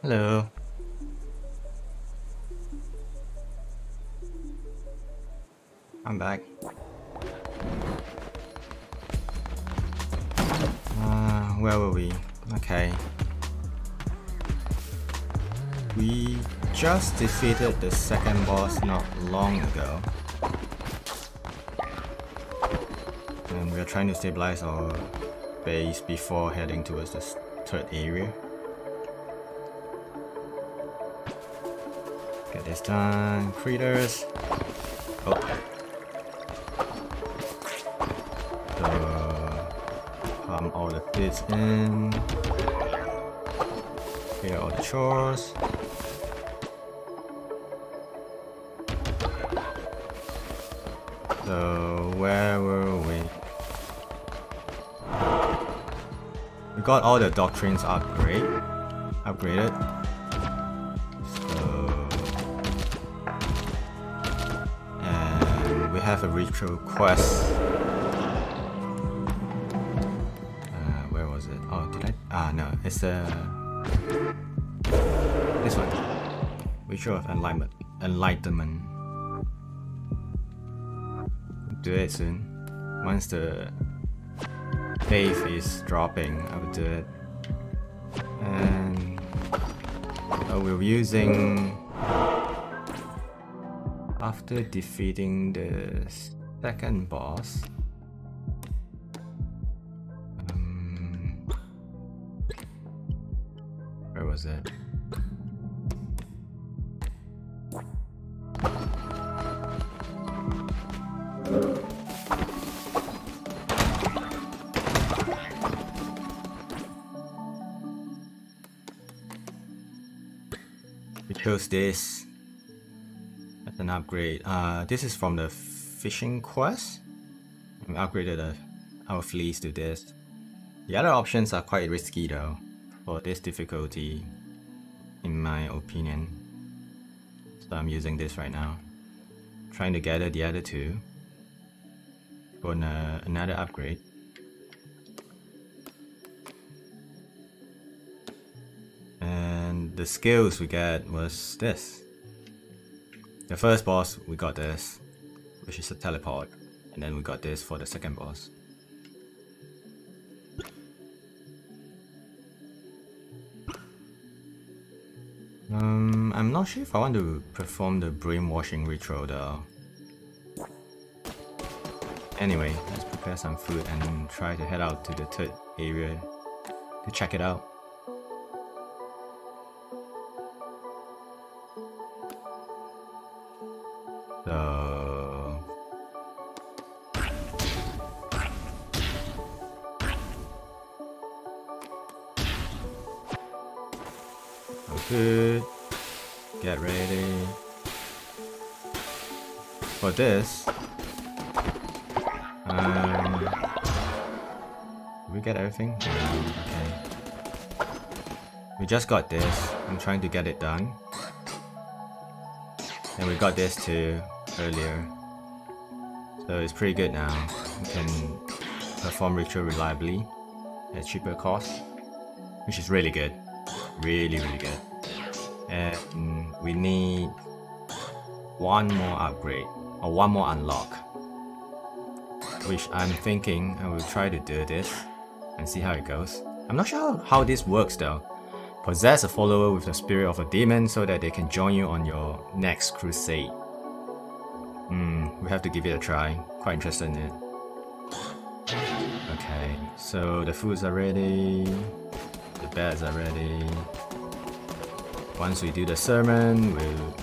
Hello. I'm back. Uh, where were we? Okay. We just defeated the second boss not long ago. Trying to stabilize our base before heading towards the third area. Get this done. Critters. Oh. So, palm all the bits in. Are all the chores. Got all the doctrines upgrade, upgraded. So, and we have a retro quest. Uh, where was it? Oh, did I? Ah, no, it's a this one. Ritual of enlightenment. Enlightenment. Do it soon. Once the faith is dropping, I will do it. And uh, we're using after defeating the second boss. This as an upgrade. Uh, this is from the fishing quest. We upgraded uh, our fleece to this. The other options are quite risky though, for this difficulty, in my opinion. So I'm using this right now. Trying to gather the other two for an, uh, another upgrade. The skills we get was this. The first boss, we got this, which is a teleport. And then we got this for the second boss. Um, I'm not sure if I want to perform the brainwashing ritual though. Anyway, let's prepare some food and try to head out to the third area to check it out. This, um, we get everything? Okay. We just got this. I'm trying to get it done. And we got this too earlier. So it's pretty good now. We can perform ritual reliably at cheaper cost. Which is really good. Really, really good. And we need one more upgrade or one more unlock which I'm thinking I will try to do this and see how it goes. I'm not sure how this works though. Possess a follower with the spirit of a demon so that they can join you on your next crusade. Hmm, we have to give it a try. Quite interested in it. Okay, so the foods are ready. The beds are ready. Once we do the sermon, we'll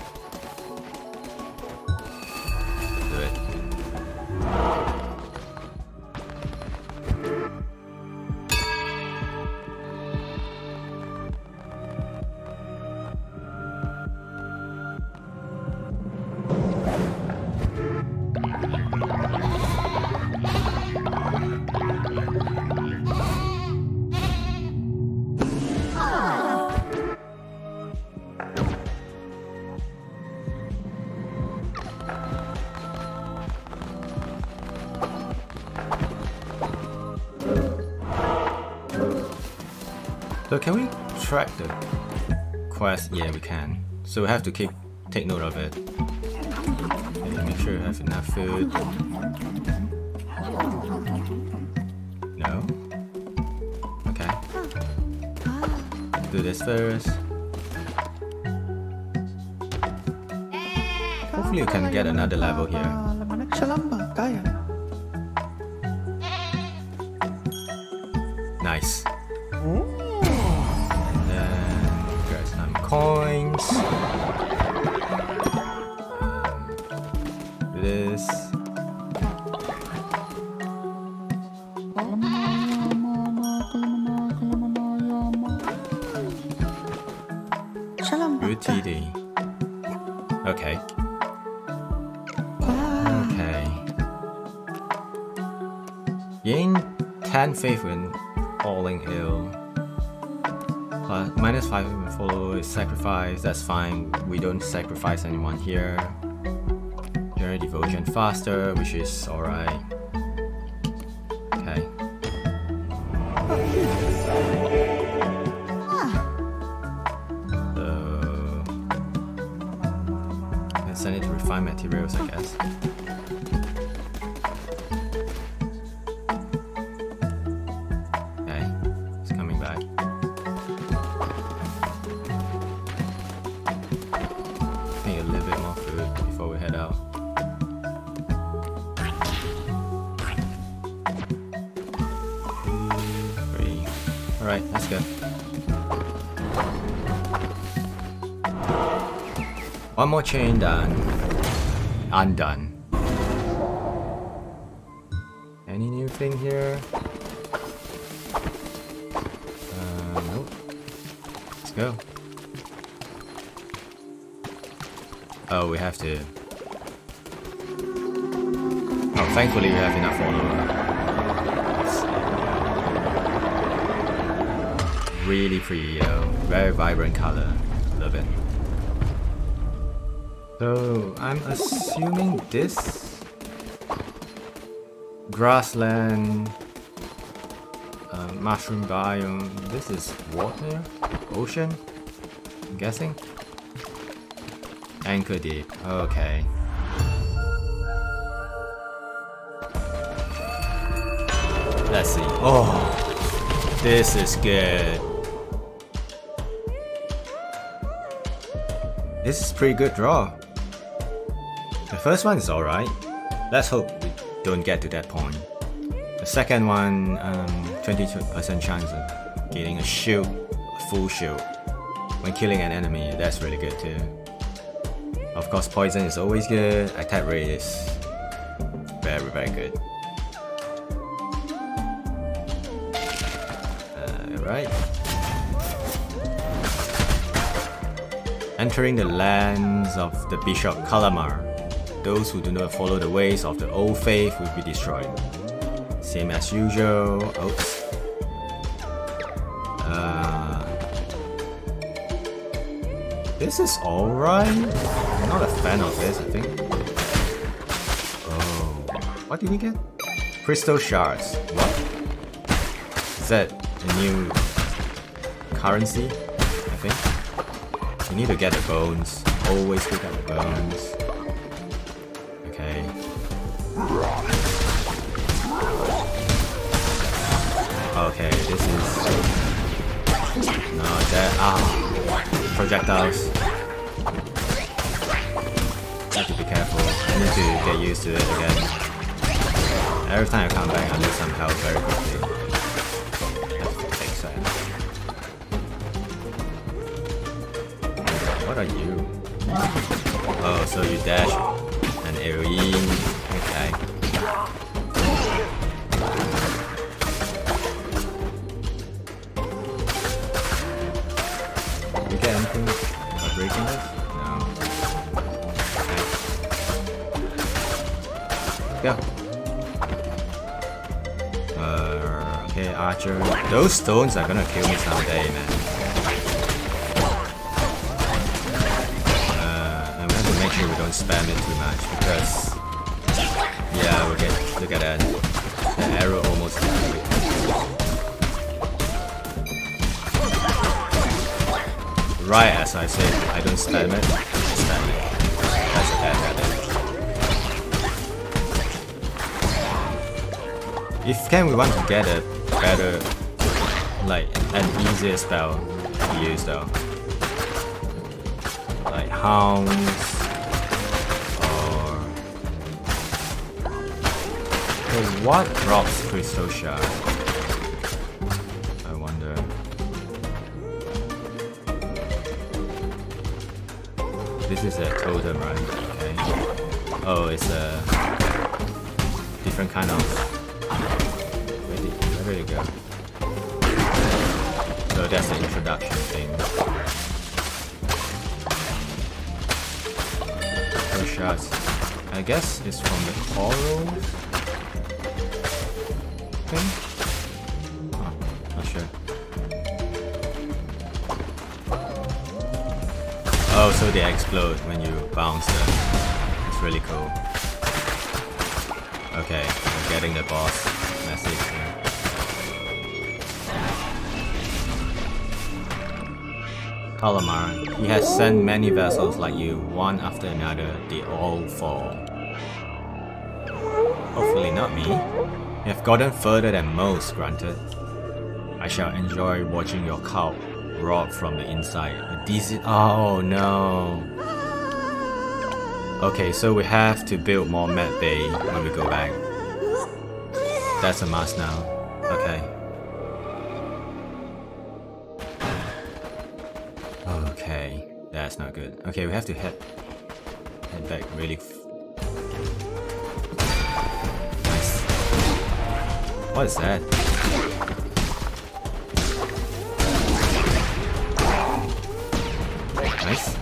Yeah, we can. So we have to keep take note of it. Okay, make sure you have enough food. No? Okay. Do this first. Hopefully you can get another level here. Sacrifice, that's fine. We don't sacrifice anyone here. Generate devotion faster, which is alright. Undone. This grassland uh, mushroom biome. This is water, ocean. I'm guessing. Anchordeep. Okay. Let's see. Oh, this is good. This is pretty good draw. First one is alright. Let's hope we don't get to that point. The second one, um, 22% chance of getting a shield, a full shield, when killing an enemy. That's really good too. Of course, poison is always good. Attack rate is very, very good. Alright. Entering the lands of the Bishop Kallamar. Those who do not follow the ways of the old faith will be destroyed. Same as usual. Oops. Uh, this is alright. I'm not a fan of this, I think. Oh. What did we get? Crystal shards. What? Is that a new currency? I think. You need to get the bones. Always look at the bones. Projectiles. Have to be careful. I need to get used to it again. Every time I come back, I lose some health very quickly. What are you? Oh, so you dash stones are gonna kill me someday, man. Uh, have to make sure we don't spam it too much because yeah, we get look at that. The arrow almost right as I said I don't spam it, spam it. That's a bad habit. If can we want to get a better, like an easier spell to use though. Like hounds or so what drops crystal shard? I wonder. This is a totem, right? Okay. Oh, it's a different kind of. That's the introduction thing. First shots. I guess it's from the coral thing? Oh, not sure. Oh, so they explode when you bounce them. It's really cool. Okay, we're getting the boss message here. He has sent many vessels like you, one after another, they all fall. Hopefully not me. You have gotten further than most, granted. I shall enjoy watching your cult rot from the inside. A decent- Oh no. Okay, so we have to build more med bay when we go back. That's a must now. That's not good. Okay, we have to head head back really. Nice. What is that? Nice.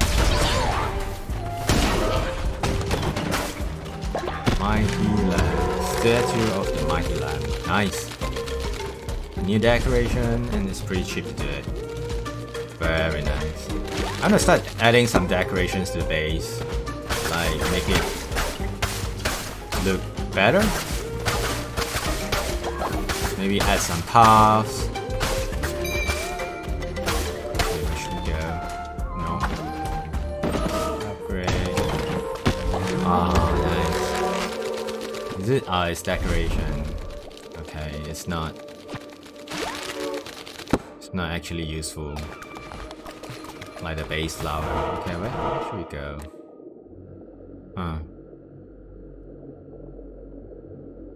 Mighty Lamb. Statue of the Mighty Lamb. Nice. New decoration and it's pretty cheap to do it. Very nice. I'm gonna start adding some decorations to the base. Like make it look better. Maybe add some paths. Nice. Is it? Ah, it's decoration. Okay, it's not. It's not actually useful. Like the base flower. Okay, where should we go? Huh.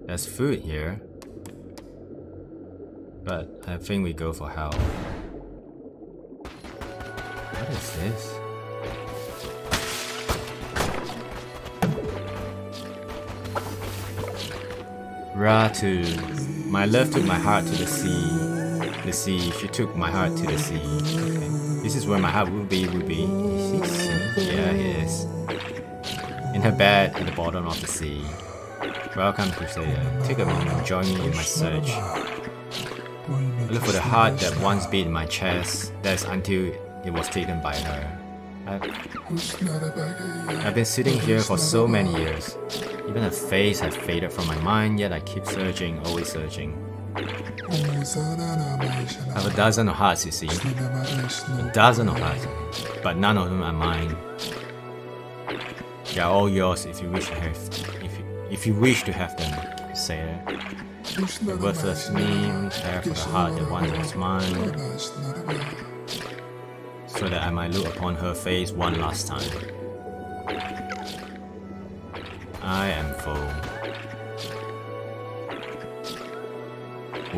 There's food here. But I think we go for health. What is this? Ratu. My love took my heart to the sea. The sea. She took my heart to the sea. Okay. This is where my heart will be, will be. Yeah, he is. In her bed at the bottom of the sea. Welcome, Crusader. Take a moment, and join me in my search. I look for the heart that once beat in my chest. That's until it was taken by her. I've, I've been sitting here for so many years. Even her face has faded from my mind, yet I keep searching, always searching. I have a dozen of hearts, you see. A dozen of hearts, but none of them are mine. They are all yours if you wish to have, if you, if you wish to have them, sailor. The worthless me only care for the heart that once was mine, so that I might look upon her face one last time. I am full.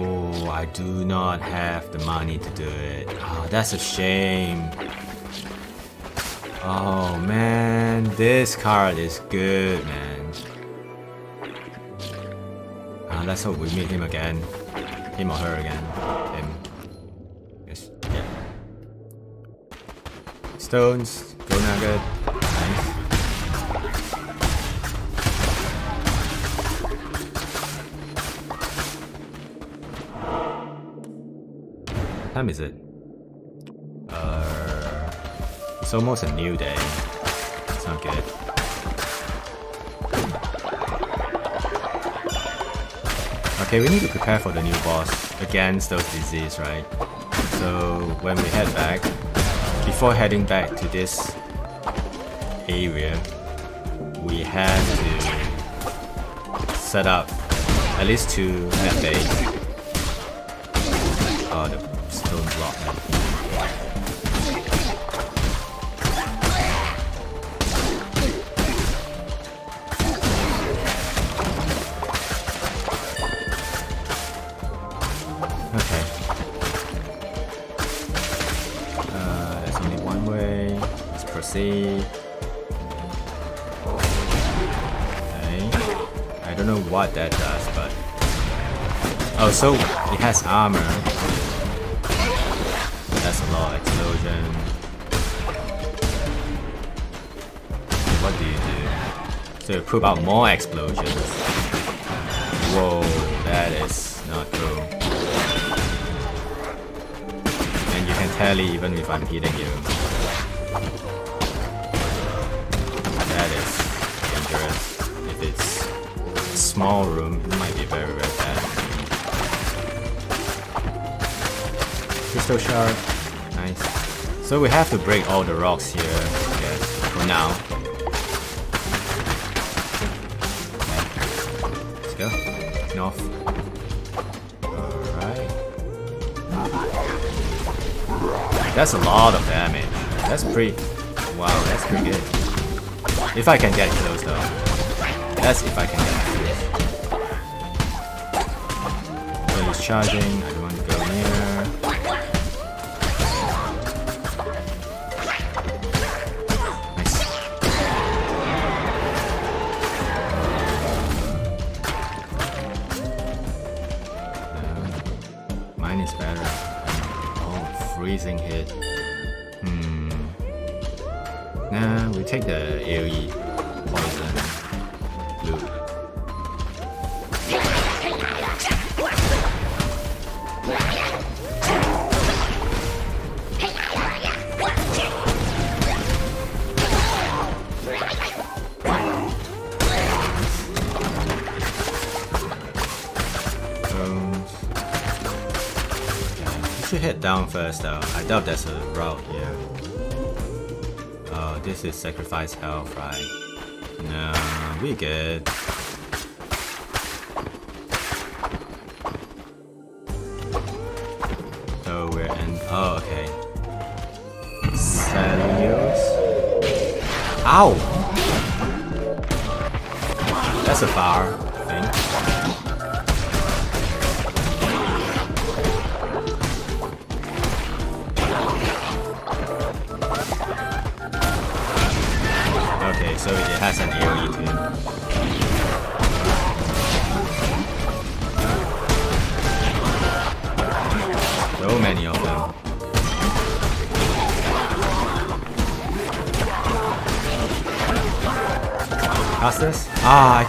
Oh, I do not have the money to do it. Oh, that's a shame. Oh man, this card is good, man. Uh, let's hope we meet him again. Him or her again. Him. Yes. Yeah. Stones. Go nugget. Time is it? Uh, it's almost a new day. It's not good. Okay, we need to prepare for the new boss against those disease, right? So when we head back, before heading back to this area, we have to set up at least two med bays. Oh, the Oh, so it has armor. That's a lot of explosion. What do you do? So you poop out more explosions. Whoa, that is not cool. And you can tell even if I'm hitting you. small room. It might be very, Crystal shard. Nice. So we have to break all the rocks here, for now. Okay. Let's go. North. Alright. That's a lot of damage. That's pretty... Wow, that's pretty good. If I can get close though. That's if I can get charging. I don't want this is sacrifice health, right? No, we good.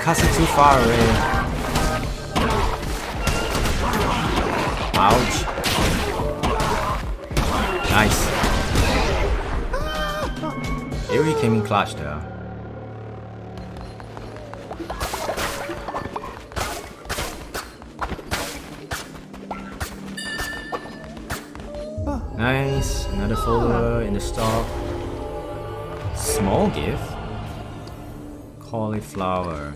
Cast too far away. Ouch. Nice. AoE came in clutch though. Nice, another folder in the stock. Small gift? Cauliflower.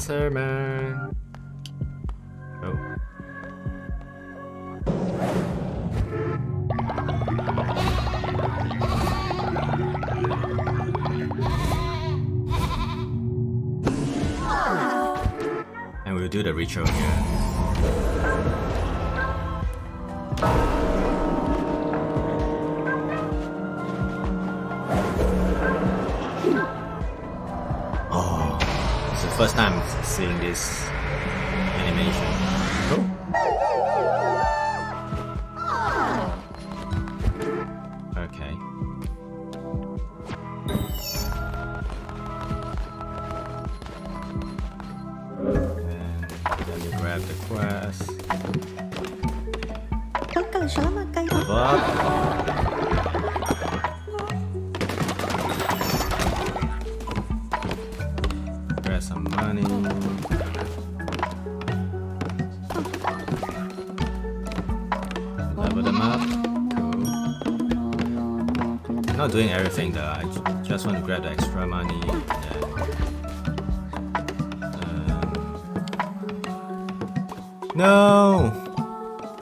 sermon. doing everything though, I just want to grab the extra money then, um, No!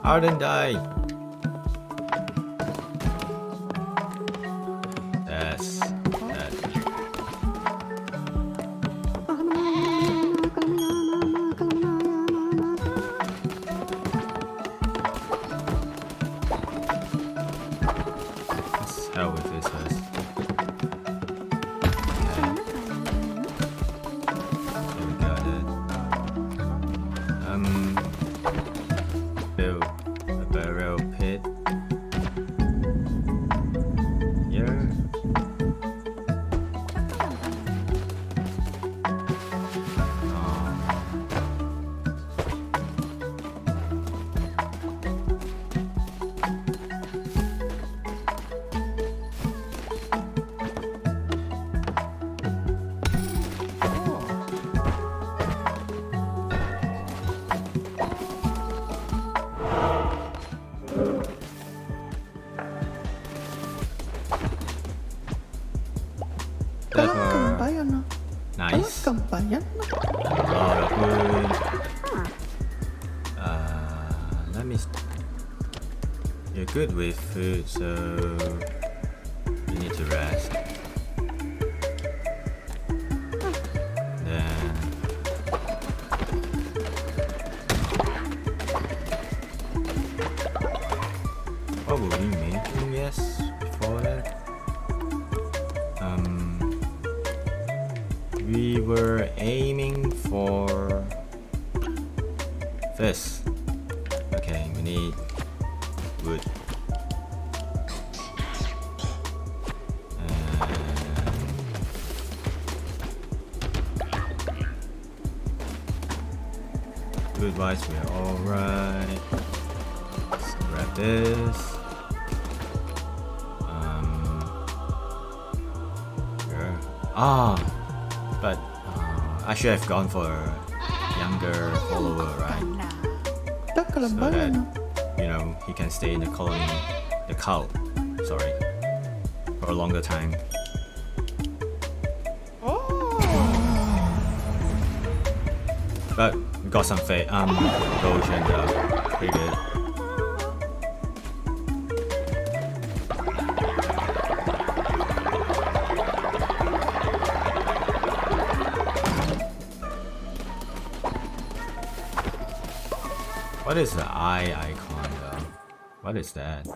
Arden died! should have gone for a younger follower, right? So that, you know, he can stay in the colony, the cult, sorry, for a longer time. Oh. But we got some fate, um, gold and uh, pretty good. is the eye icon though? What is that?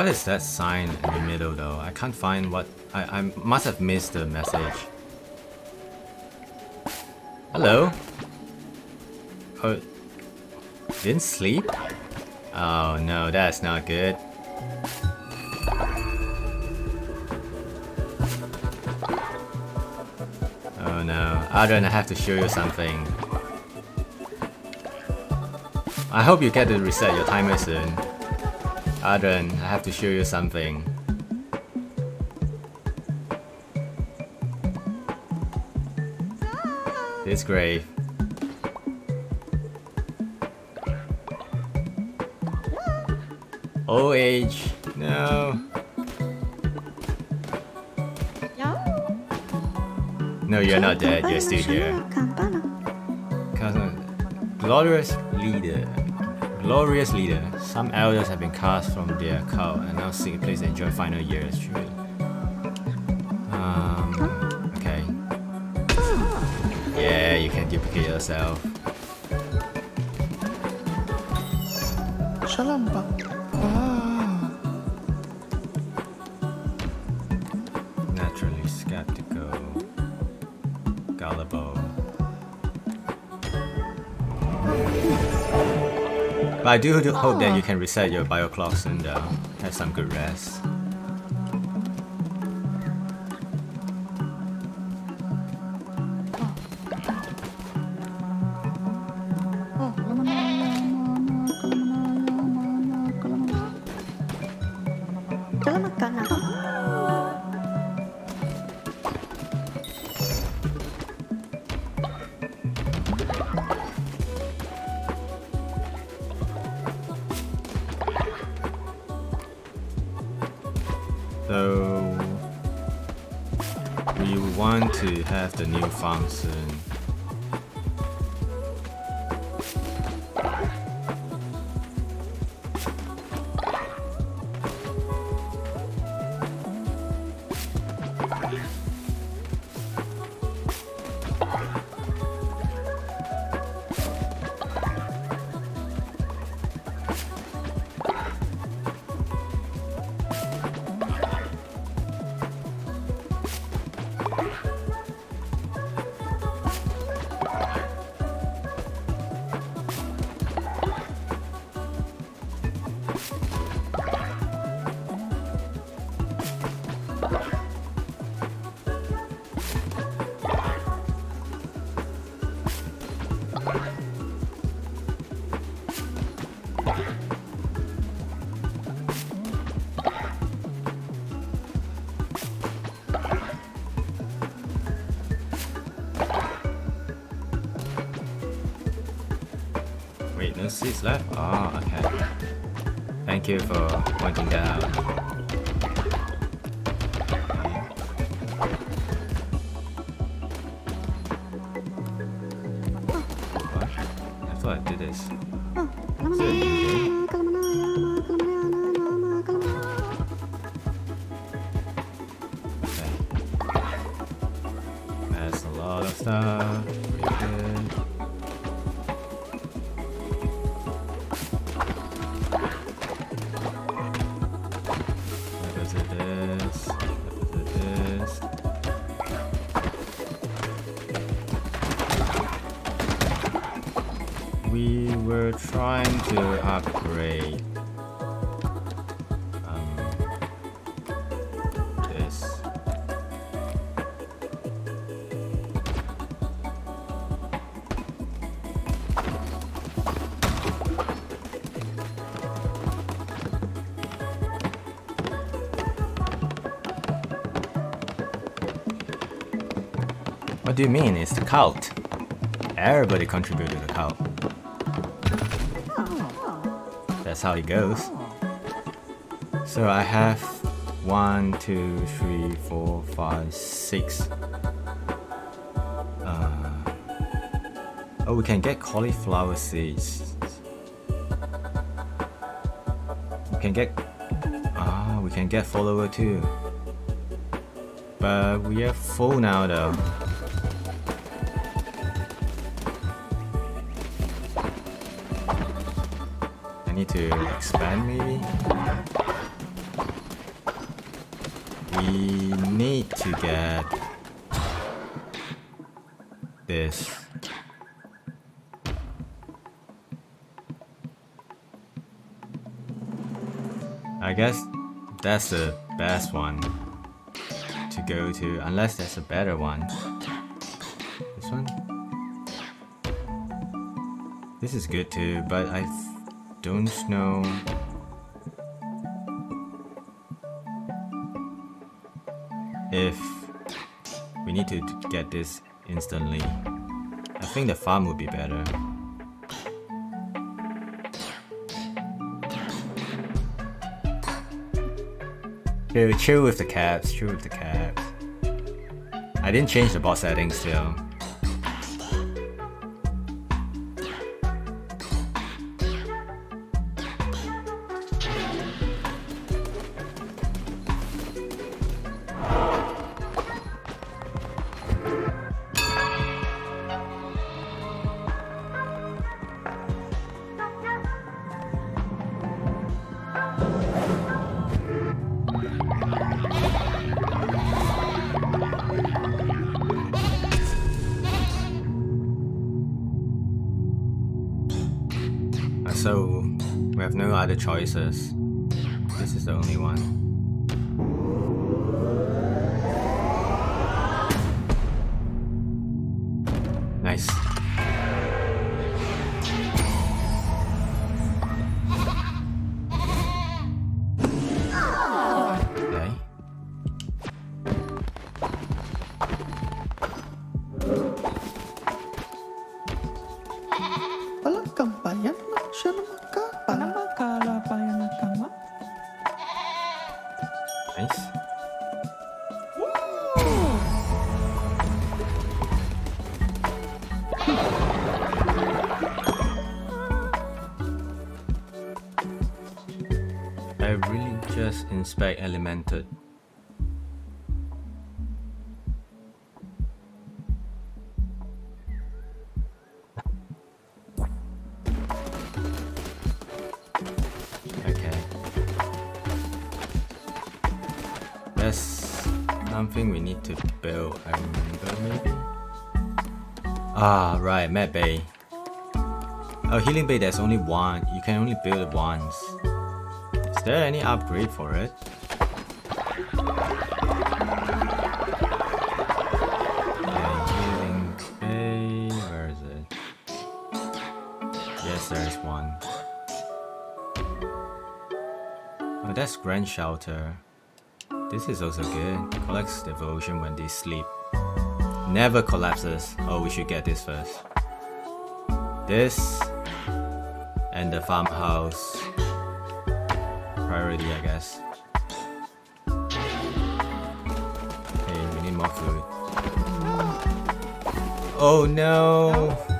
What is that sign in the middle though? I can't find what I, I must have missed the message. Hello? Oh didn't sleep? Oh no, that's not good. Oh no. Adrian, I have to show you something. I hope you get to reset your timer soon. Adrian, I have to show you something. This grave. Old age. No. No, you're not dead. You're still here. Glorious leader. Glorious leader. Some elders have been cast from their cult and now seek a place to enjoy final years. Truly. Um. Okay. Yeah, you can duplicate yourself. But I do do hope that you oh. can reset your bio clock soon though. Have some good rest. Do you mean? It's the cult. Everybody contributed to the cult. That's how it goes. So I have one, two, three, four, five, six. Uh, oh, we can get cauliflower seeds. We can get. Ah, we can get follower too. But we are full now though. Expand maybe? We need to get this. I guess that's the best one to go to, unless there's a better one. This one? This is good too, but I don't know. If we need to get this instantly, I think the farm would be better. Chill, chill with the caps, chill with the caps. I didn't change the bot settings still. No Elemented. Okay. That's something we need to build. I remember maybe. Ah, right, Med Bay. Oh, Healing Bay. There's only one. You can only build it once. Is there any upgrade for it? Yes, there is one. Oh, that's Grand Shelter. This is also good. Collects devotion when they sleep. Never collapses. Oh, we should get this first. This. and the farmhouse priority, I guess. Okay, we need more food. Oh no!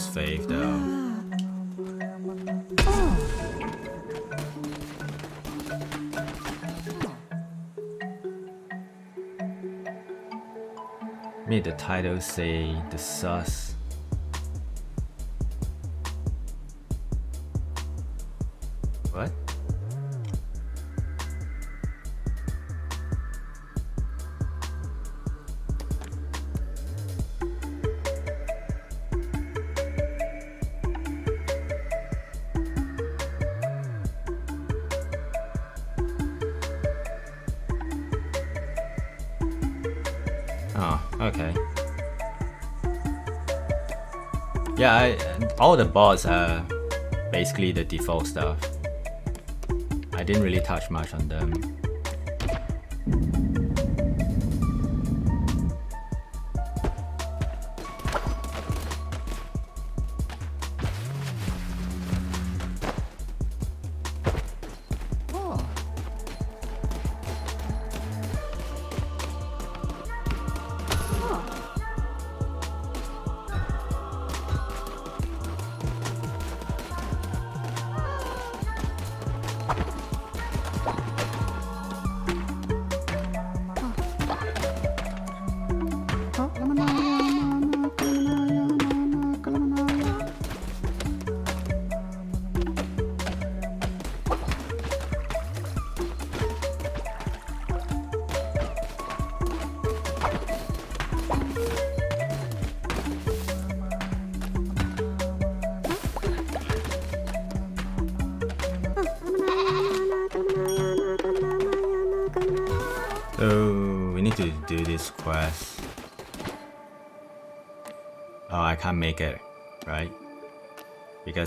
Don't faith though. Made the title say the sus. Bots are basically the default stuff. I didn't really touch much on them.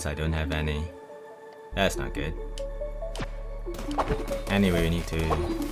Because I don't have any. That's not good. Anyway, we need to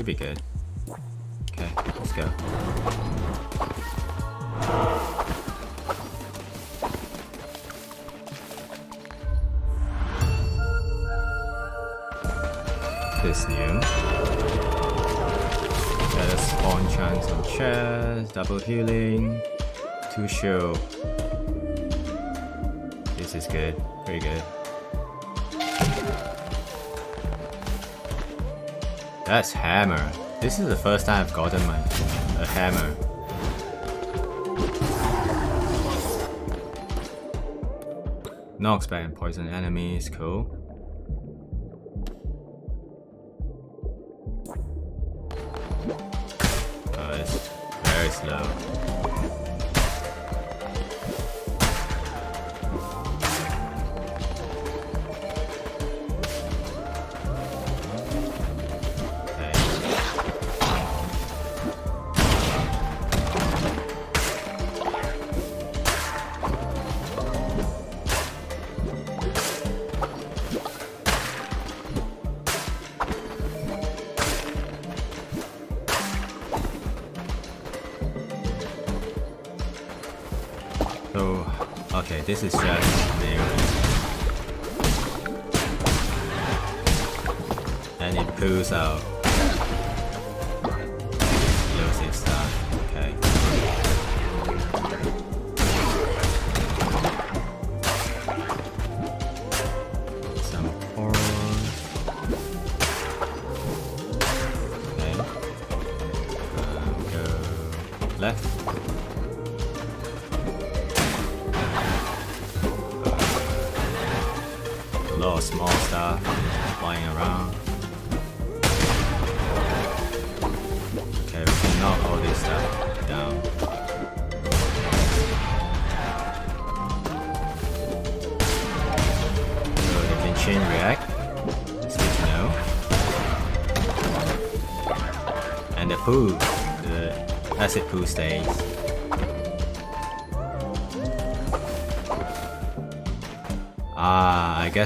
Should be good. Okay, let's go. This new. Let us spawn chance on chest, double healing, two shield. This is good, pretty good. That's hammer. This is the first time I've gotten my a hammer. Knocks back and poison enemies, cool.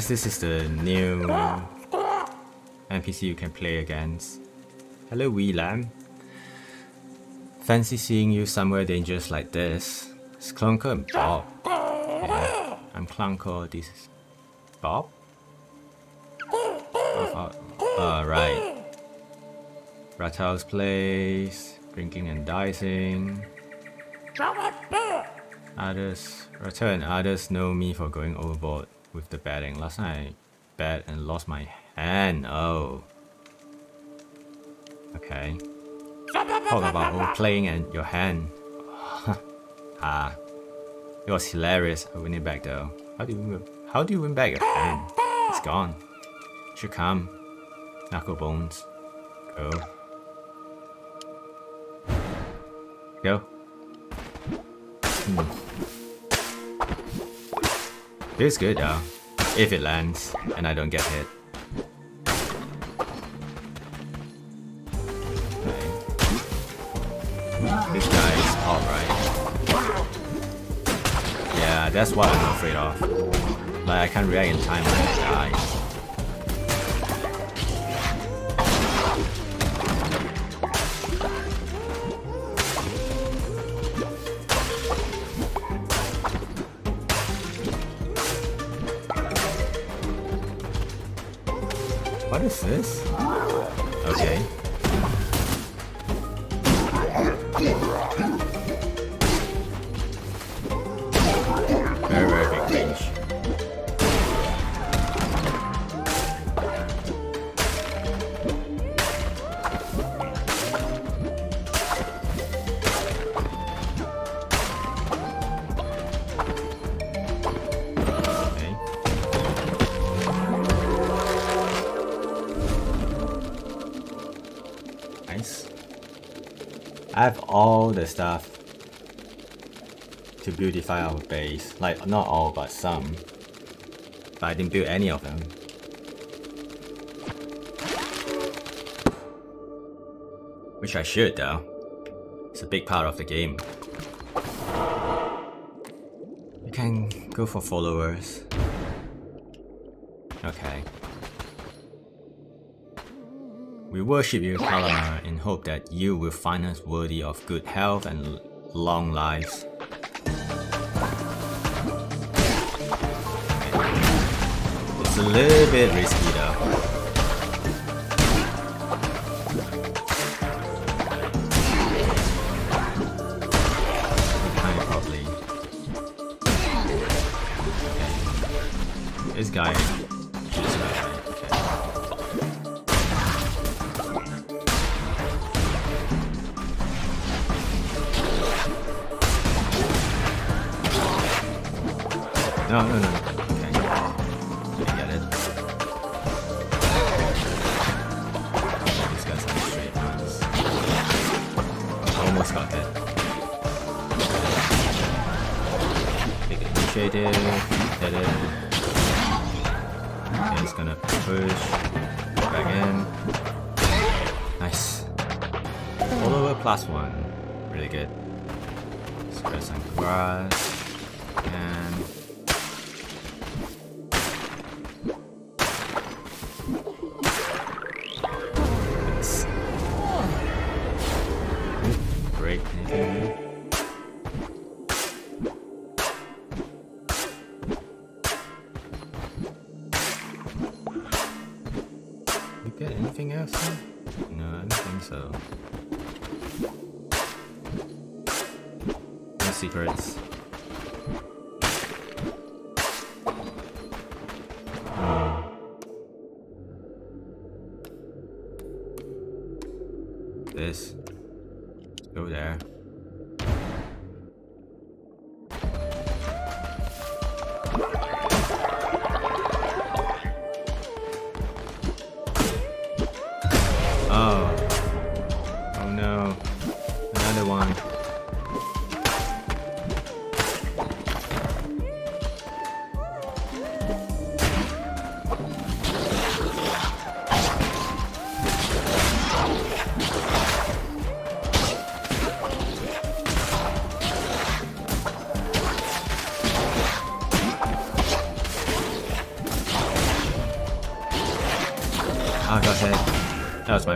Guess this is the new NPC you can play against. Hello, lamb. Fancy seeing you somewhere dangerous like this. It's Klunko and Bop. Yeah, I'm Klunko, this is Bop? Oh, oh, oh right. Ratau's place, drinking and dicing. Others, Ratau and others know me for going overboard betting. Last night I bet and lost my hand. Oh. Okay. Talk about overplaying and your hand. ah. It was hilarious. I win it back though. How do you win, how do you win back your hand? It's gone. Should come. Knuckle bones. Go. Go. Hmm. Feels good though. If it lands and I don't get hit. Okay. This guy is alright. Yeah, that's what I'm afraid of. Like I can't react in time when it dies. What is this? Okay. Stuff to beautify our base. Like, not all, but some. But I didn't build any of them. Which I should, though. It's a big part of the game. You can go for followers. Worship you, Kallamar, in hope that you will find us worthy of good health and long lives. It's a little bit risky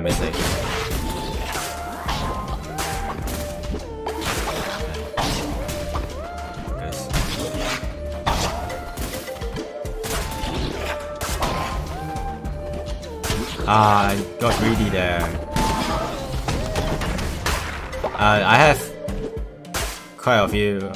I. Ah, I got greedy there. Uh, I have quite a few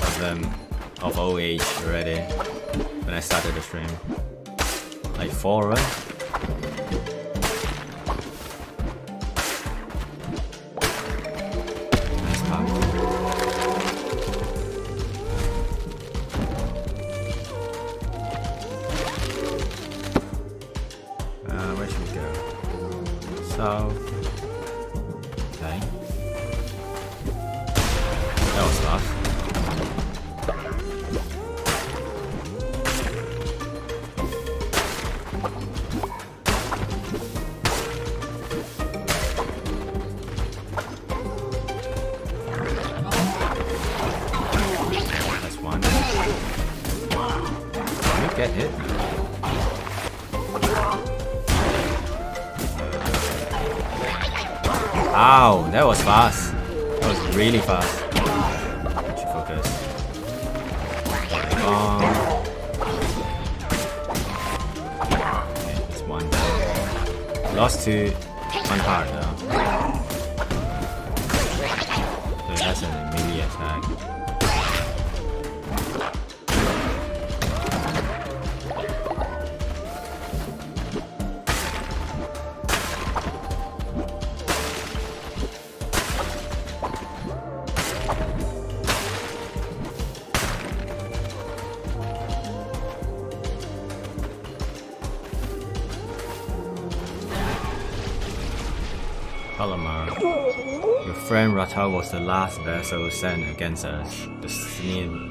Sparta was the last vessel sent against us. The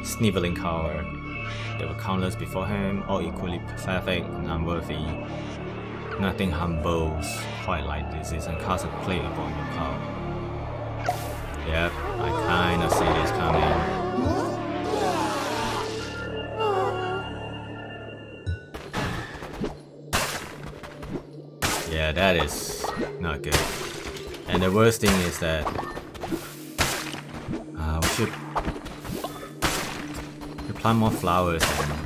sniveling coward. There were countless before him, all equally pathetic and unworthy. Nothing humbles quite like this is and cast a plate upon your cup. Yep, I kinda see this coming. Yeah, that is not good. And the worst thing is that find more flowers then.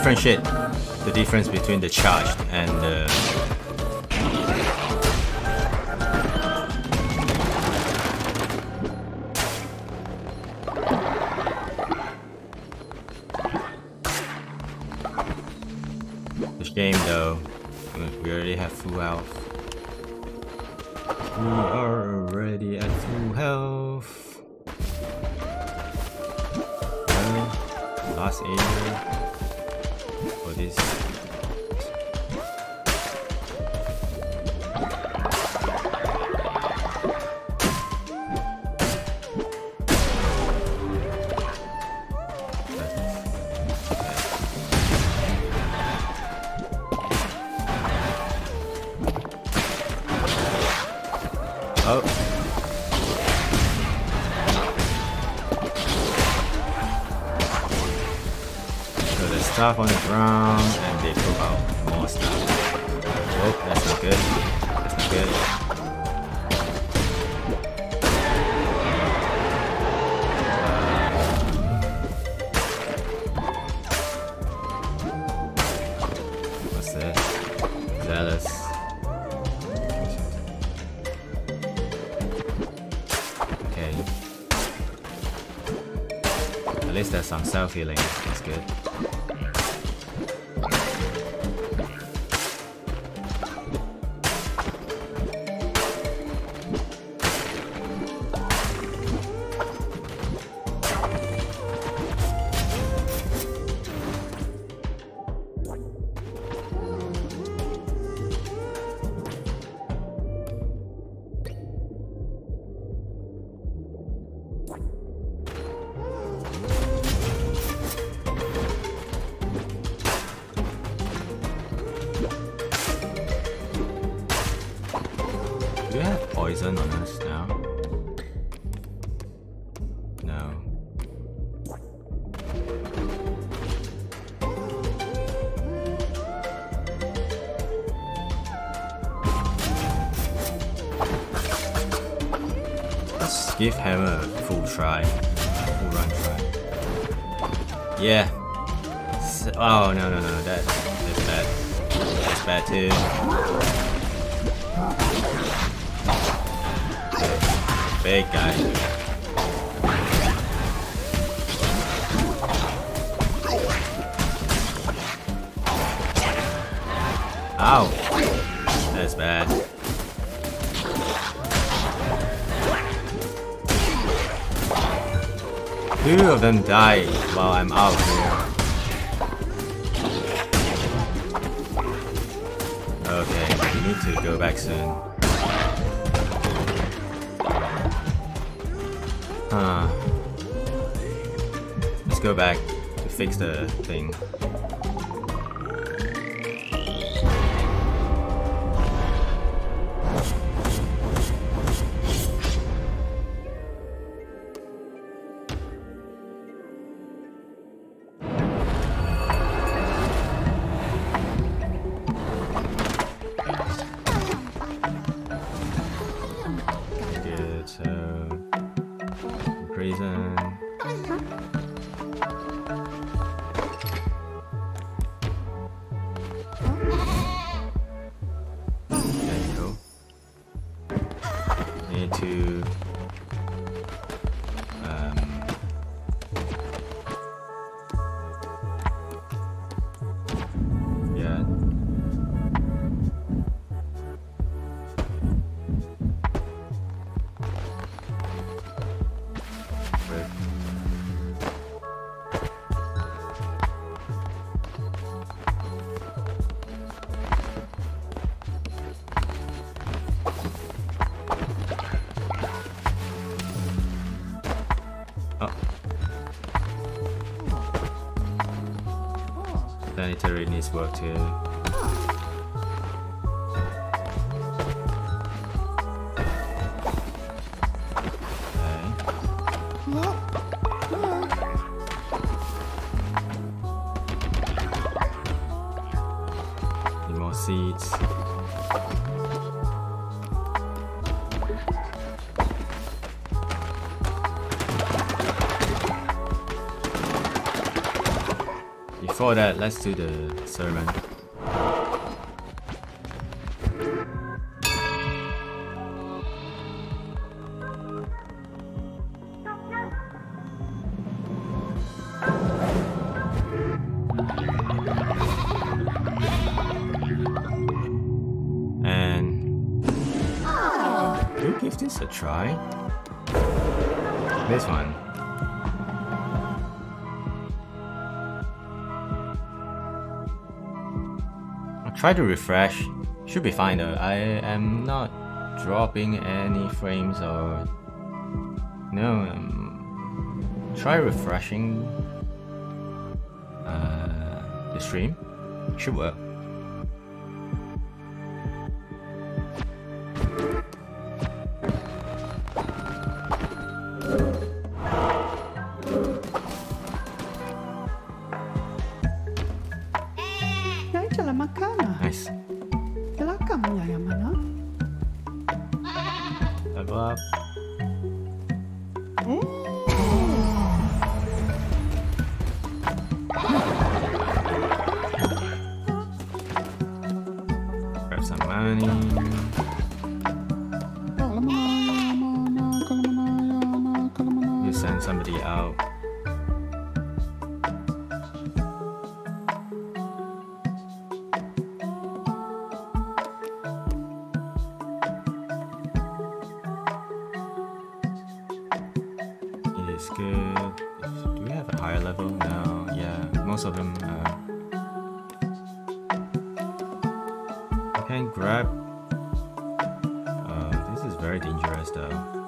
differentiate the difference between the charged and the Phần them died while I'm out here. Okay, we need to go back soon. Huh. Let's go back to fix the thing. Needs work That, let's do the sermon. Try to refresh. Should be fine though. I am not dropping any frames or no. Um, try refreshing uh, the stream. Should work. Most. Uh, can grab. Uh, this is very dangerous though.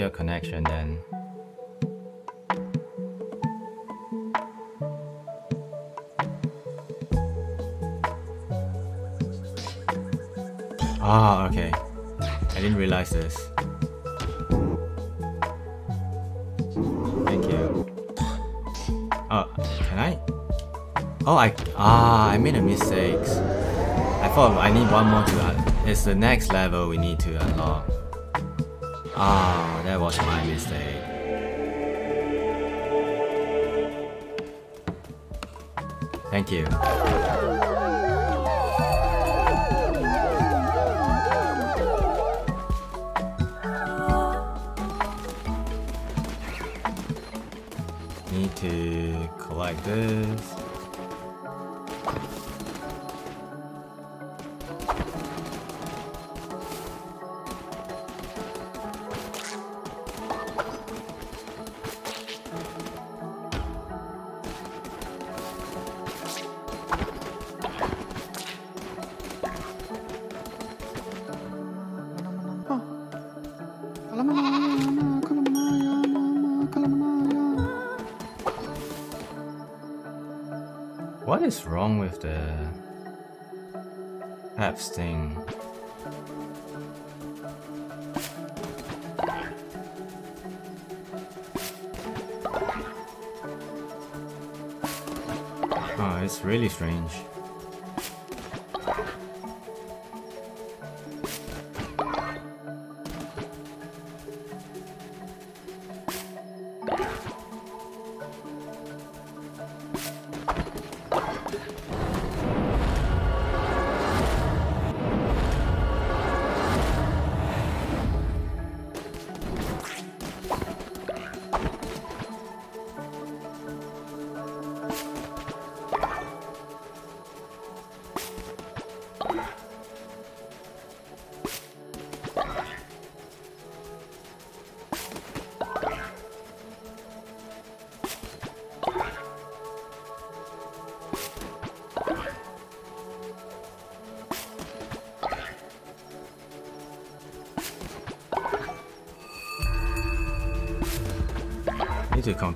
Your connection then. Ah, okay. I didn't realize this. Thank you. Oh, can I? Oh, I ah, I made a mistake. I thought I need one more to. Uh, it's the next level we need to unlock. Ah, was my mistake. Thank you. Need to collect this. The uh, Peps thing? Oh, it's really strange.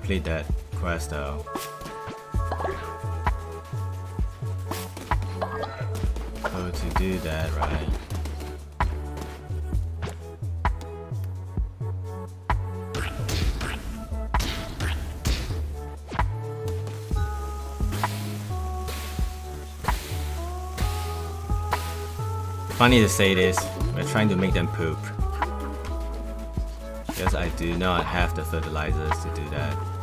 Complete that quest though. So to do that, right? Funny to say this, we're trying to make them poop. Because I do not have the fertilizers to do that.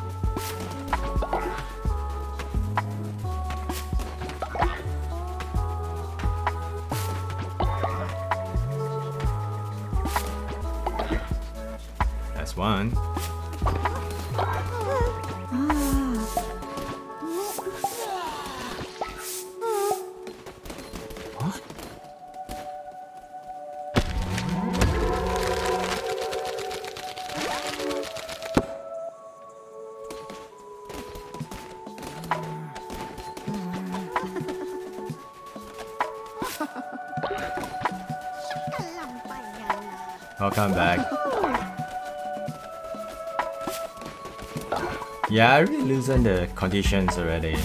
I the conditions already.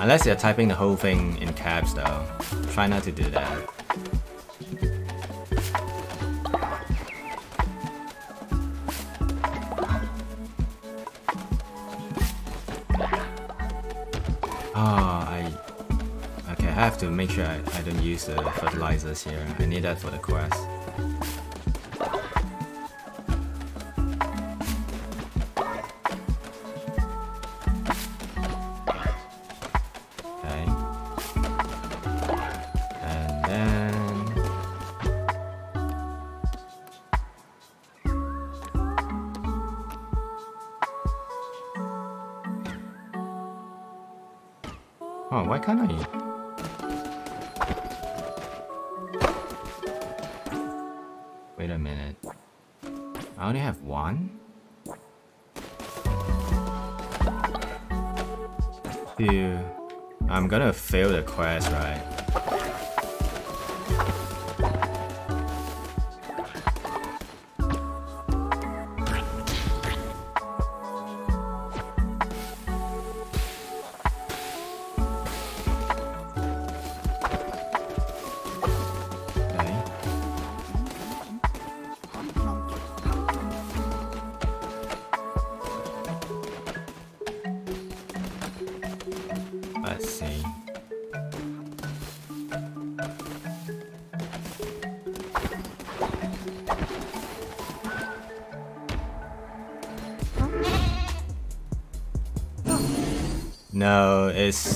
Unless you're typing the whole thing in caps though. Try not to do that. Ah, I... Okay, I have to make sure I, I don't use the fertilizers here. I need that for the quest.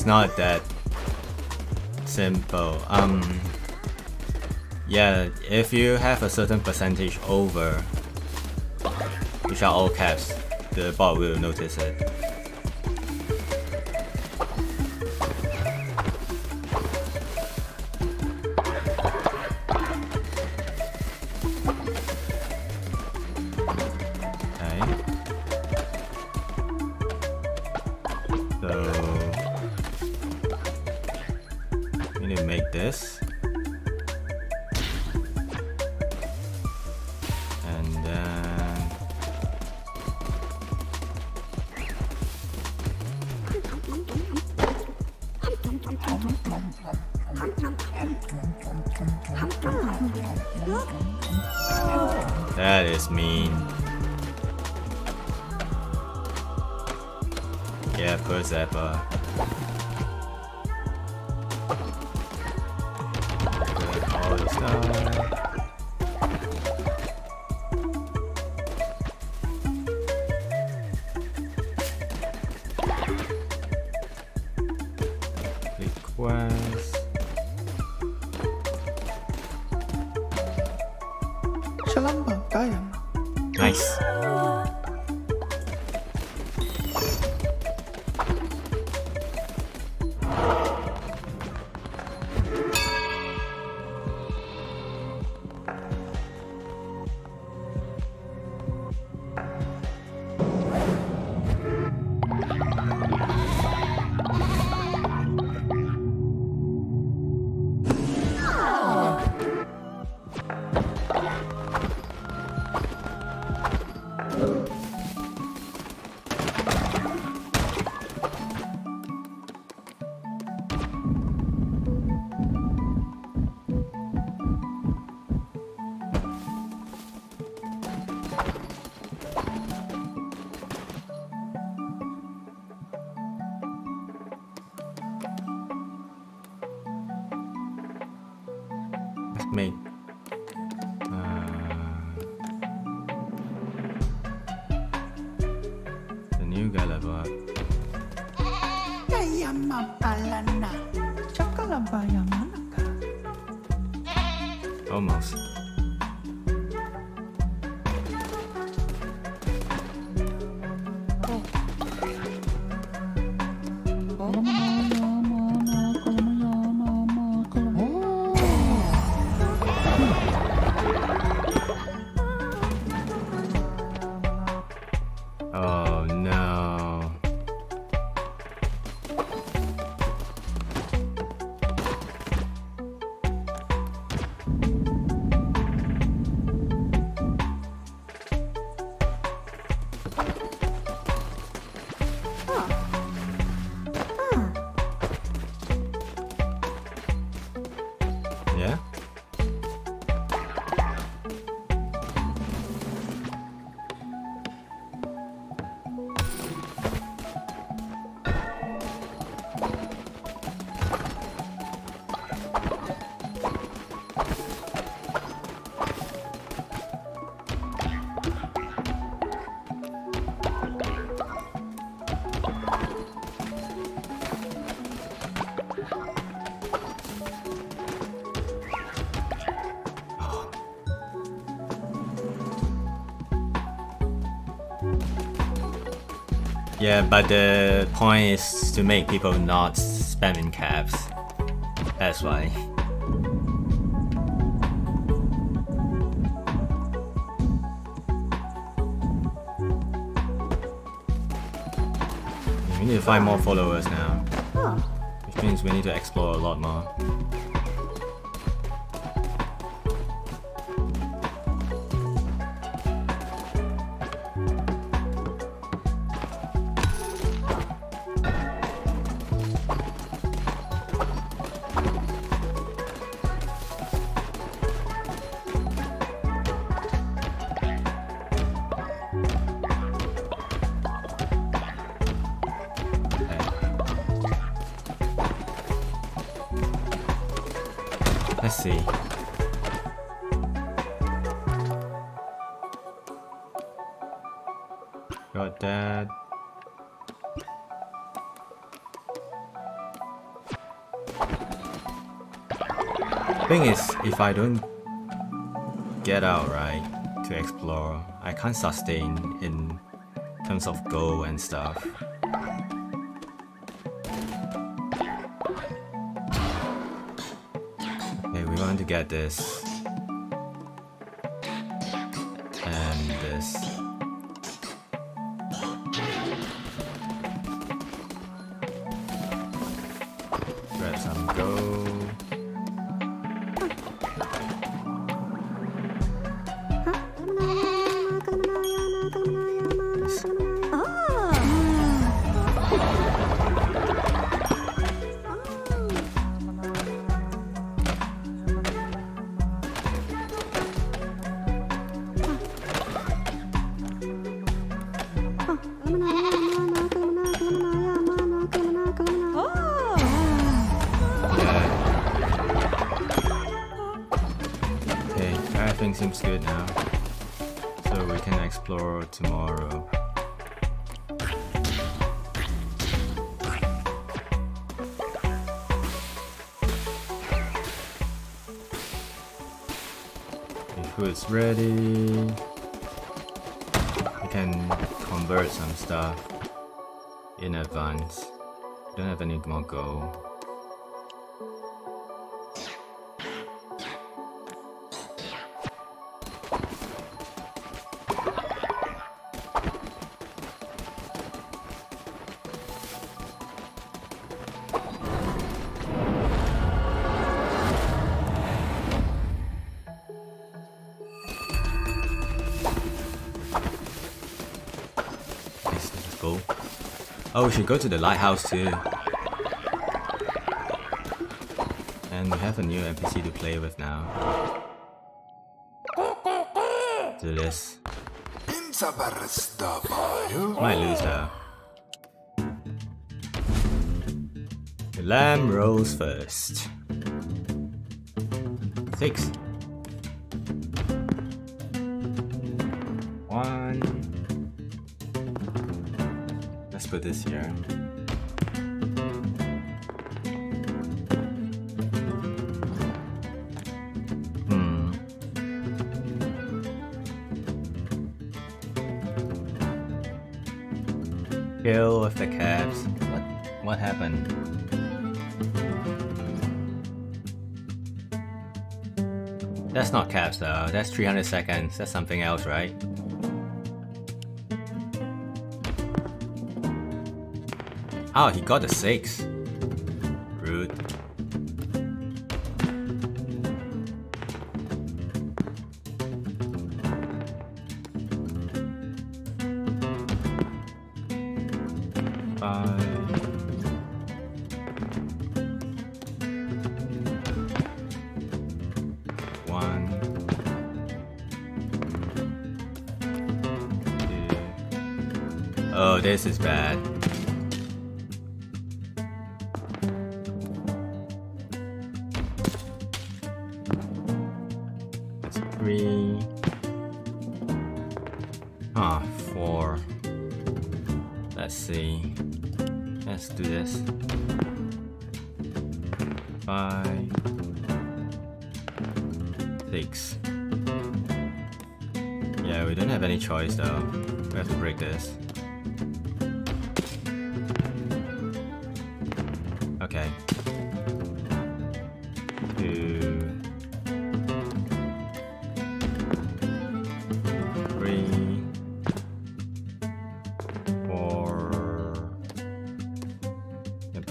Not that simple. Um, yeah, if you have a certain percentage over, which are all caps, the bot will notice it. Get all the Yeah, but the point is to make people not spamming caps. That's why. We need to find more followers now. Oh. Which means we need to explore a lot more. If I don't get out right to explore, I can't sustain in terms of goal and stuff. Okay, we want to get this. Should go to the lighthouse too. And we have a new NPC to play with now. Do this. Might lose her. The lamb rolls first. Six. This here. Hmm. Kill with the caps. What what happened? That's not caps though. That's 300 seconds. That's something else, right? Oh, he got a 6.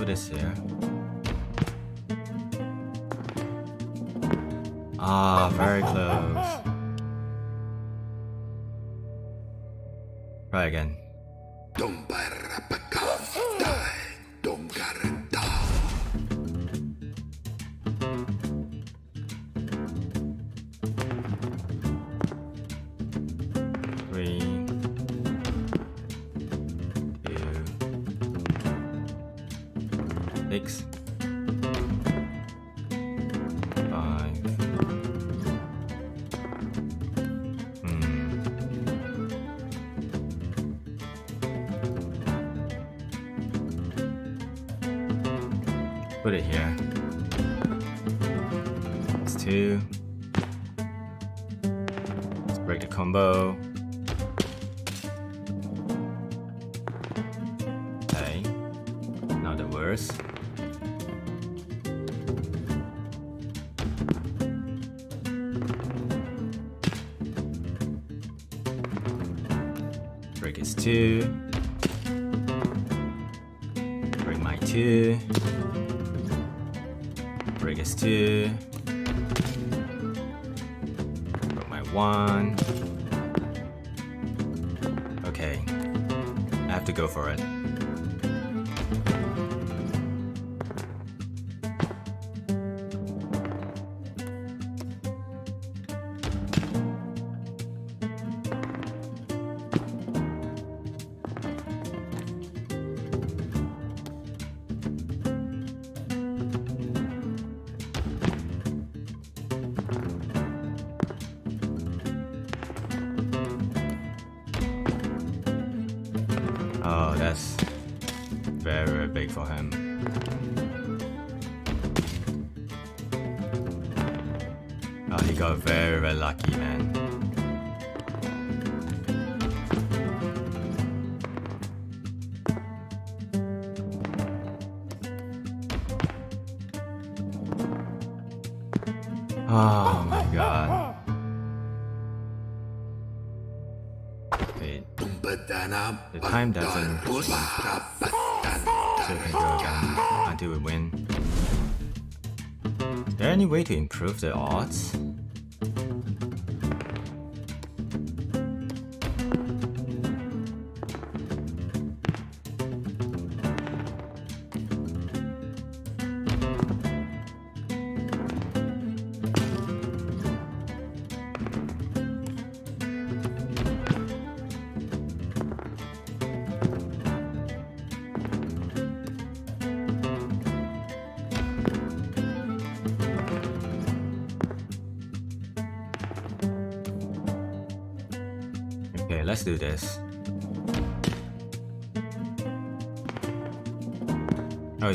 프레스엘 아 very close Try again Don't bite to improve the odds?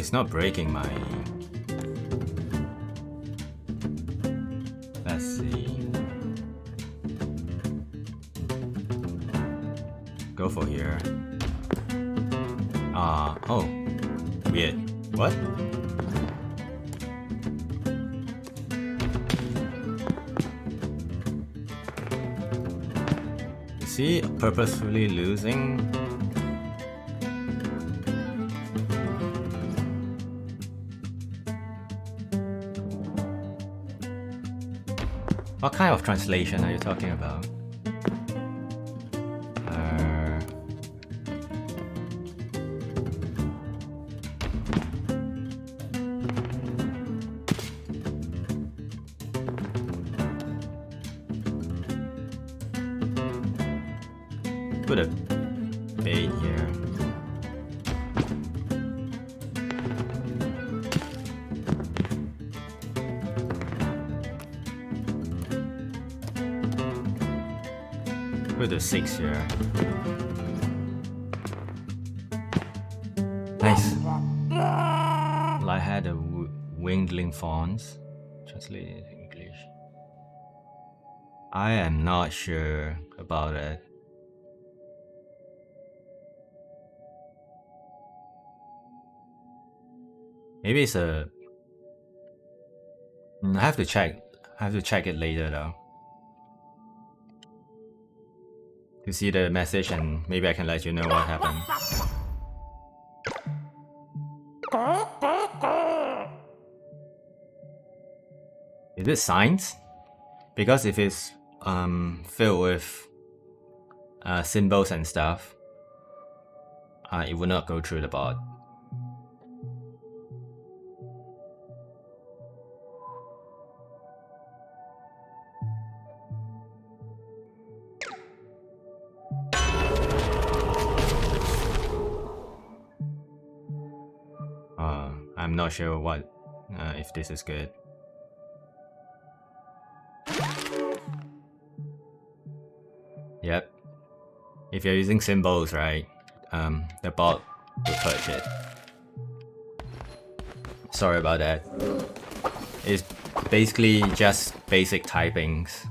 It's not breaking my... Let's see. Go for here. Ah, oh. Weird. What? See, purposefully losing? Translation are you talking about? Six here. Nice. I had a wingling fawns. Translated in English. I am not sure about it. Maybe it's a. Mm, have to check. I have to check it later though. To see the message and maybe I can let you know what happened. Is it signs? because if it's um, filled with uh, symbols and stuff, uh, it will not go through the bot. Not sure what uh, if this is good. Yep. If you're using symbols, right, um, the bot will purge it. Sorry about that. It's basically just basic typings.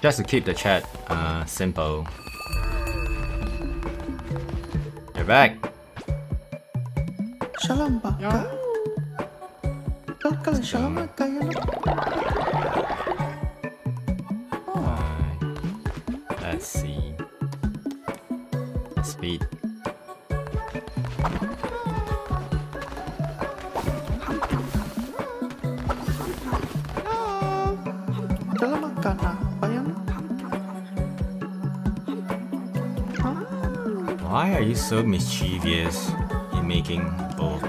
Just to keep the chat uh, simple. You're back. Shalom baka. Kalkala shalom kaya na. Let's see. Speed. Why are you so mischievous in making bowl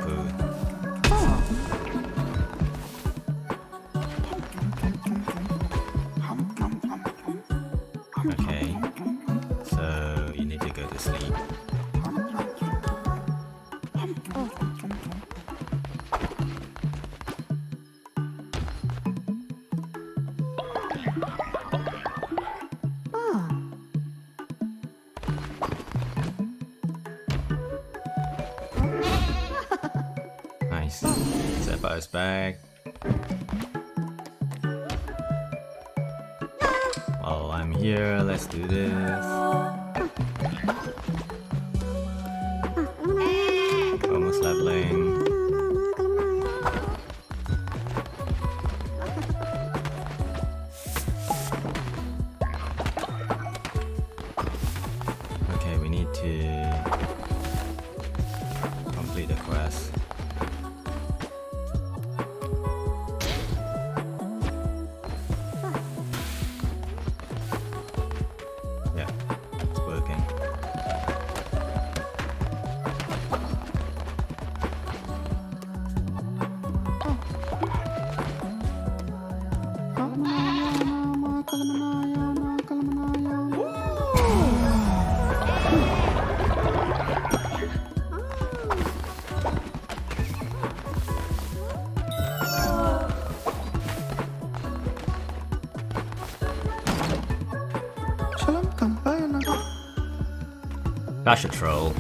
Such a troll.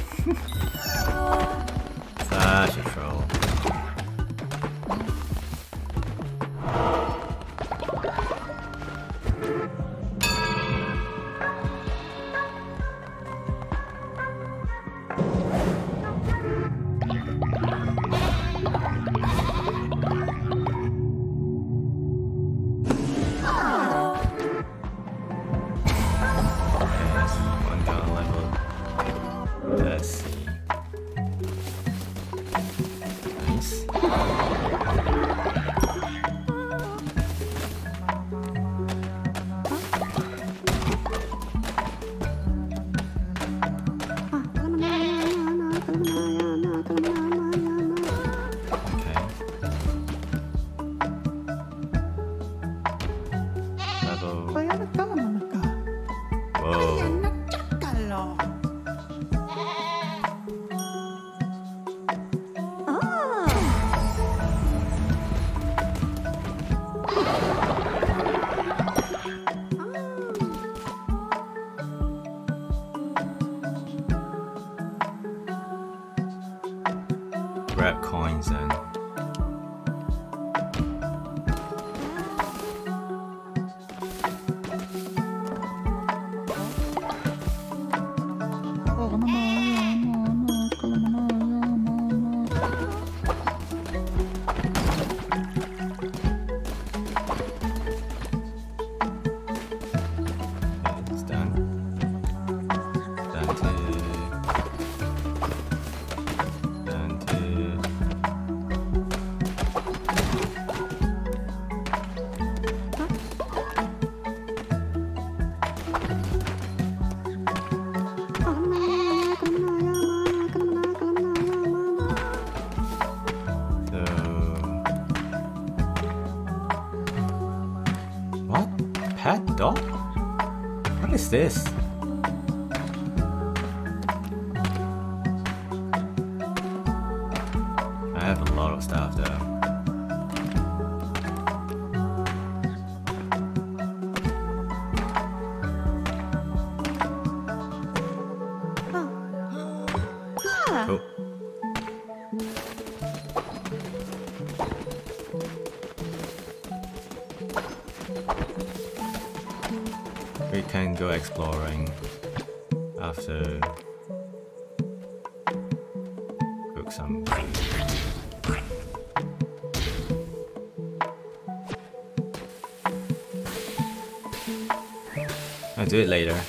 do it later.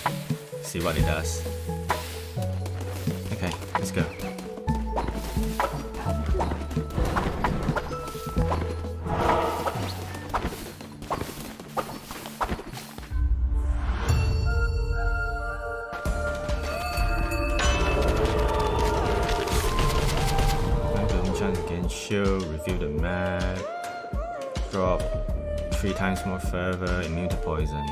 See what it does. Okay, let's go. shield, review the map, drop three times more further, immune to poison.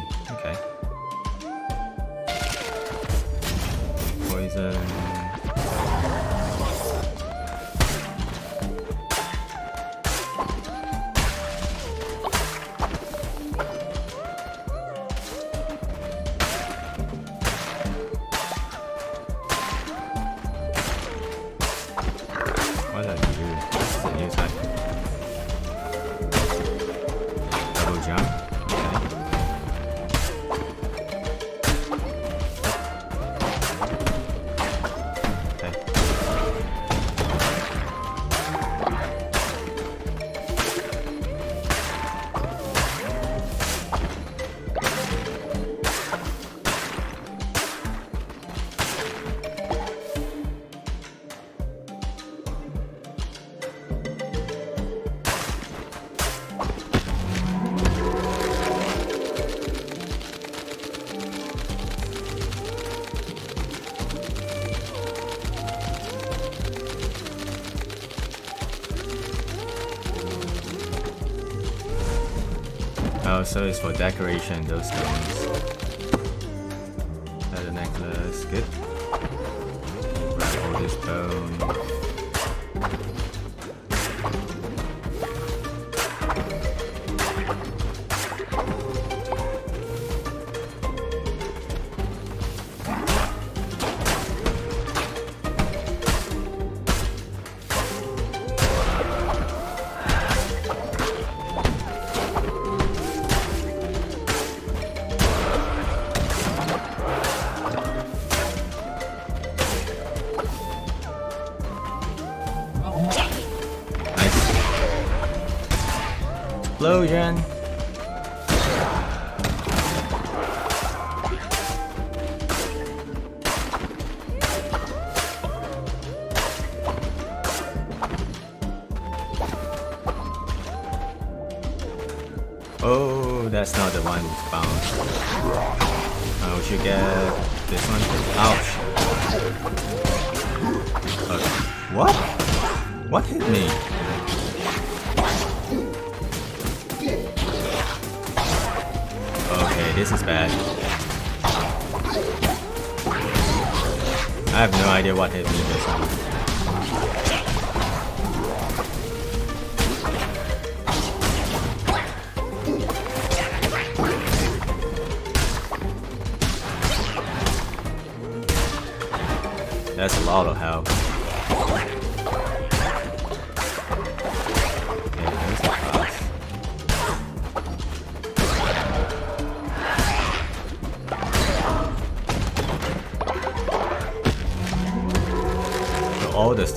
So it's for decoration those things.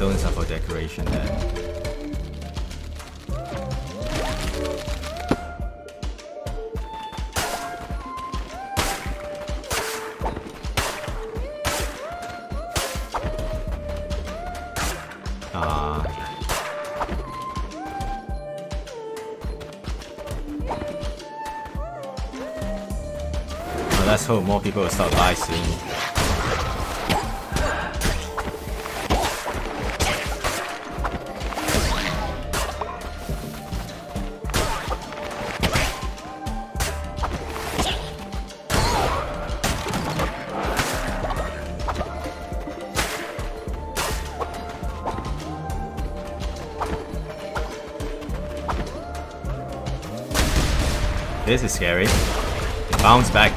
stones are for decoration then. Ah. let's hope more people will start live soon. This is scary. Bounce back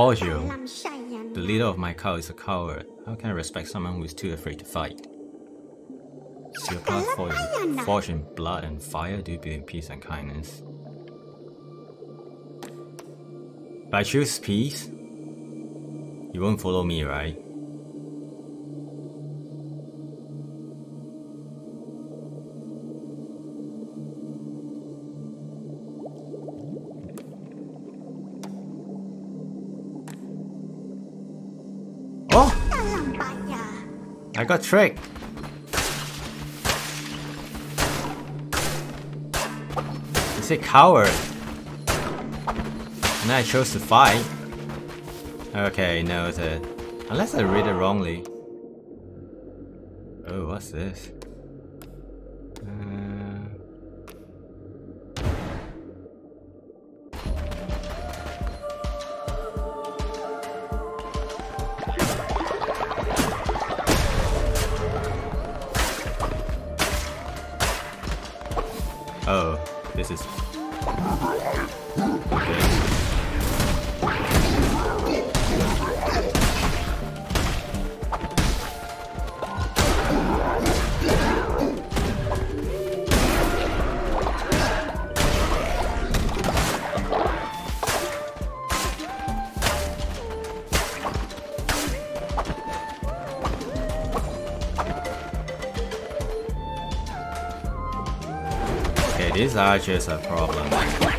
Borgio. The leader of my cow is a coward. How can I respect someone who is too afraid to fight? Is your path forged, forged in blood and fire? Do you in peace and kindness? If I choose peace, you won't follow me, right? I got tricked. It said coward. And I chose to fight. Okay, noted. Unless I read it wrongly. Oh, what's this? Archers a problem.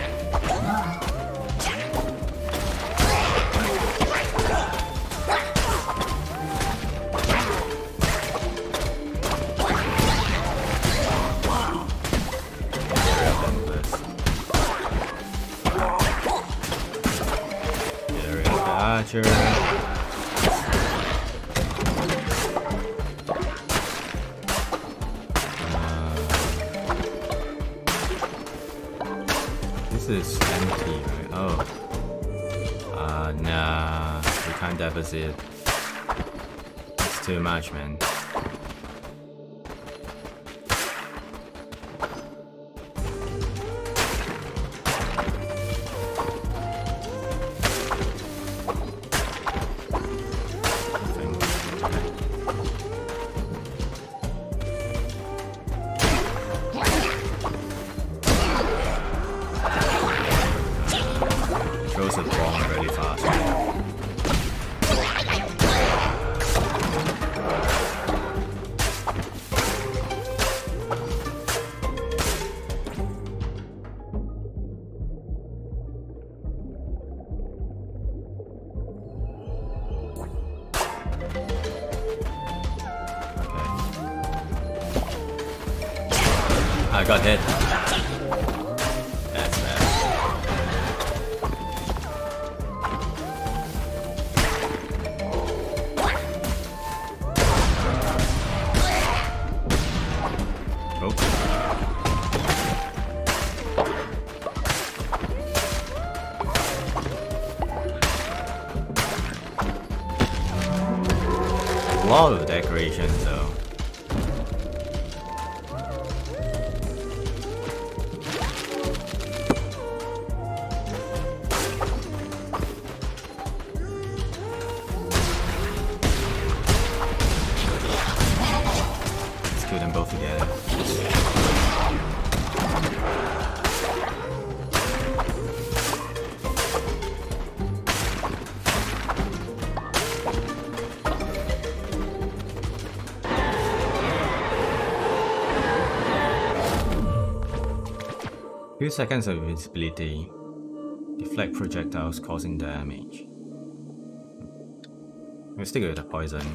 Seconds of invisibility. Deflect projectiles causing damage. We'll stick with the poison.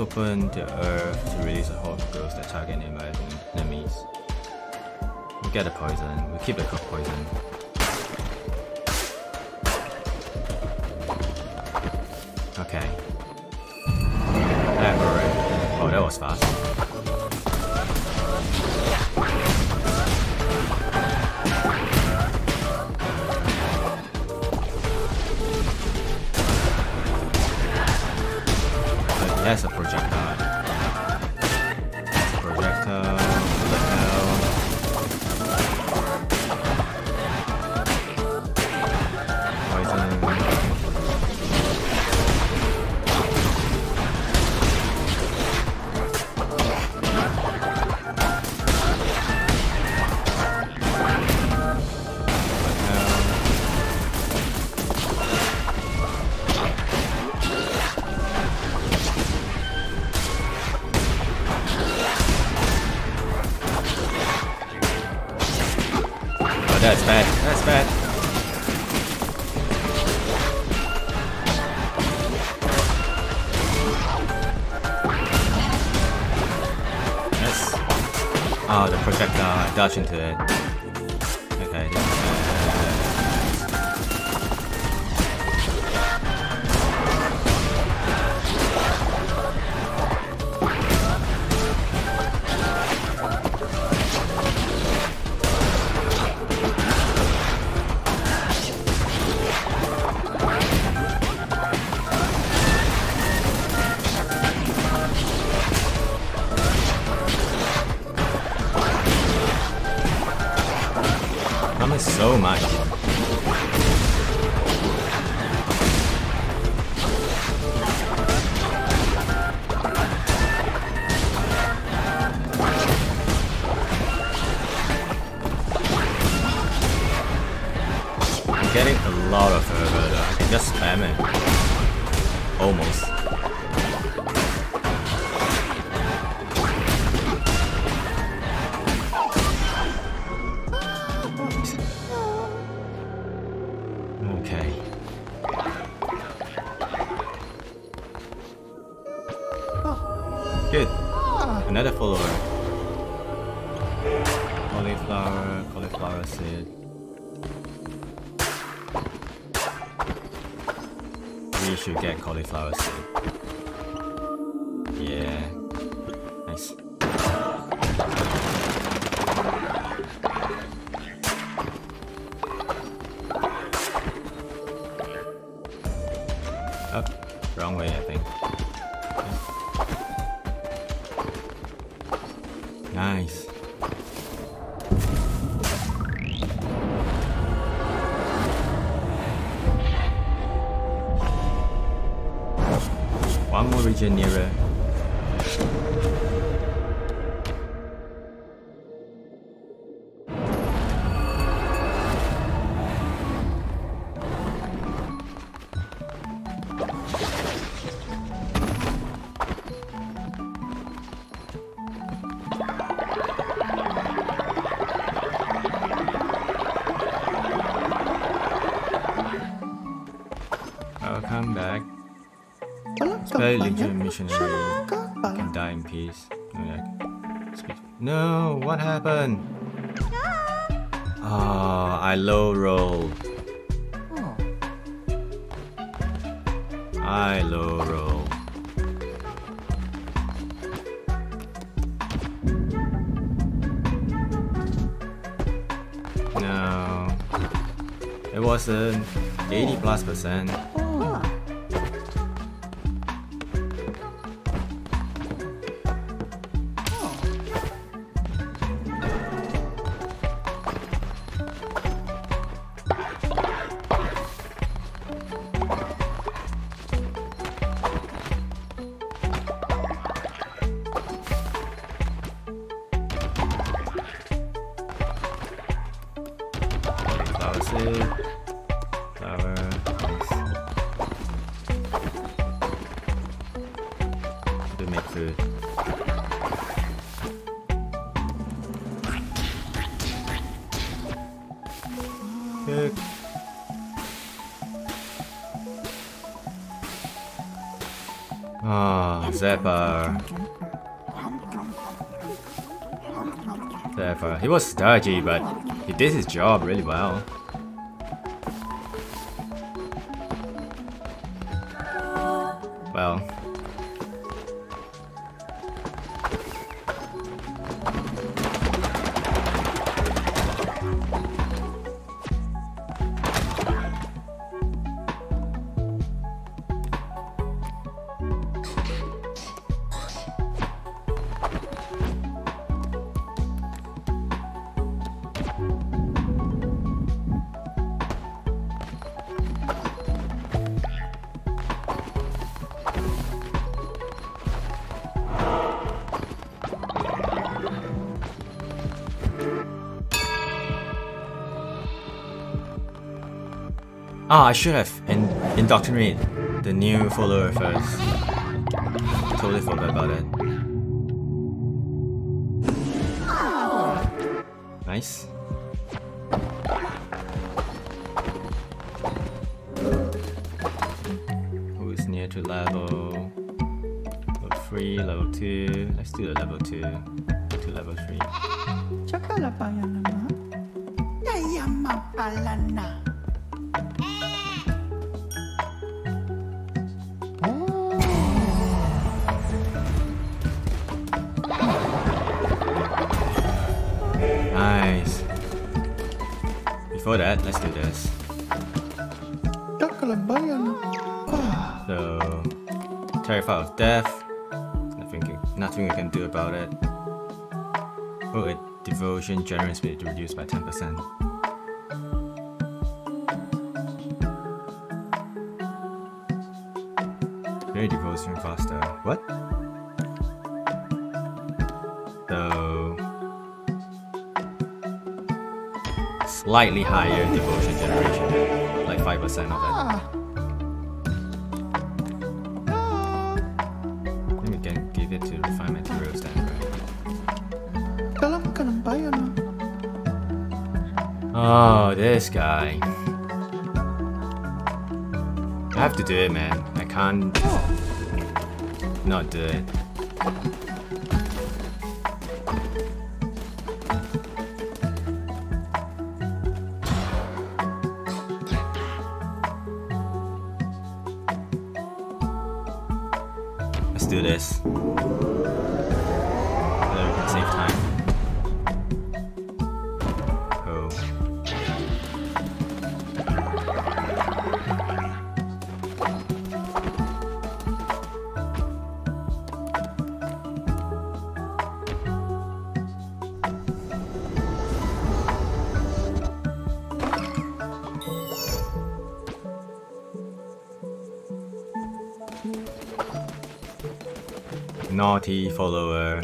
open the earth to release a hot of that target nearby enemies. We get the poison, we keep the cook poison. Okay. That, oh, that was fast. Projectile, dodge into it. Get One Kampanya. Legion Missionary. Kapal. Can die in peace. No, what happened? Ah, I low roll. I low roll. No, it was an 80 plus percent. Dodgy, but he did his job really well. Well. Should have in indoctrinate the new follower first. Totally forgot about it. Devotion generous speed reduced by 10%. Very devotion faster. What? So slightly higher devotion generation, like 5% of it. Have to do it, man. I can't oh. not do it. Naughty follower.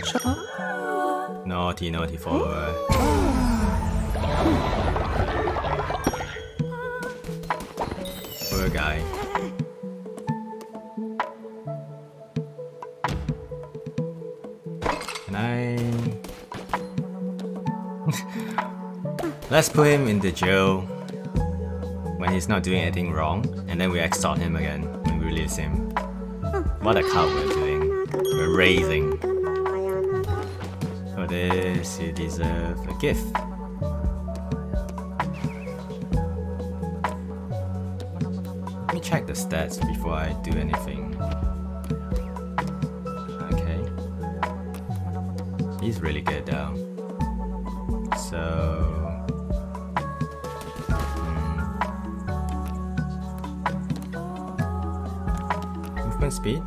Naughty, naughty follower. Poor guy. Can I? Let's put him in the jail when he's not doing anything wrong, and then we extort him again when we release him. What a coward we're doing. We're raising. For this, you deserve a gift. Let me check the stats before I do anything. Okay. He's really good though. So. hmm. Movement speed?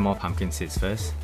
More pumpkin seeds first.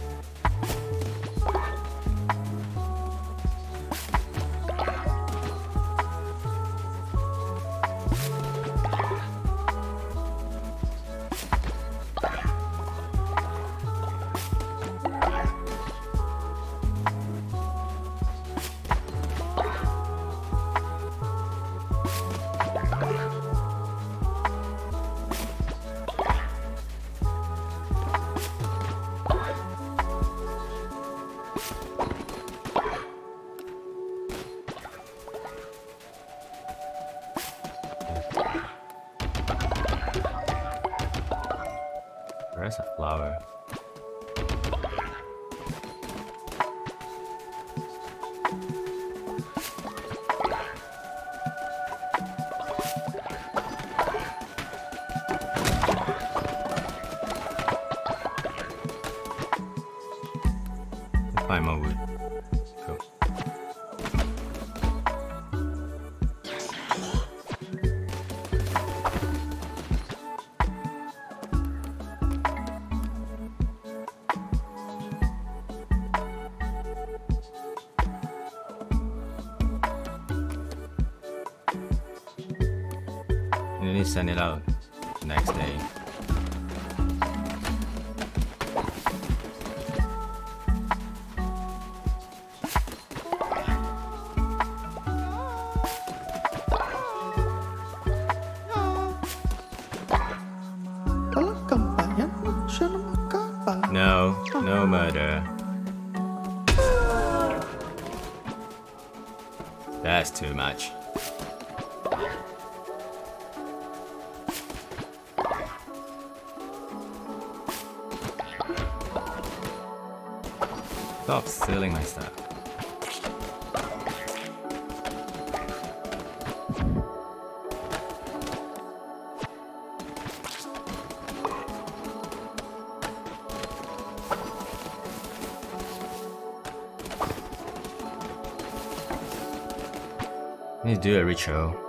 Need to do a ritual.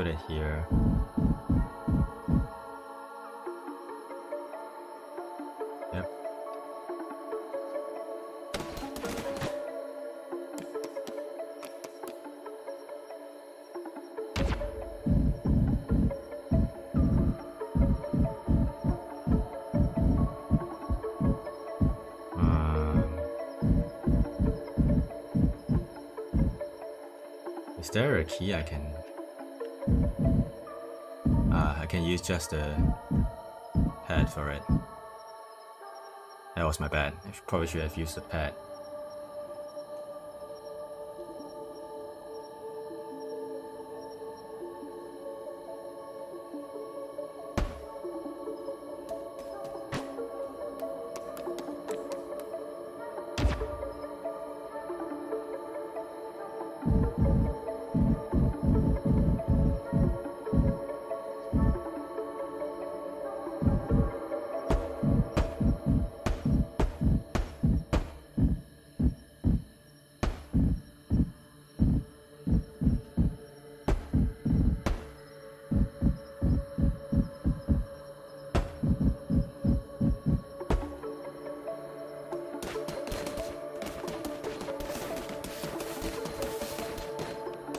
Put it here. Yep. Um, is there a key I can can use just the pad for it. That was my bad. I probably should have used the pad.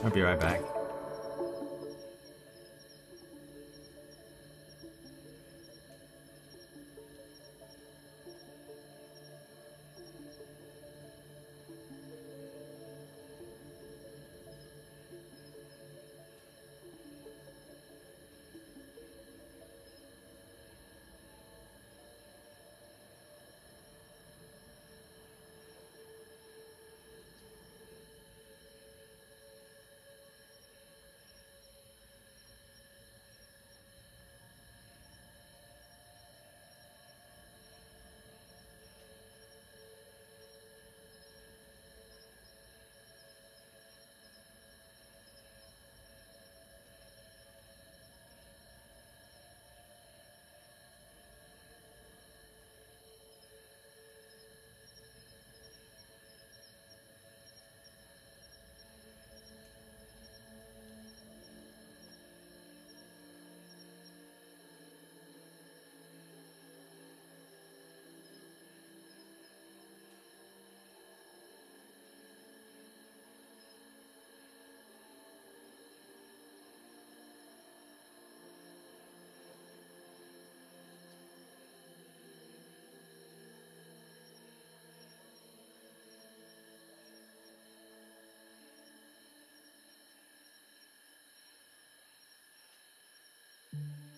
I'll be right back. Mm.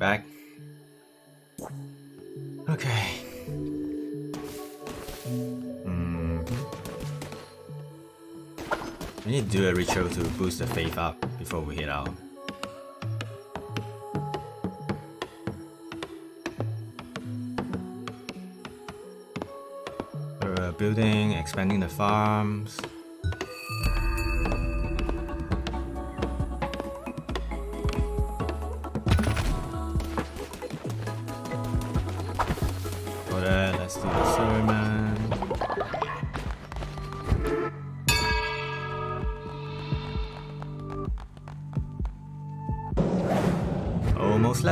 Back. Okay. Mm. We need to do a ritual to boost the faith up before we head out. Building, expanding the farms.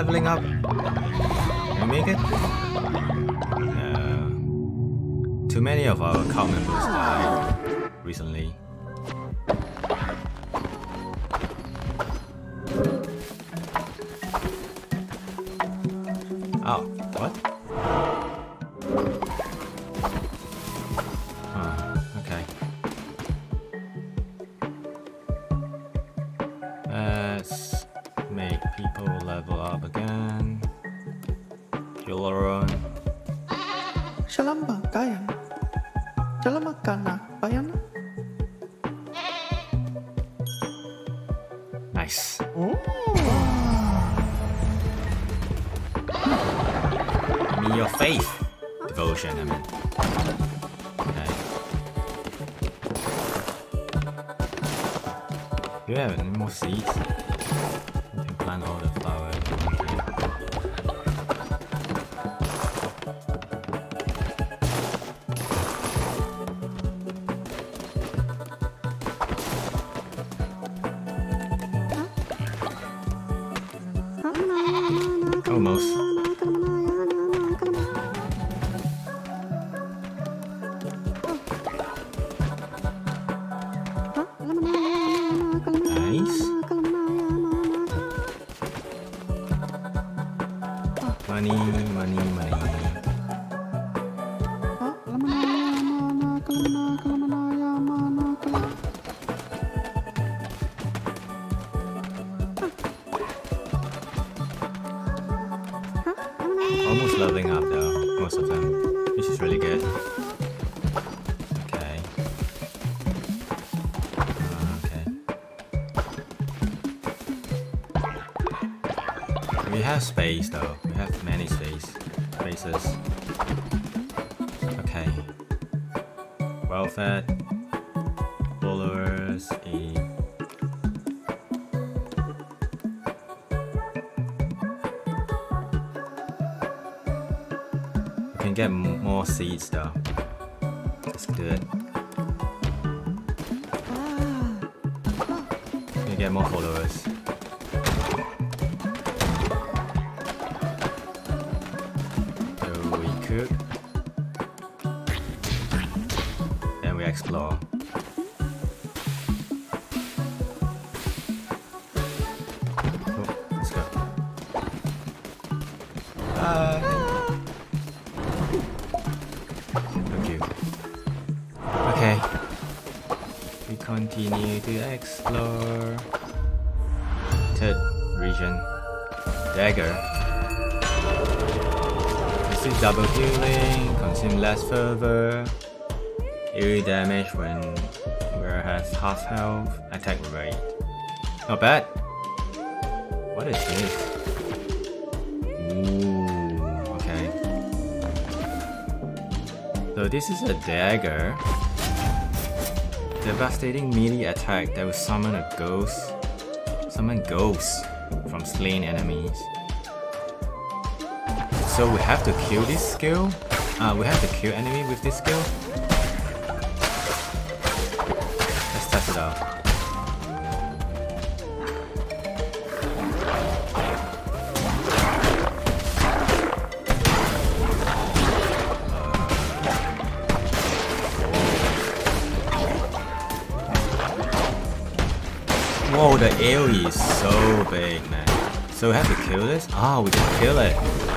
Leveling up. Can we make it? No. Too many of our cult members died recently. You have any get more seeds though. That's good. Ah. We can get more followers. Dagger. is double healing, consume less fervor. Eerie damage when wearer has half health, attack rate. Not bad. What is this? Ooh, okay. So this is a dagger. Devastating melee attack that will summon a ghost. Summon ghosts from slain enemies. So we have to kill this skill? Uh, we have to kill enemy with this skill? Let's test it out. Whoa, the AoE is so big, man. So we have to kill this? Ah, we can kill it.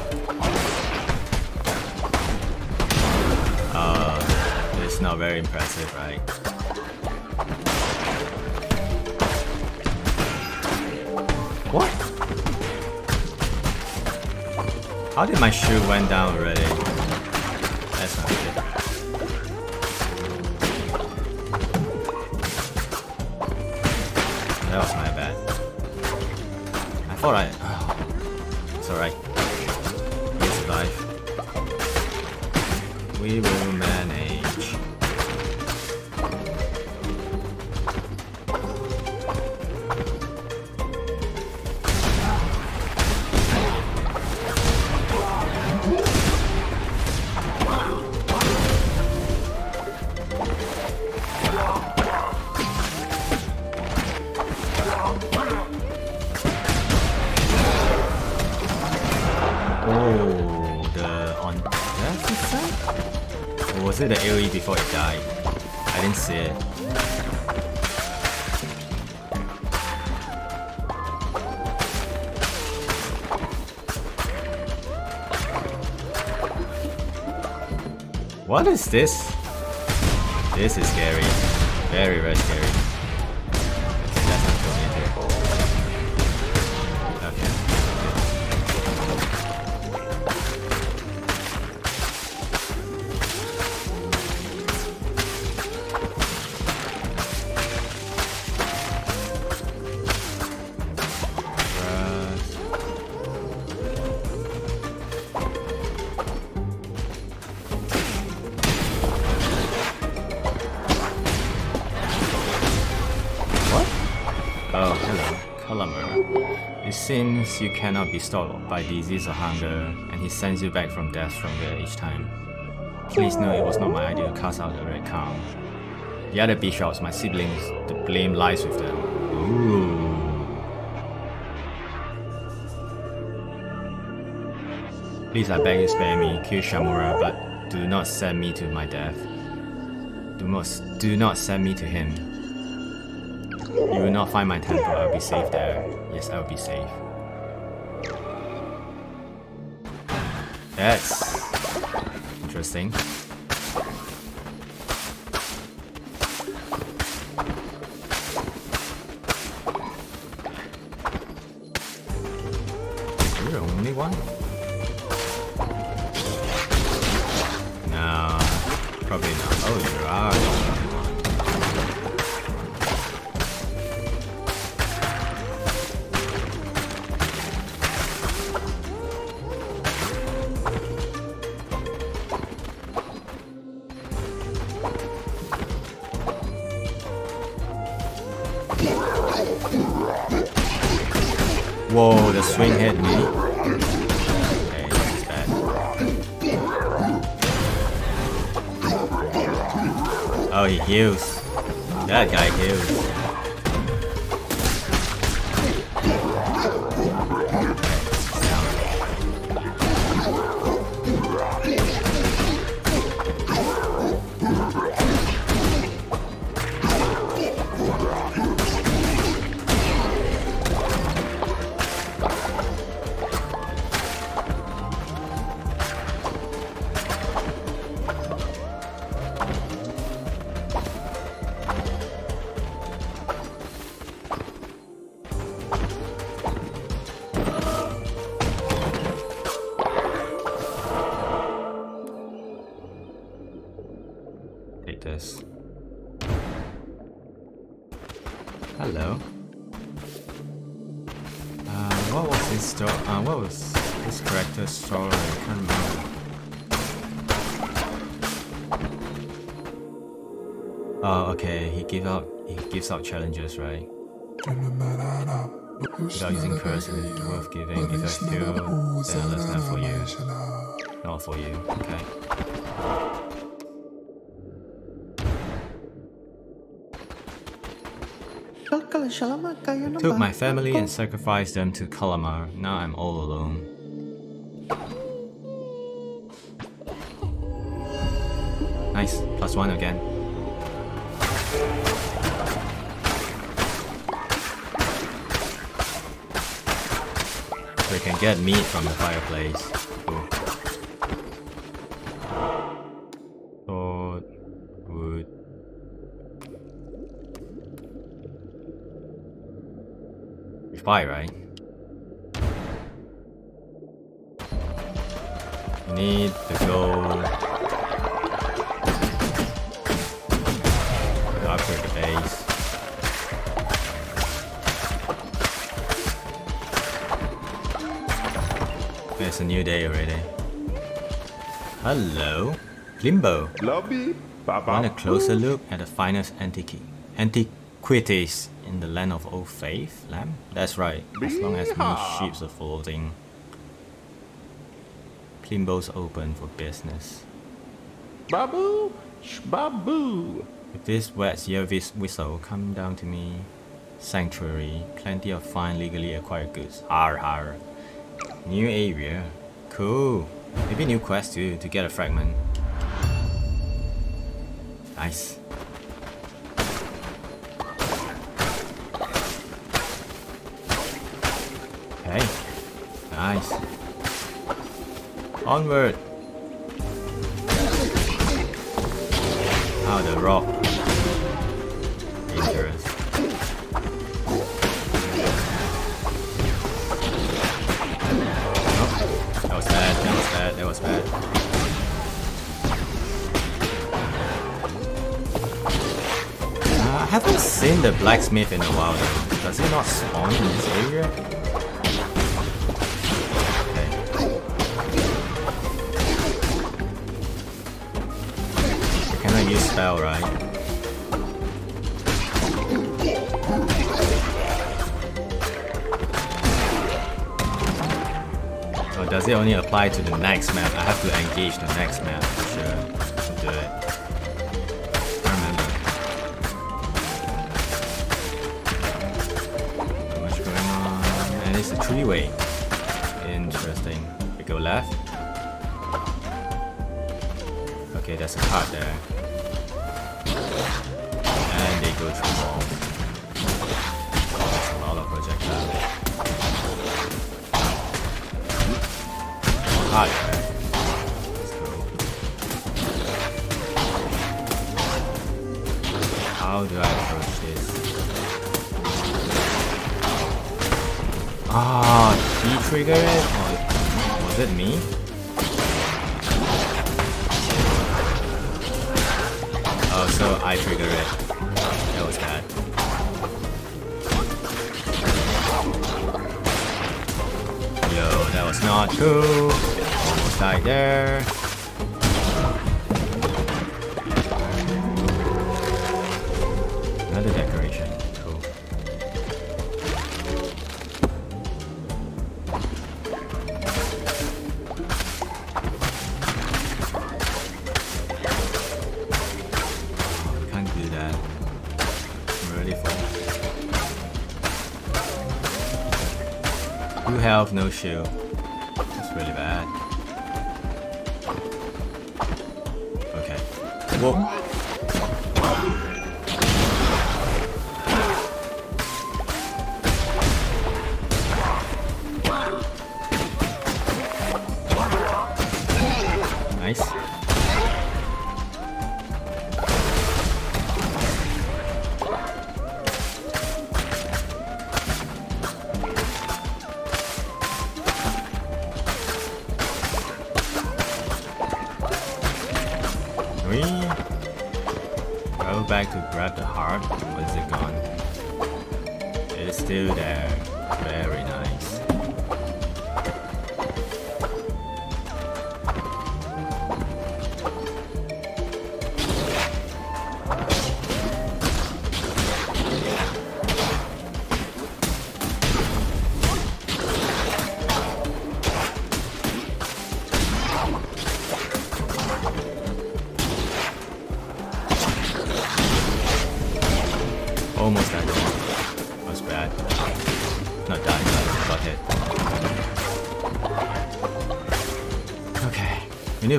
What is this? This is scary. Very, you cannot be stopped by disease or hunger, and he sends you back from death stronger each time. Please know it was not my idea to cast out the Red Calm. The other bishops, my siblings, the blame lies with them. Ooh. Please, I beg you spare me, kill Shamura, but do not send me to my death. Do not, do not send me to him. You will not find my temple, I will be safe there. Yes, I will be safe. That's interesting. Gives out challenges, right? Without using curse, it is worth giving. If I feel, then that's not for you. Not for you. Okay. Took my family and sacrificed them to Kallamar. Now I'm all alone. Nice. Plus one again. Get meat from the fireplace. Cool. Wood. Fight, right? Hello, Limbo. Lobby, Want a closer look at the finest antiqui antiquities in the land of old faith, Lamb? That's right, as long as Yeehaw. ships are floating. Plimbo's open for business. Babu, shbabu. If this wets your whistle, come down to me. Sanctuary, plenty of fine legally acquired goods. Har har. New area. Cool. Maybe new quest too, to get a fragment. Nice. Okay. Nice. Onward. Ah, the rock. Haven't seen the blacksmith in a while though. Does he not spawn in this area? Okay. Cannot use spell, right? Does it only apply to the next map? I have to engage the next map for sure Three-way. Interesting. We go left. Okay, there's a card there. And they go through walls. Or was it me?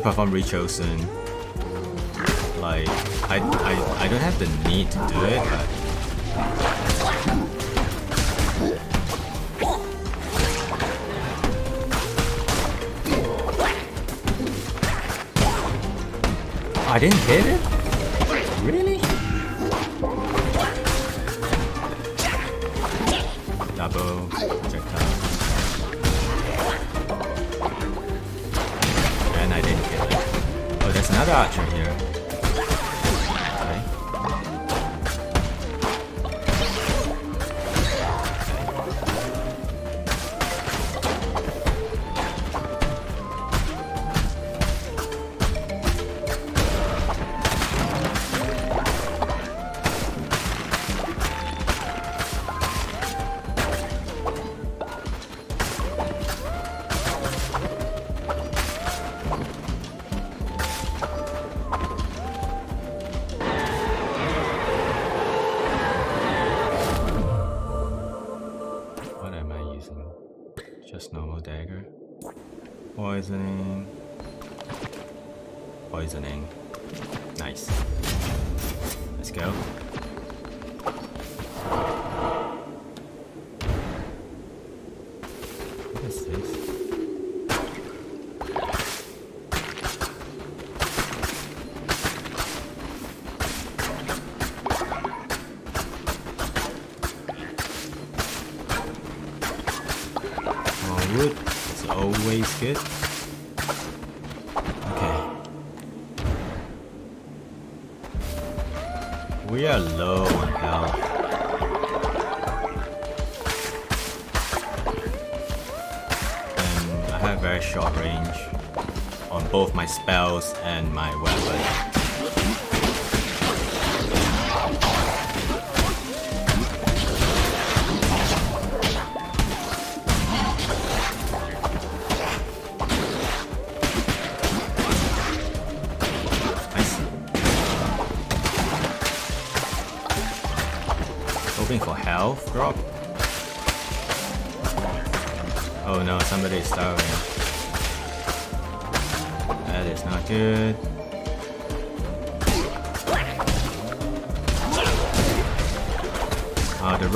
Perform ritual soon. Like, I, I, I don't have the need to do it, but... I didn't hit it?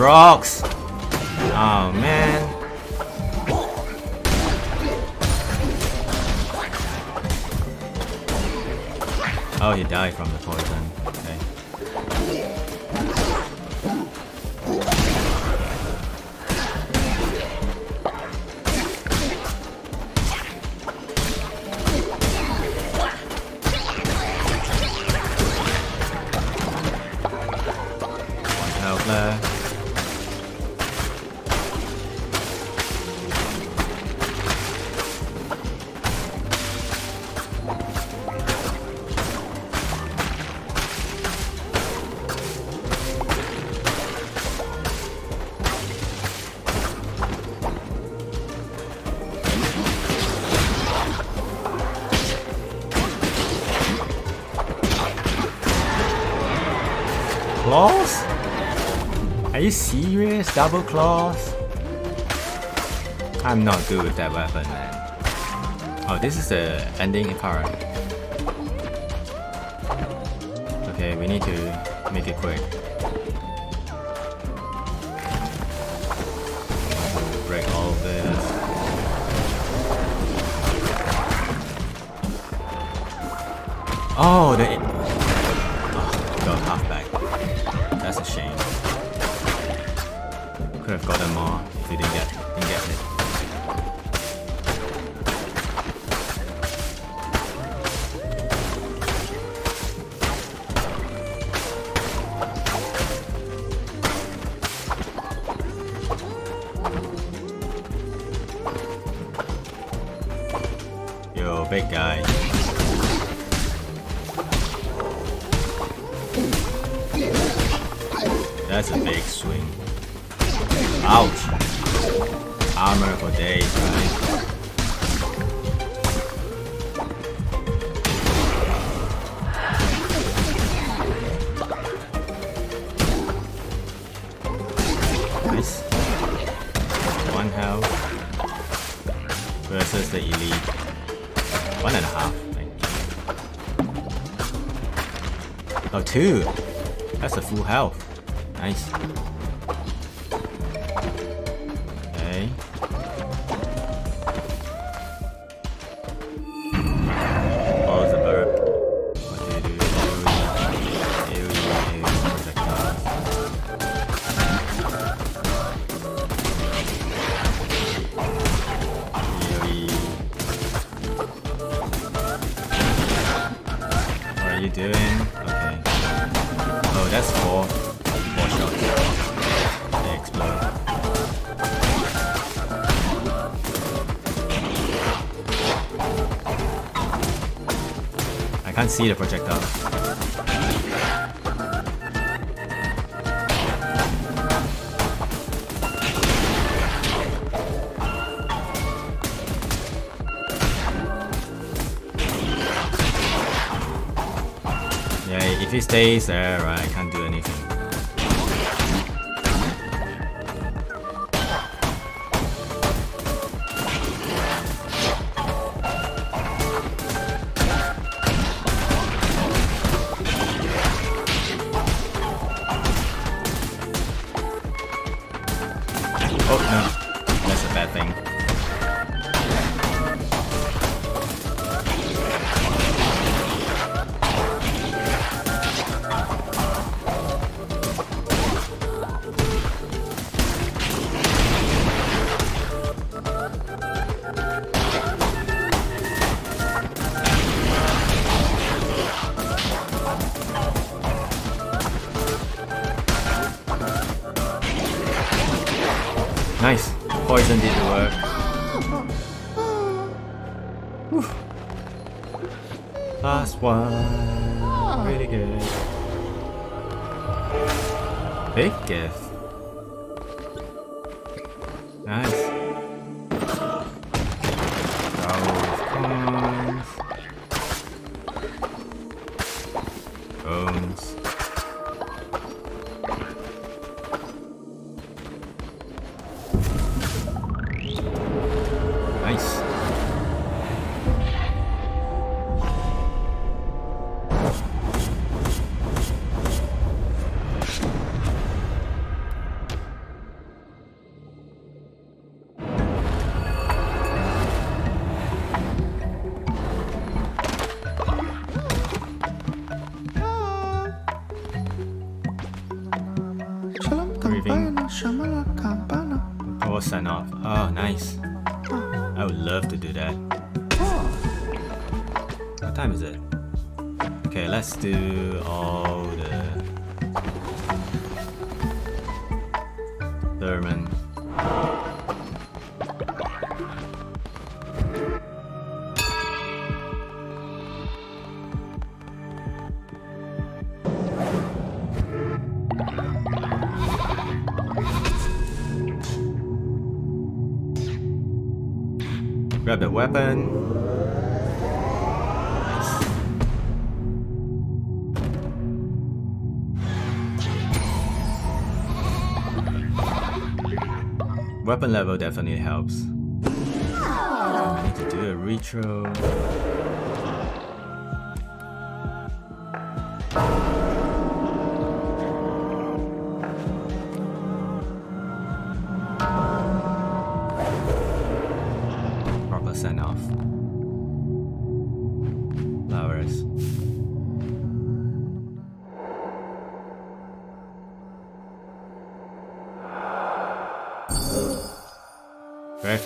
Bro. serious? Double claws? I'm not good with that weapon, man. Oh, this is the ending part. Okay, we need to make it quick. That's a full health. see the projectile. Yeah, if he stays there, right. grab the weapon. Weapon level definitely helps. I need to do a retro.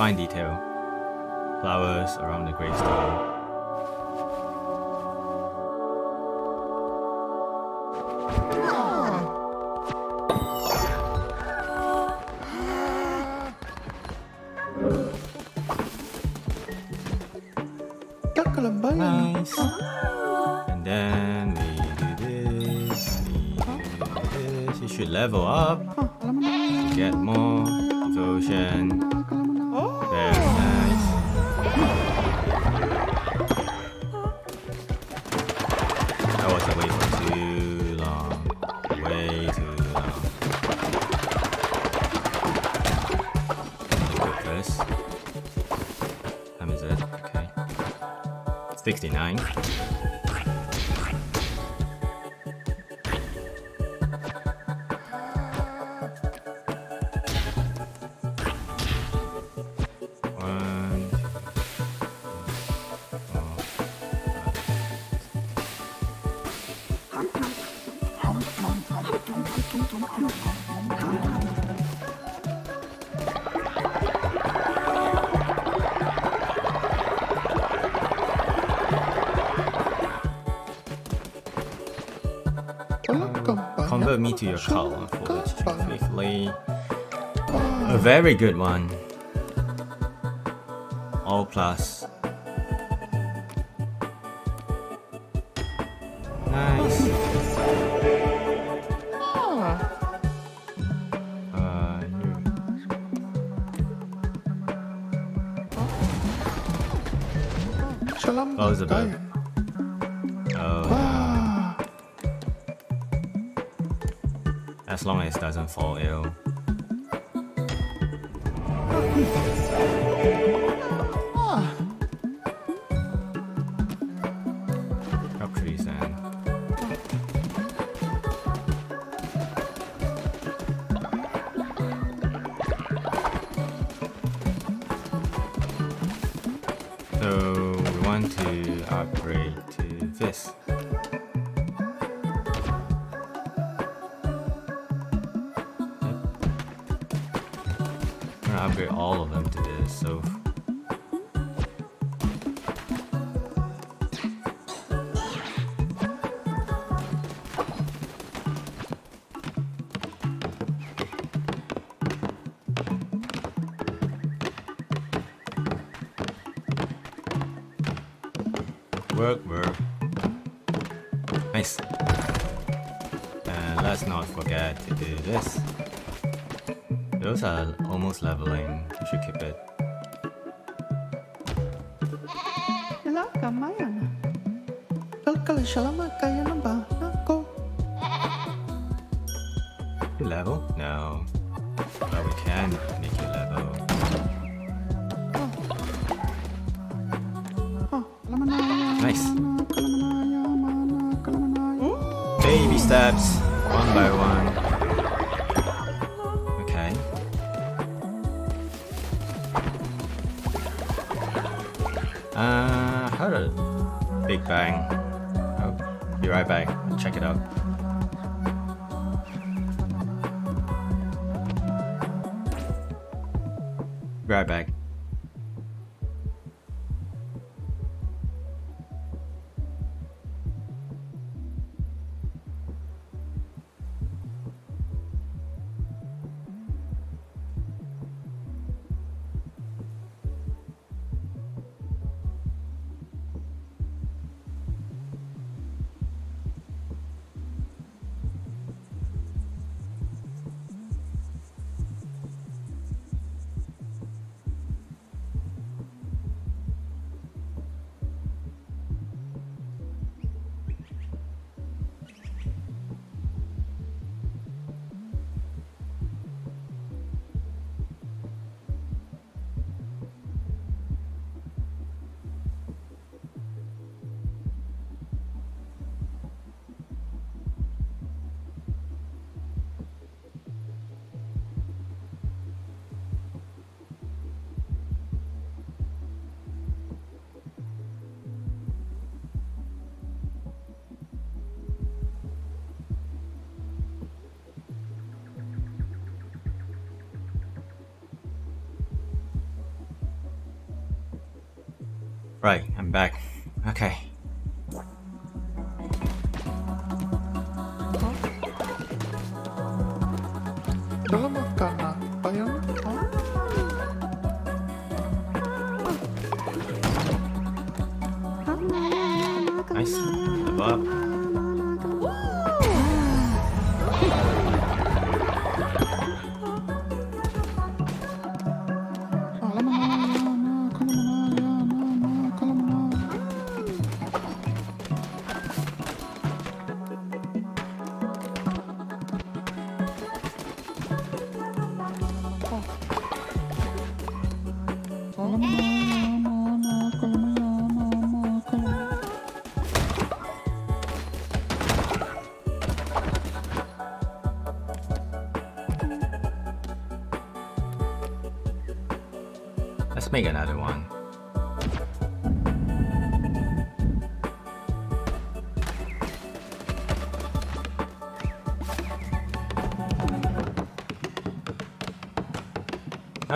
fine detail. Flowers around the gravestone. me to your column for the briefly. A very good one. All plus. Nice. Mana, kalamanaya, mana, kalamanaya. Baby steps, one by one. Okay. Uh, how to Big Bang? Oh, be right back. Check it out. Be right back.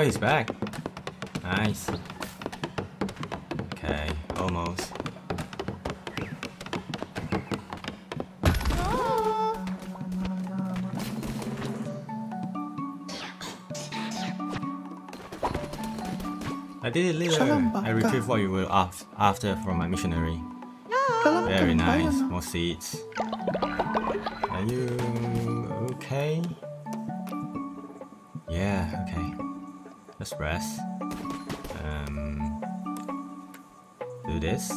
Oh, he's back. Nice. Okay, almost. I did it later. I retrieved what you were after from my missionary. Very nice. More seeds. Are you okay? Let's rest. Um, do this.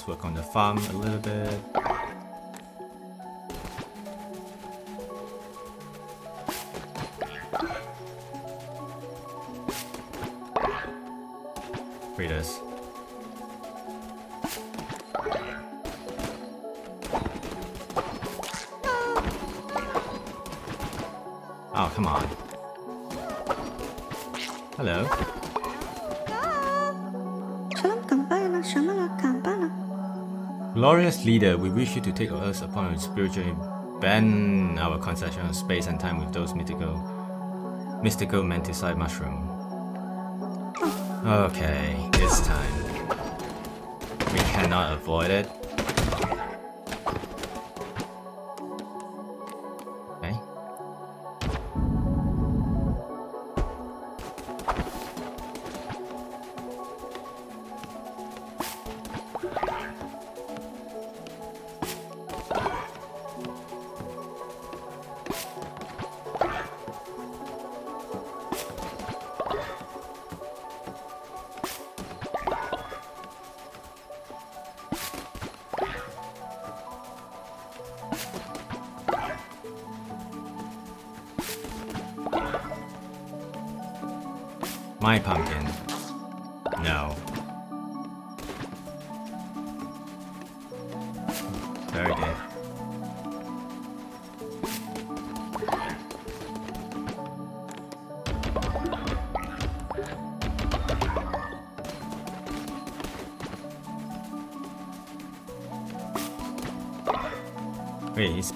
guys work on the farm a little bit. As leader, we wish you to take us upon spiritually bend our concession of space and time with those mythical, mystical menticide mushroom. Okay, it's time. We cannot avoid it.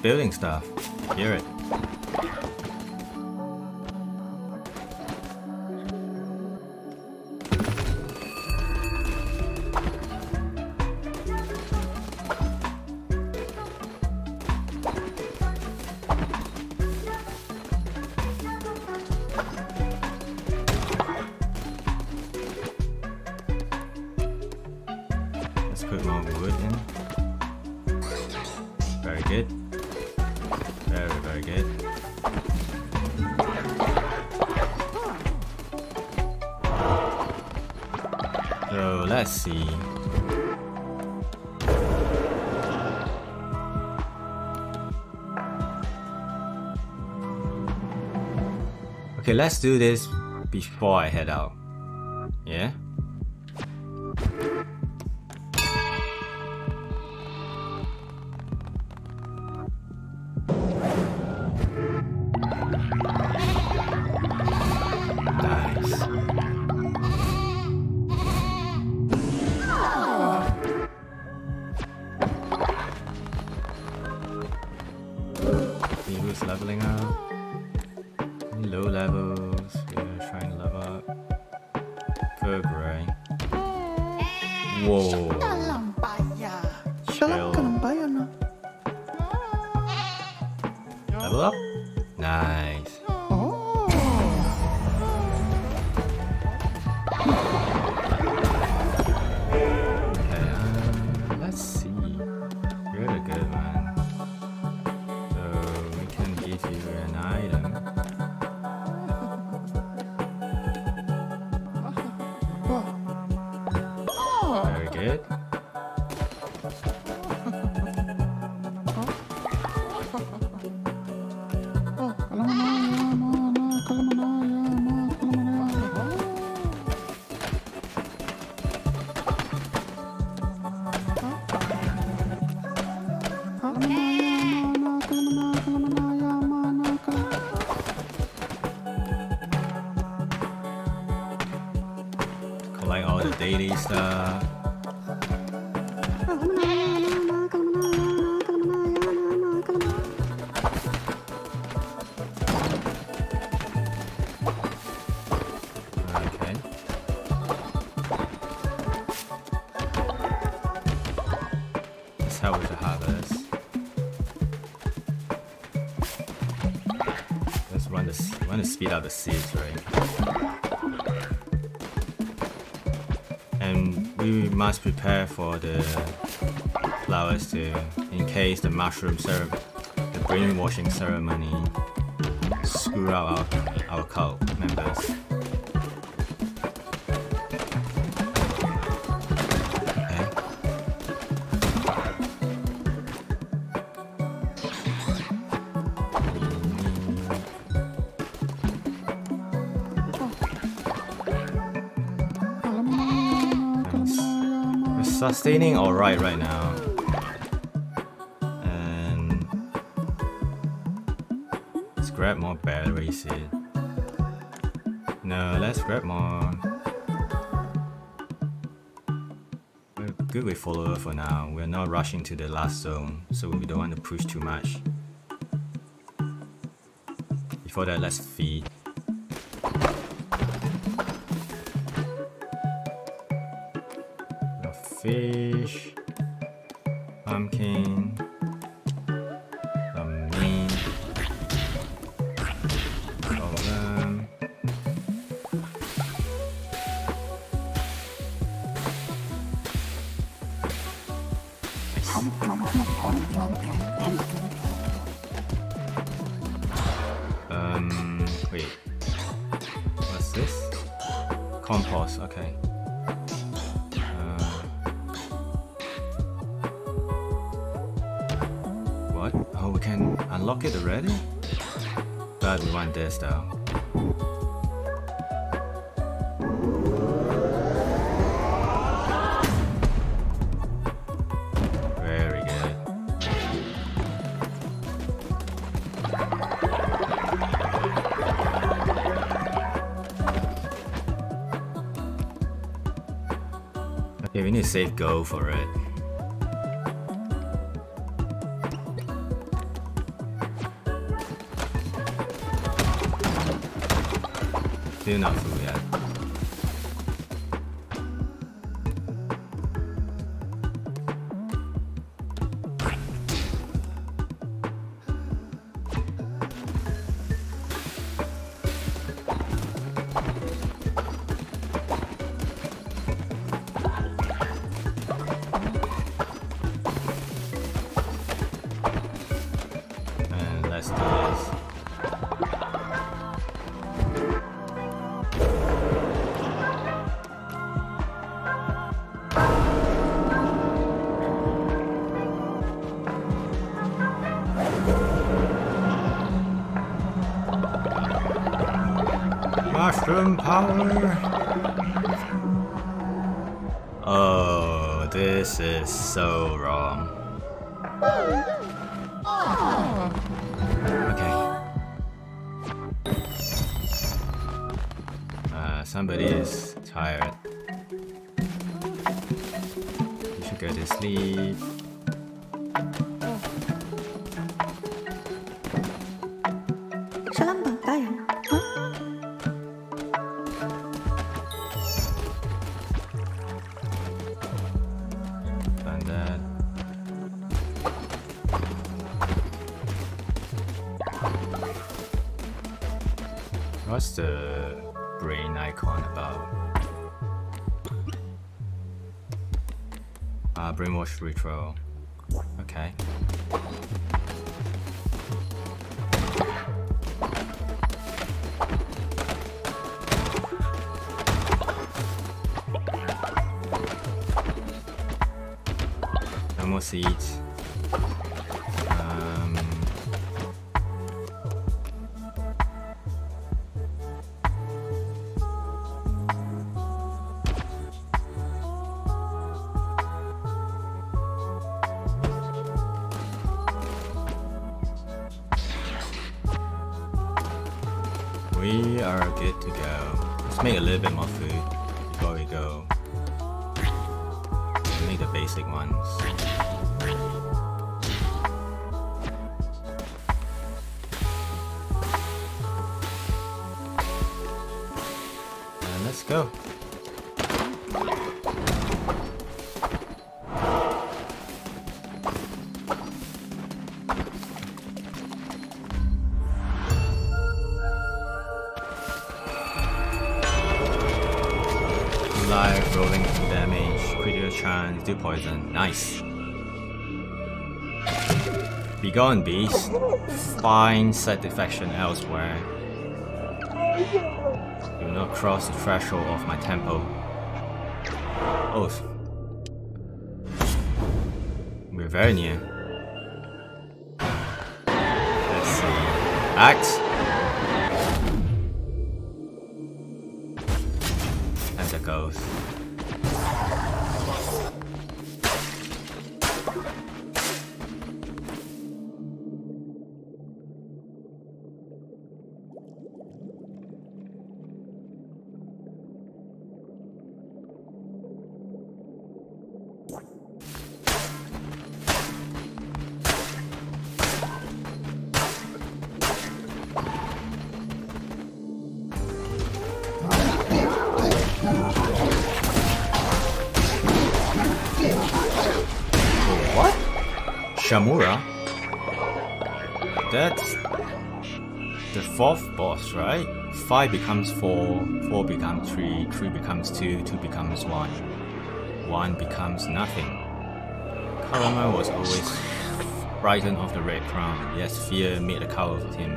building stuff. Okay, let's do this before I head out. Shut up, Caramba, no. Level up? the seeds, right? And we must prepare for the flowers to, in case the mushroom ceremony, the brainwashing ceremony screw up our, our cult members. Sustaining alright right now. And let's grab more battery seed. No, let's grab more. We're good with follower for now. We're not rushing to the last zone, so we don't want to push too much. Before that, let's feed. We need to save go for it. Not power! Oh, this is so Okay. No more seeds. Gone, beast. Find satisfaction elsewhere. Do not cross the threshold of my temple. Oh. We're very near. 5 becomes 4, 4 becomes 3, 3 becomes 2, 2 becomes 1. 1 becomes nothing. Kallamar was always frightened of the red crown, Yes, fear made a coward of him.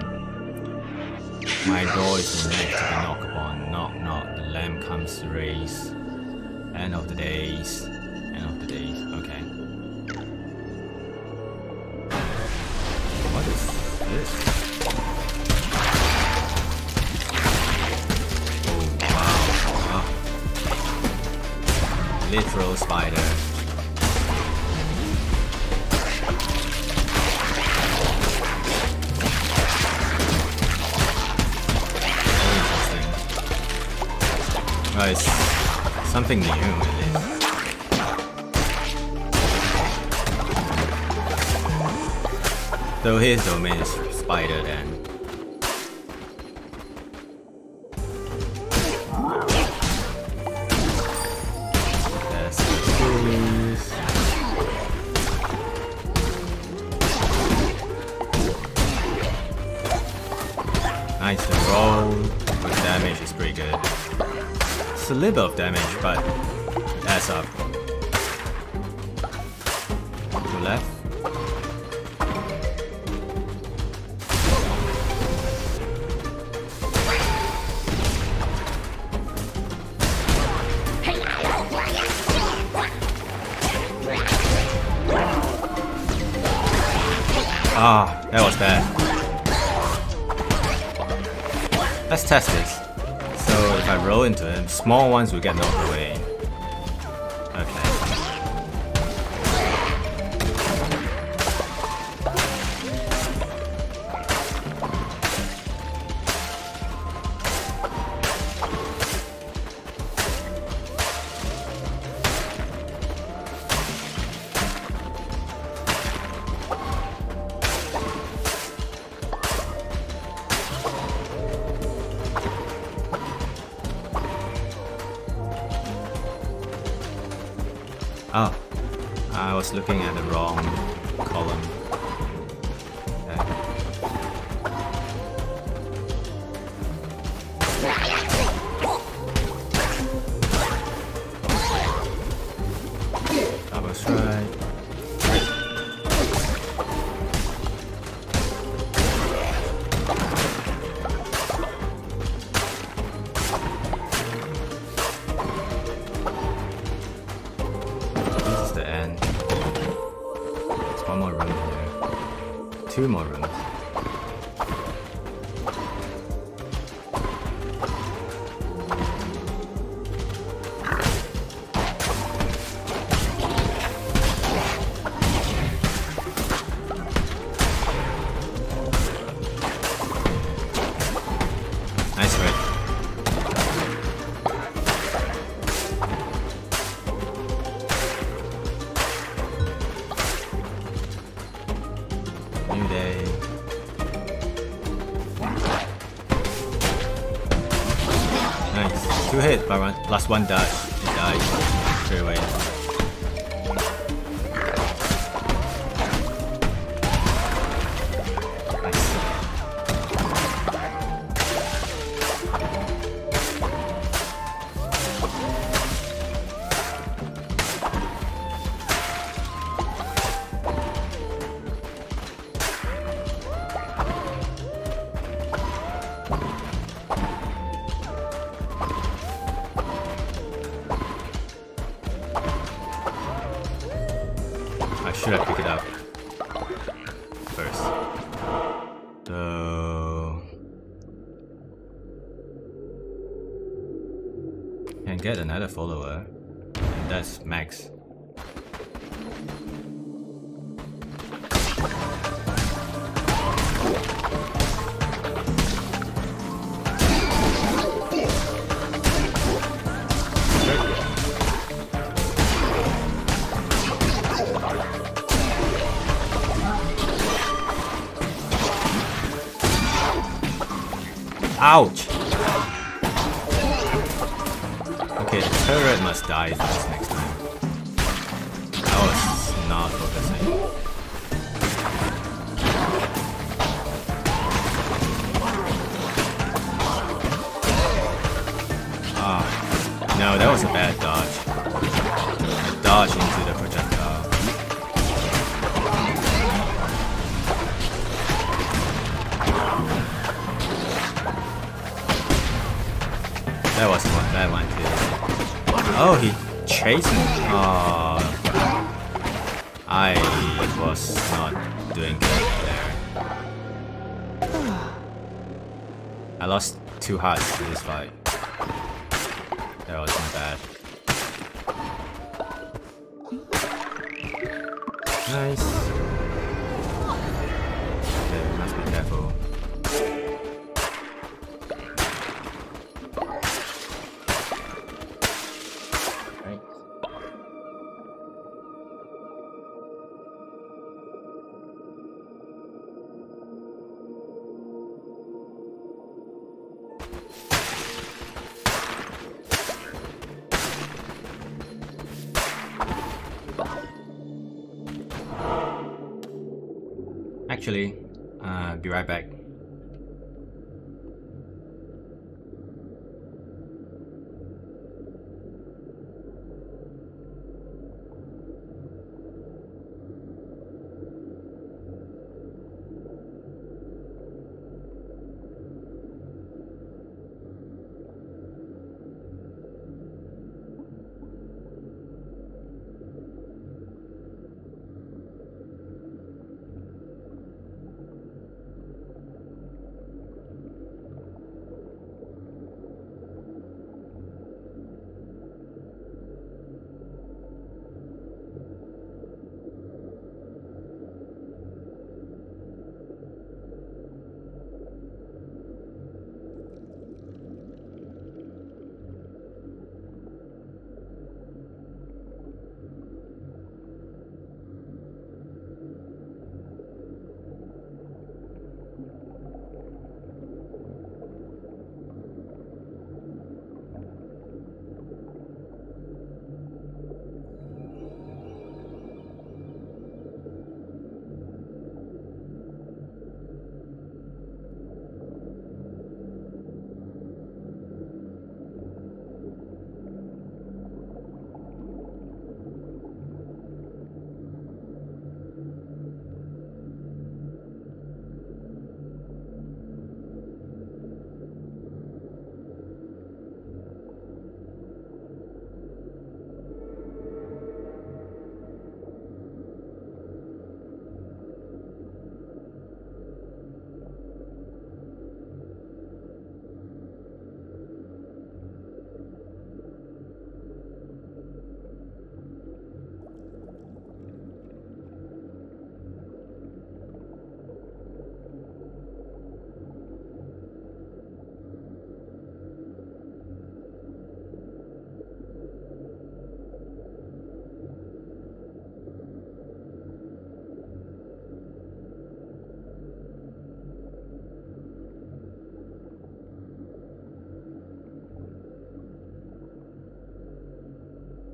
My door is the next to be knocked upon, knock knock, the lamb comes to raise. End of the days. Spider. Interesting. Nice. Something new least. So his domain is spider then. Bit of damage, but that's up. Small ones will get knocked away. One, last Ouch! Okay, the turret must die though.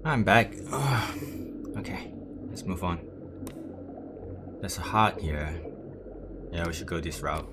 I'm back. Ugh. Okay, let's move on. There's a heart here. Yeah, we should go this route.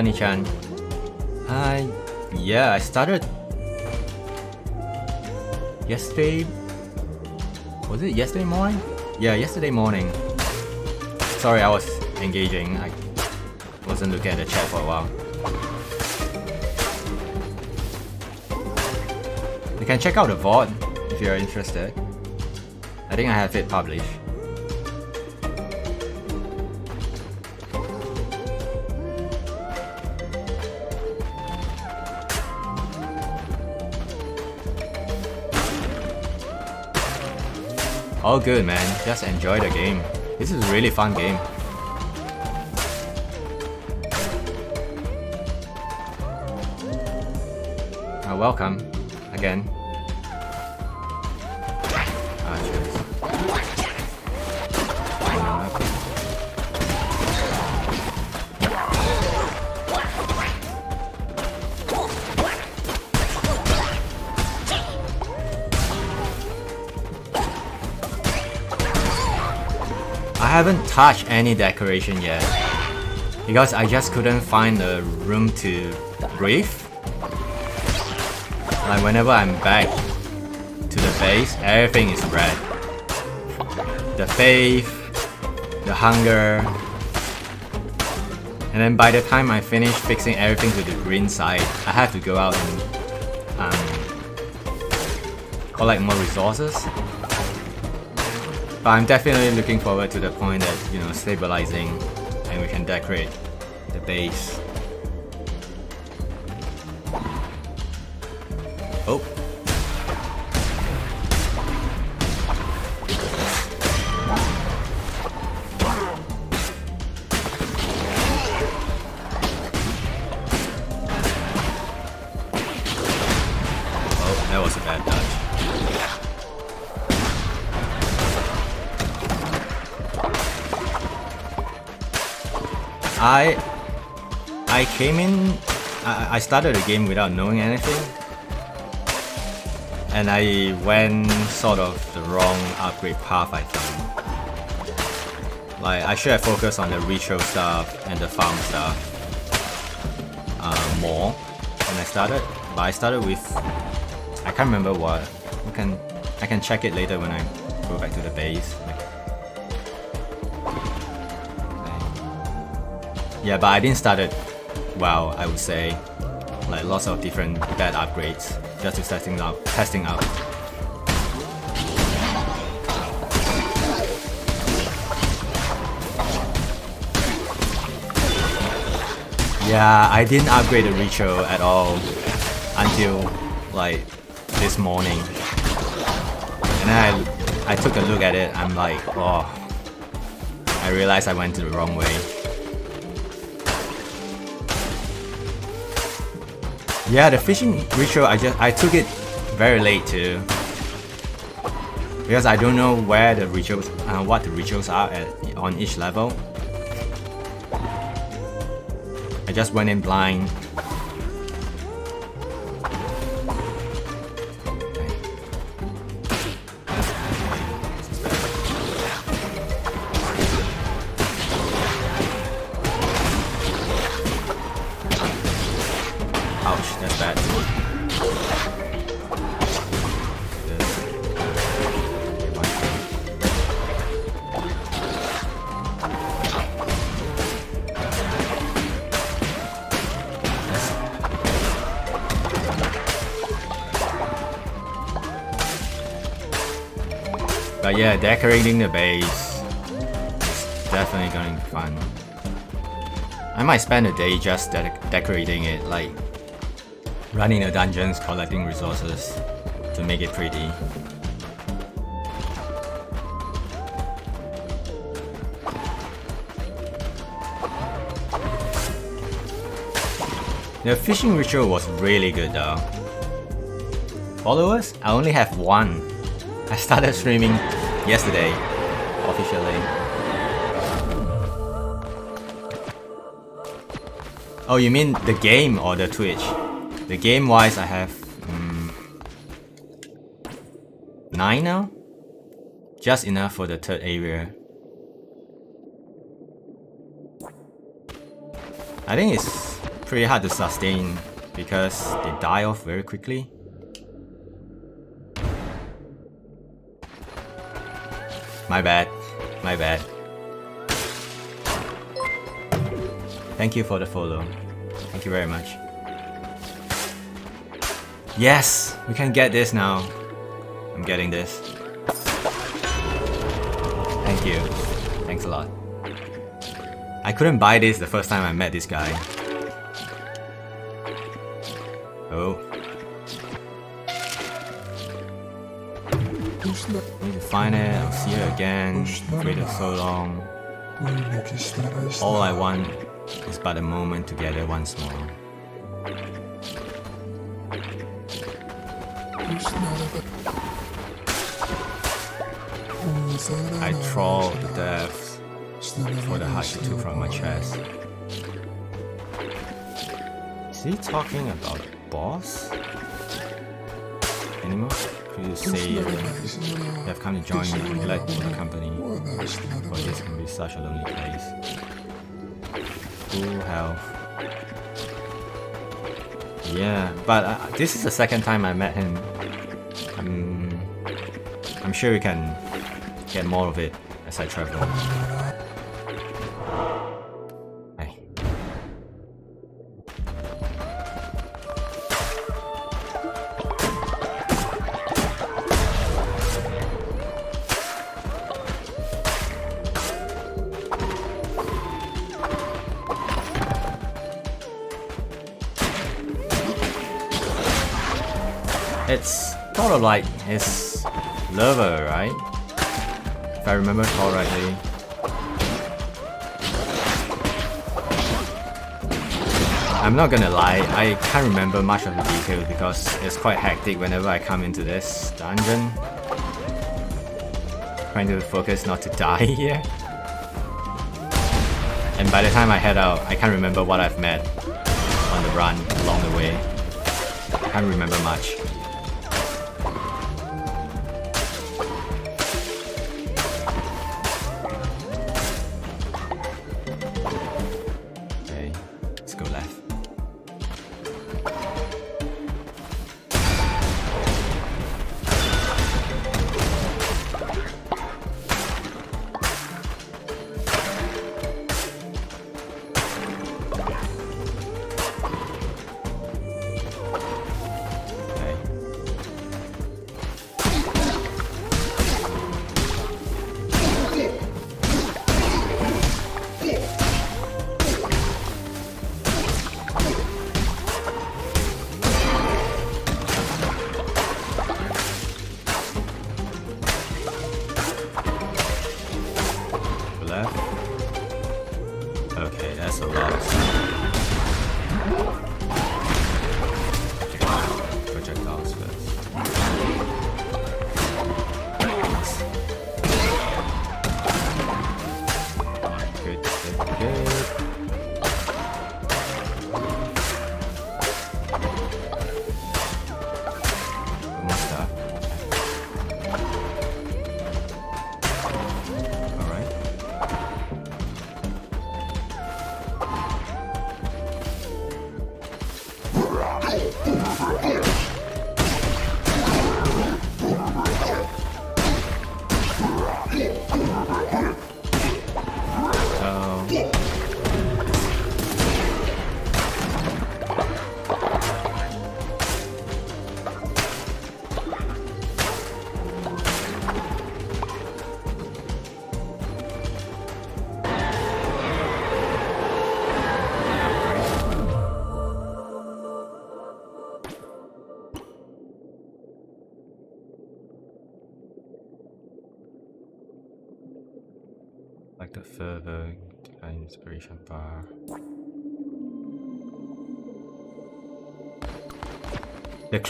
Honey-chan. Hi. Yeah, I started yesterday. Was it yesterday morning? Yeah, yesterday morning. Sorry, I was engaging. I wasn't looking at the chat for a while. You can check out the VOD if you're interested. I think I have it published. All good, man. Just enjoy the game. This is a really fun game. Uh, welcome haven't any decoration yet because I just couldn't find a room to breathe. Like whenever I'm back to the base, everything is red. The faith, the hunger, and then by the time I finish fixing everything to the green side, I have to go out and um, collect more resources. But I'm definitely looking forward to the point that, you know, stabilizing and we can decorate the base. Started the game without knowing anything and I went sort of the wrong upgrade path I think. Like I should have focused on the ritual stuff and the farm stuff uh, more when I started. But I started with I can't remember what. I can I can check it later when I go back to the base. Yeah, but I didn't start it well, I would say. Like lots of different bad upgrades just to testing out testing out. Yeah, I didn't upgrade the ritual at all until like this morning. And then I I took a look at it, I'm like, oh I realized I went the wrong way. Yeah, the fishing ritual, I just I took it very late too. Because I don't know where the rituals, uh, what the rituals are at on each level. I just went in blind. Decorating the base is definitely going to be fun. I might spend a day just de decorating it, like running the dungeons, collecting resources to make it pretty. The fishing ritual was really good though. Followers? I only have one. I started streaming yesterday, officially. Oh, you mean the game or the Twitch? The game wise, I have um, nine now. Just enough for the third area. I think it's pretty hard to sustain because they die off very quickly. My bad. My bad. Thank you for the follow. Thank you very much. Yes! We can get this now. I'm getting this. Thank you. Thanks a lot. I couldn't buy this the first time I met this guy. Oh. Need to find it, I'll see her again. Waited so long. All I want is but a moment together once more. I troll the depths for the heart you took from my chest. Is he talking about boss? Anymore? You say you have come to join me? I'm glad for the company. For this can be such a lonely place. Full health. Yeah, but uh, this is the second time I met him. I'm, I'm sure we can get more of it as I travel. Like his lover, right? If I remember correctly. I'm not gonna lie, I can't remember much of the details because it's quite hectic whenever I come into this dungeon. Trying to focus not to die here. And by the time I head out, I can't remember what I've met on the run along the way. I Can't remember much.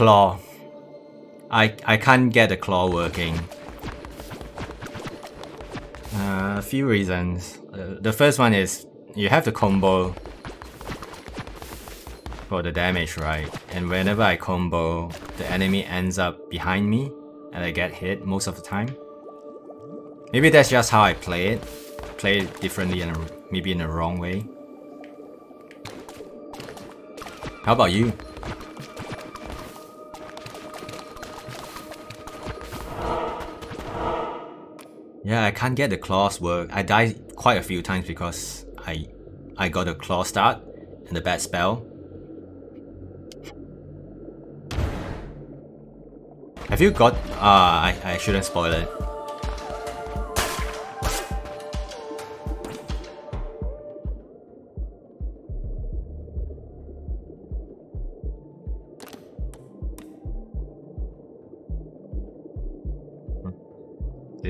Claw. I I can't get the claw working. Uh, a few reasons. Uh, the first one is you have to combo for the damage, right? And whenever I combo, the enemy ends up behind me and I get hit most of the time. Maybe that's just how I play it. Play it differently and maybe in the wrong way. How about you? I can't get the claws work. I died quite a few times because I I got a claw start and a bad spell. Have you got... Ah, uh, I, I shouldn't spoil it.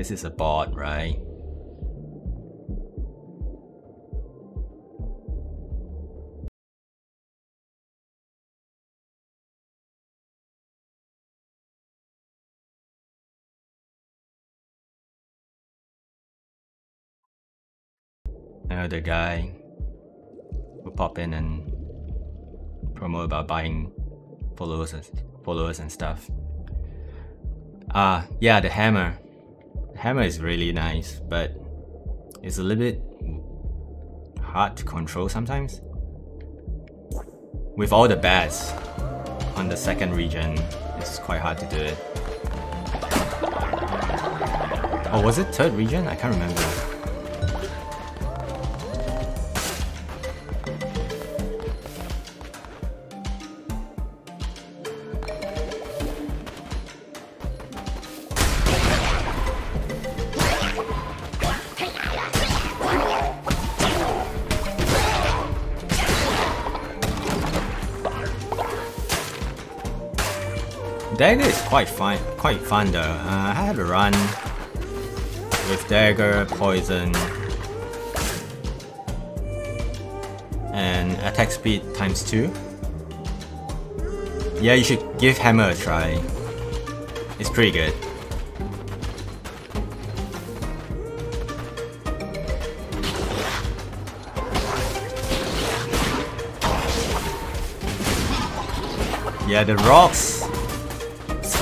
This is a bot, right? Now the guy will pop in and promote about buying followers and followers and stuff. Ah, uh, yeah, the hammer hammer is really nice, but it's a little bit hard to control sometimes. With all the bats on the second region, it's quite hard to do it. Oh, was it third region? I can't remember. Quite fun, quite fun though. Uh, I had a run with Dagger, Poison, and attack speed times 2. Yeah, you should give Hammer a try. It's pretty good. Yeah, the rocks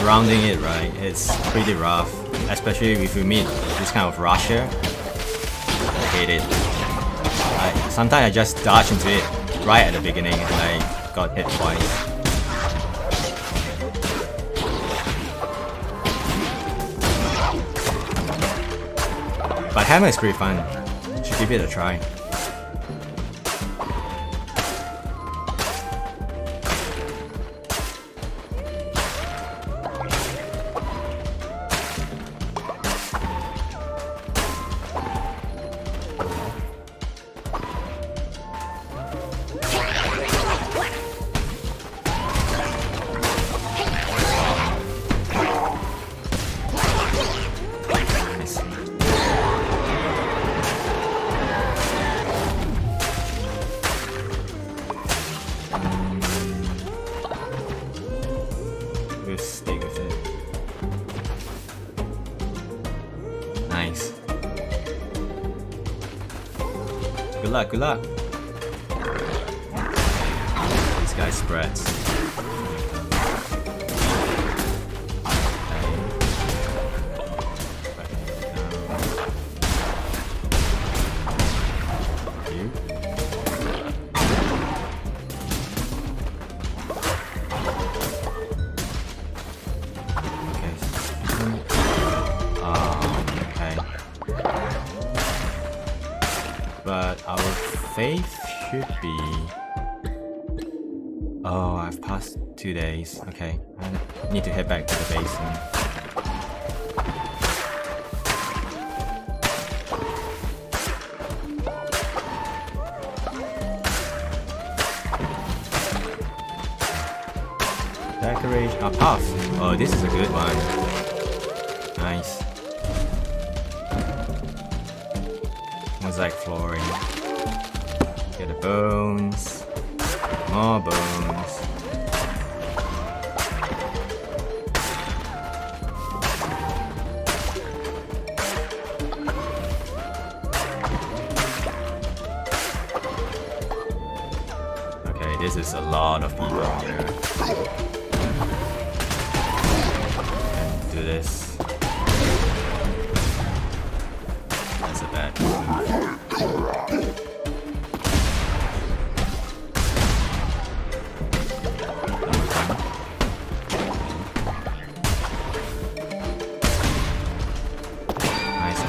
surrounding it, right, it's pretty rough. Especially if you meet this kind of rusher. I hate it. I, sometimes I just dodge into it right at the beginning and I got hit twice. But Hammer is pretty fun. Should give it a try. Good back to the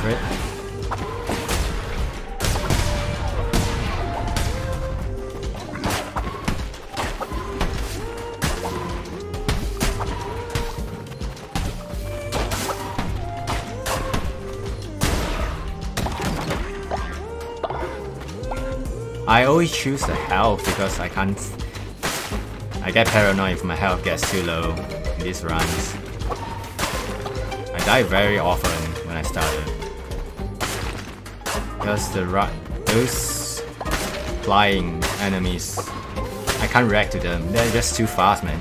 right? I always choose the health because I can't... I get paranoid if my health gets too low in these runs. I die very often when I started. That's the right. Those flying enemies. I can't react to them. They're just too fast, man.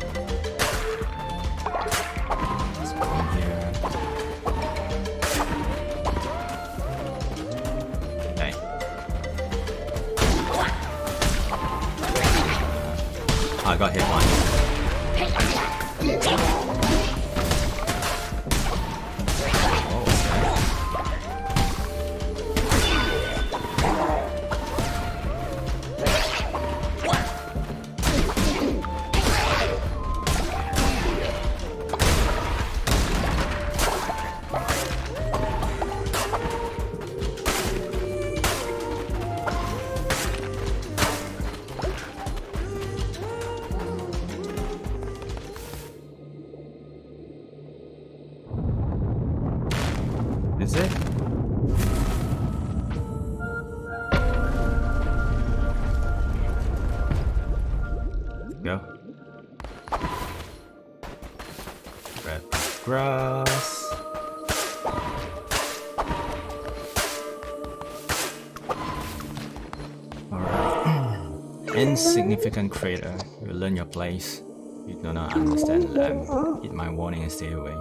trader, you learn your place. You do not understand them. Eat my warning and stay away.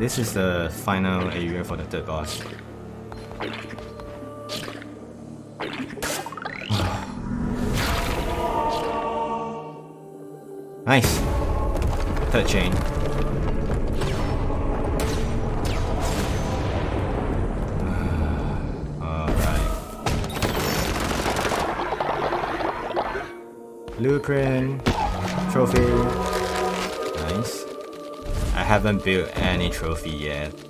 This is the final area for the third boss. Haven't built any trophy yet.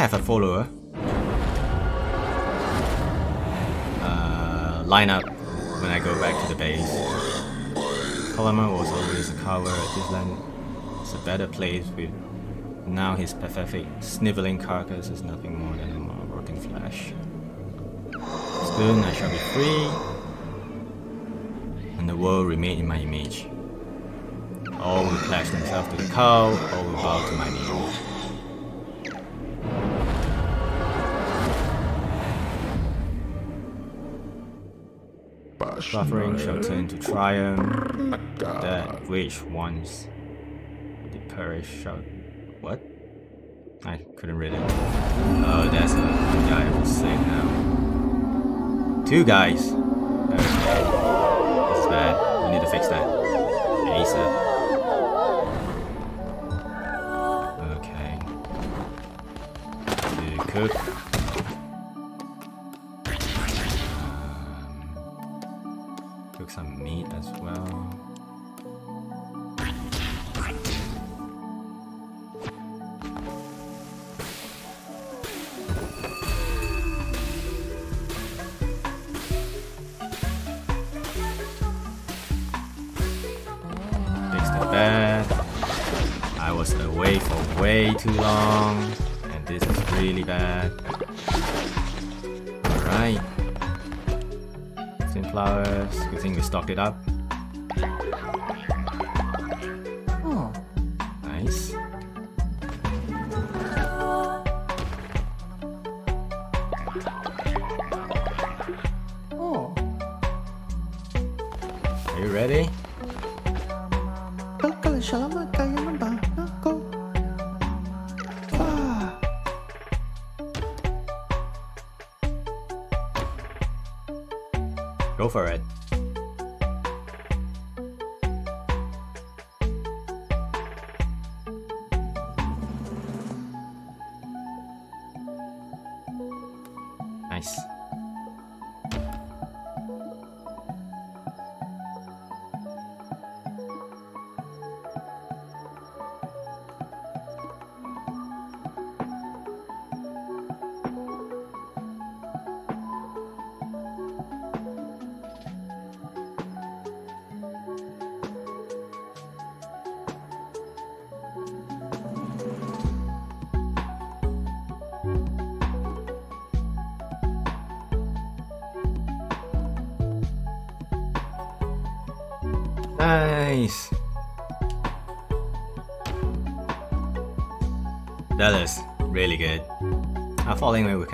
Have a follower. Uh, line up when I go back to the base. Kallamar was always a coward. this land. It's a better place with now his pathetic sniveling carcass is nothing more than a rotting flesh. Soon I shall be free, and the world remain in my image. All will pledge themselves to the cow, Suffering shall turn to triumph. That which once did perish shall. What? I couldn't read it. Oh, that's a guy who's safe now. Two guys. Good thing we stocked it up. Oh, Nice. oh. Are you ready? Kalkal shalama kaya na ba ako? Go for it.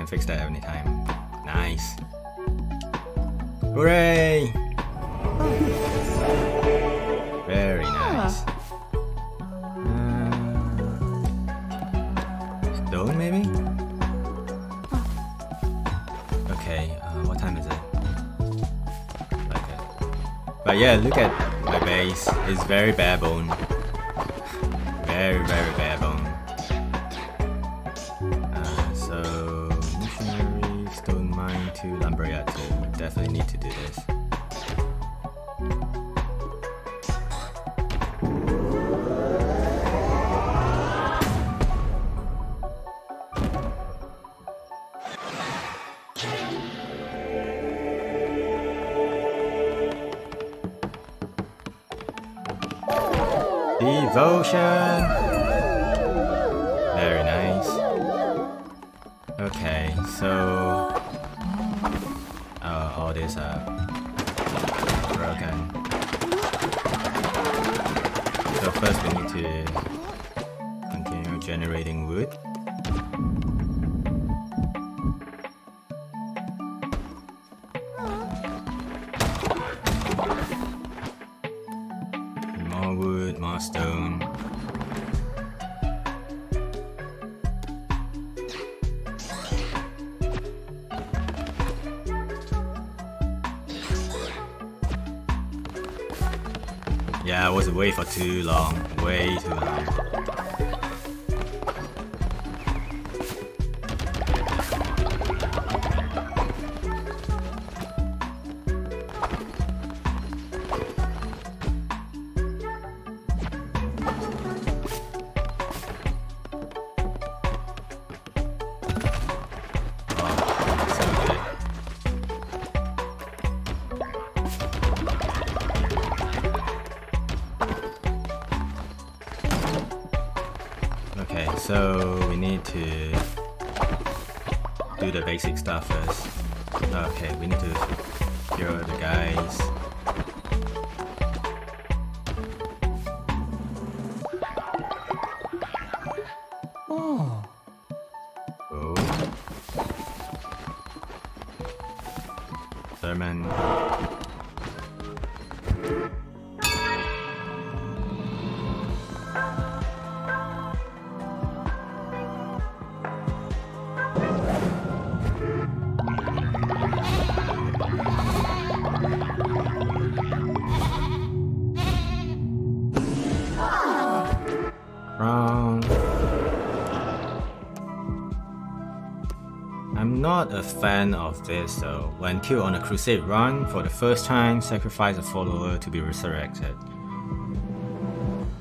Can fix that anytime. Nice. Hooray! Very nice. Uh, stone, maybe? Okay, uh, what time is it? Okay. But yeah, look at my base. It's very bare bone. Was away not a fan of this though. When killed on a crusade run, for the first time, sacrifice a follower to be resurrected.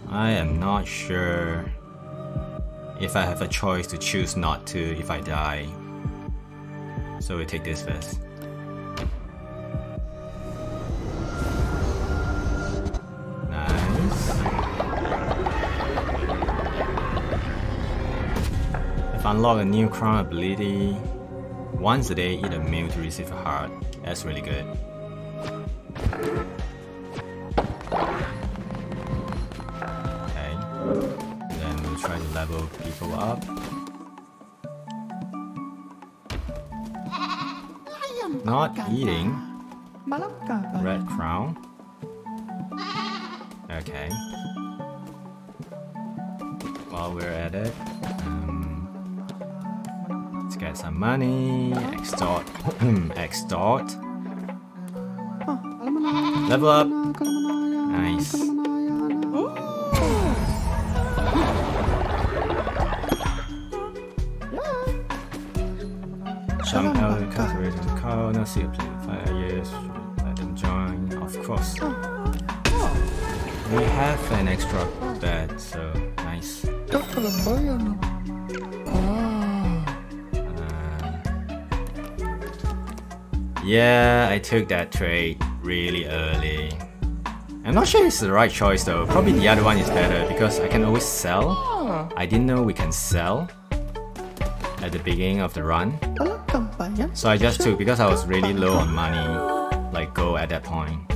I am not sure if I have a choice to choose not to if I die. So we take this first. Nice. If I unlock a new crown ability, once a day eat a meal to receive a heart. That's really good. Okay. Then we'll try to level people up. Not eating. Red crown. Money. Extort. Extort. Level up. Nice. Jump out of cultivator the car. Now see a play fire. Yes, let them join. Of course. We have an extra bed, so nice. Yeah, I took that trade really early. I'm not sure it's the right choice though. Probably the other one is better because I can always sell. Oh. I didn't know we can sell at the beginning of the run. Oh, so I just took because I was really low on money, oh. like go at that point.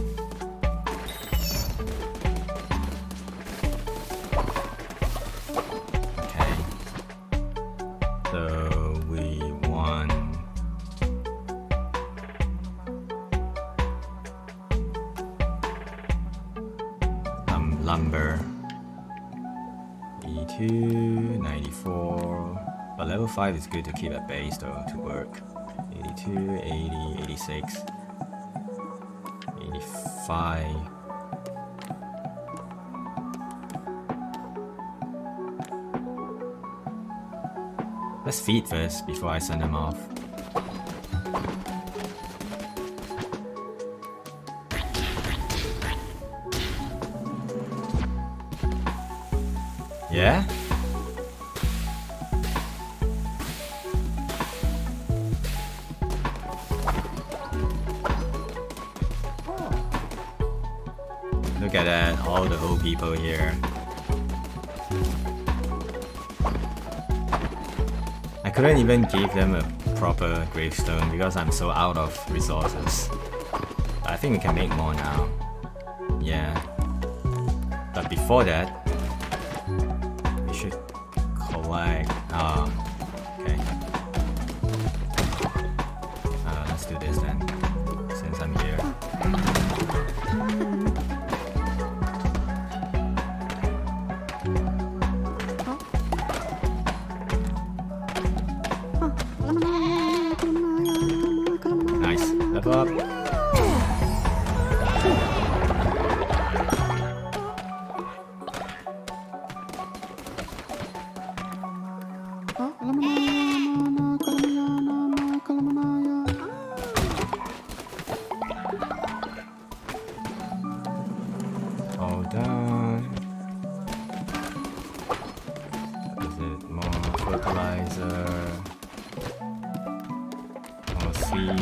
85 is good to keep at base though to work. 82, 80, 86, 85. Let's feed first before I send them off. Even give them a proper gravestone because I'm so out of resources. I think we can make more now. Yeah. But before that,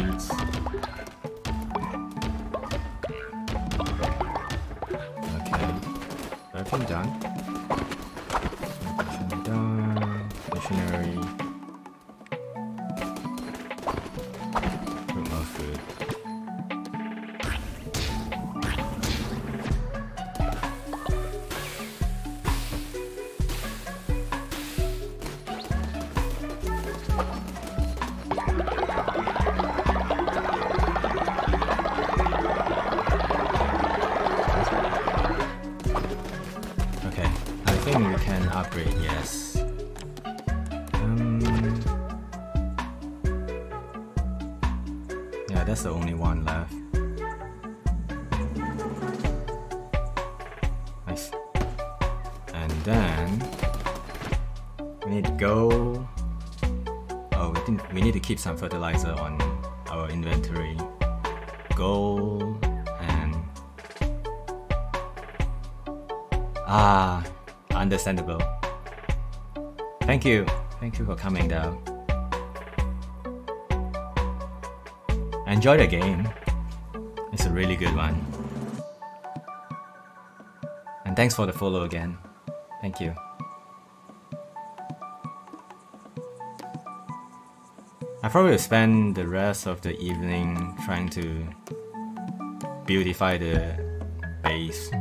Okay. Everything done. Everything done. Missionary. Keep some fertilizer on our inventory. Gold and Ah, understandable. Thank you. Thank you for coming down. Enjoy the game. It's a really good one. And thanks for the follow again. Thank you. Probably spend the rest of the evening trying to beautify the base.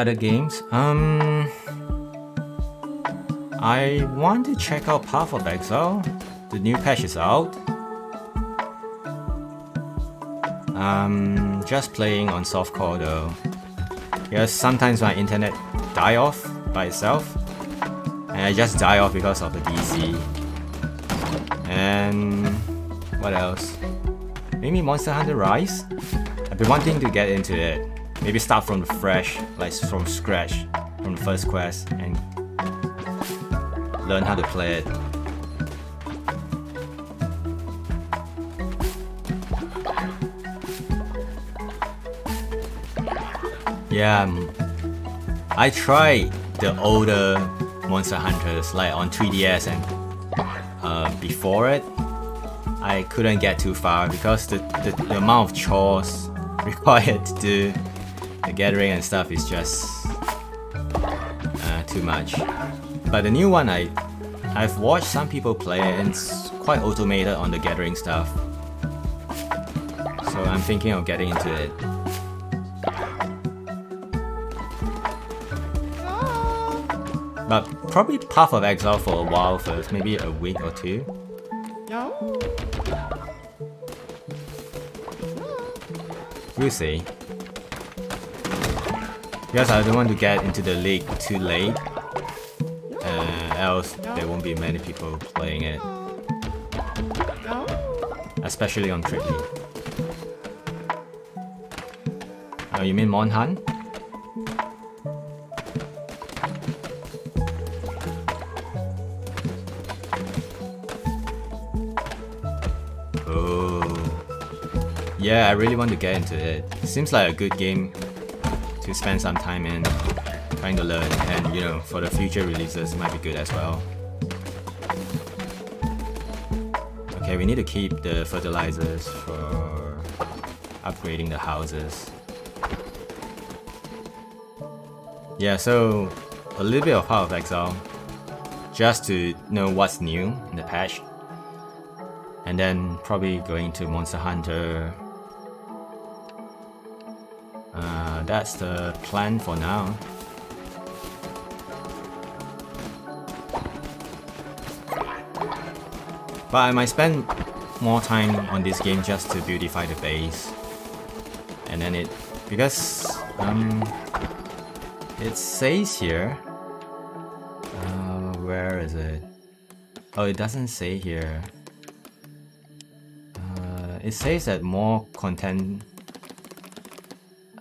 Other games? Um, I want to check out Path of Exile. The new patch is out. Um, just playing on softcore though. Because sometimes my internet die off by itself, and I just die off because of the DC. And what else? Maybe Monster Hunter Rise? I've been wanting to get into it. Maybe start from the fresh, like from scratch, from the first quest, and learn how to play it. Yeah, um, I tried the older Monster Hunters, like on 3DS and uh, before it, I couldn't get too far because the, the, the amount of chores required to do the gathering and stuff is just uh, too much. But the new one, I I've watched some people play and it's quite automated on the gathering stuff. So I'm thinking of getting into it. But probably Path of Exile for a while first, maybe a week or two. We'll see. Because I don't want to get into the league too late. Uh, else there won't be many people playing it. Especially on Tricky. Oh, you mean Monhan? Oh. Yeah, I really want to get into it. Seems like a good game to spend some time in, trying to learn, and you know, for the future releases, might be good as well. Okay, we need to keep the fertilizers for upgrading the houses. Yeah, so a little bit of Path of Exile, just to know what's new in the patch. And then probably going to Monster Hunter. That's the plan for now. But I might spend more time on this game just to beautify the base. And then it... because... um... It says here... Uh, where is it? Oh, it doesn't say here. Uh, it says that more content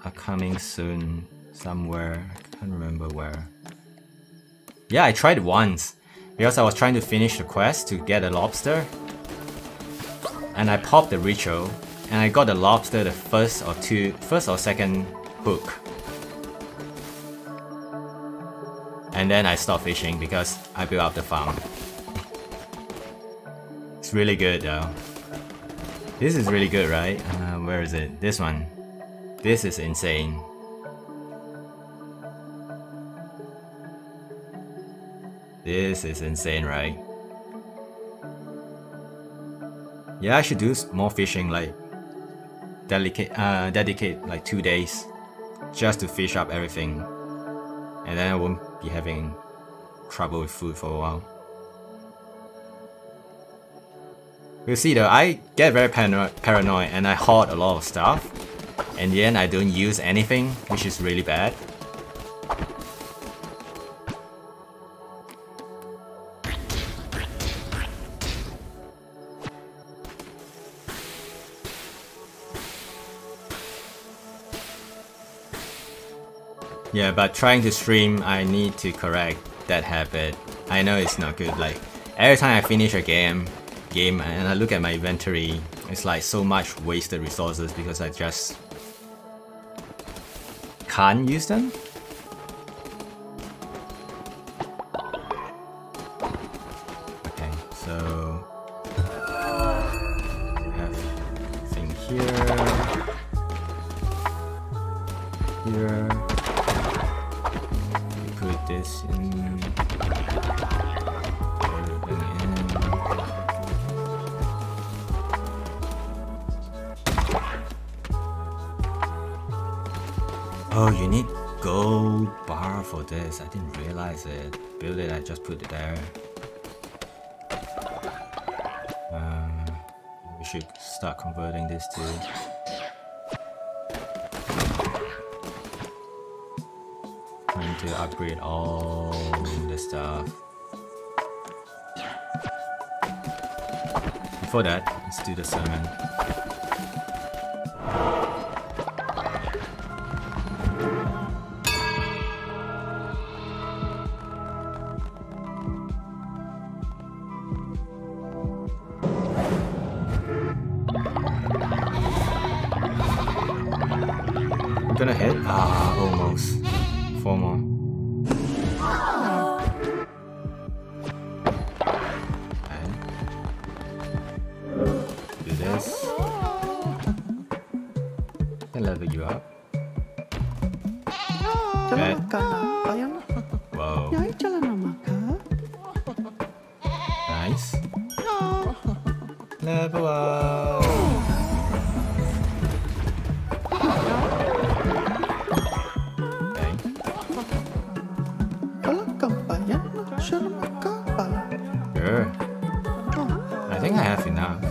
are coming soon somewhere. I can't remember where. Yeah, I tried once because I was trying to finish the quest to get a lobster. And I popped the ritual and I got the lobster the first or two first or second hook. And then I stopped fishing because I built up the farm. It's really good though. This is really good, right? Uh, where is it? This one. This is insane. This is insane, right? Yeah, I should do more fishing, like dedicate, uh, dedicate like two days just to fish up everything, and then I won't be having trouble with food for a while. You see though, I get very parano paranoid and I hoard a lot of stuff. In the end, I don't use anything, which is really bad. Yeah, but trying to stream, I need to correct that habit. I know it's not good, like, every time I finish a game, game and I look at my inventory, it's like so much wasted resources because I just can't use them. Okay, so we have thing here, here. Put this in. Oh, you need gold bar for this. I didn't realize it. Build it, I just put it there. Um, we should start converting this to. Trying to upgrade all the stuff. Before that, let's do the sermon. Jalan makan apa yang Whoa, nyai jalan makan? nice. Level up. Okay. Kalau kampanye jalan makan apa? Sure. I think I have enough.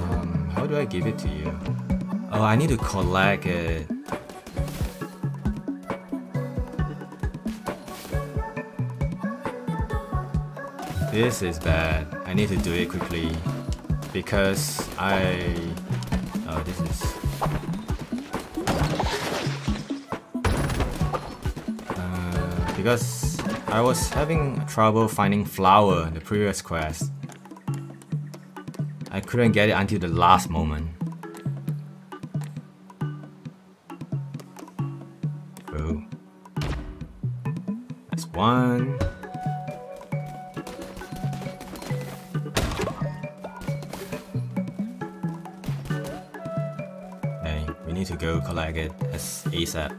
Um, how do I give it to you? Oh, I need to collect it. This is bad. I need to do it quickly because I. Oh, this is. Uh, because I was having trouble finding flower in the previous quest. I couldn't get it until the last moment. ASAP.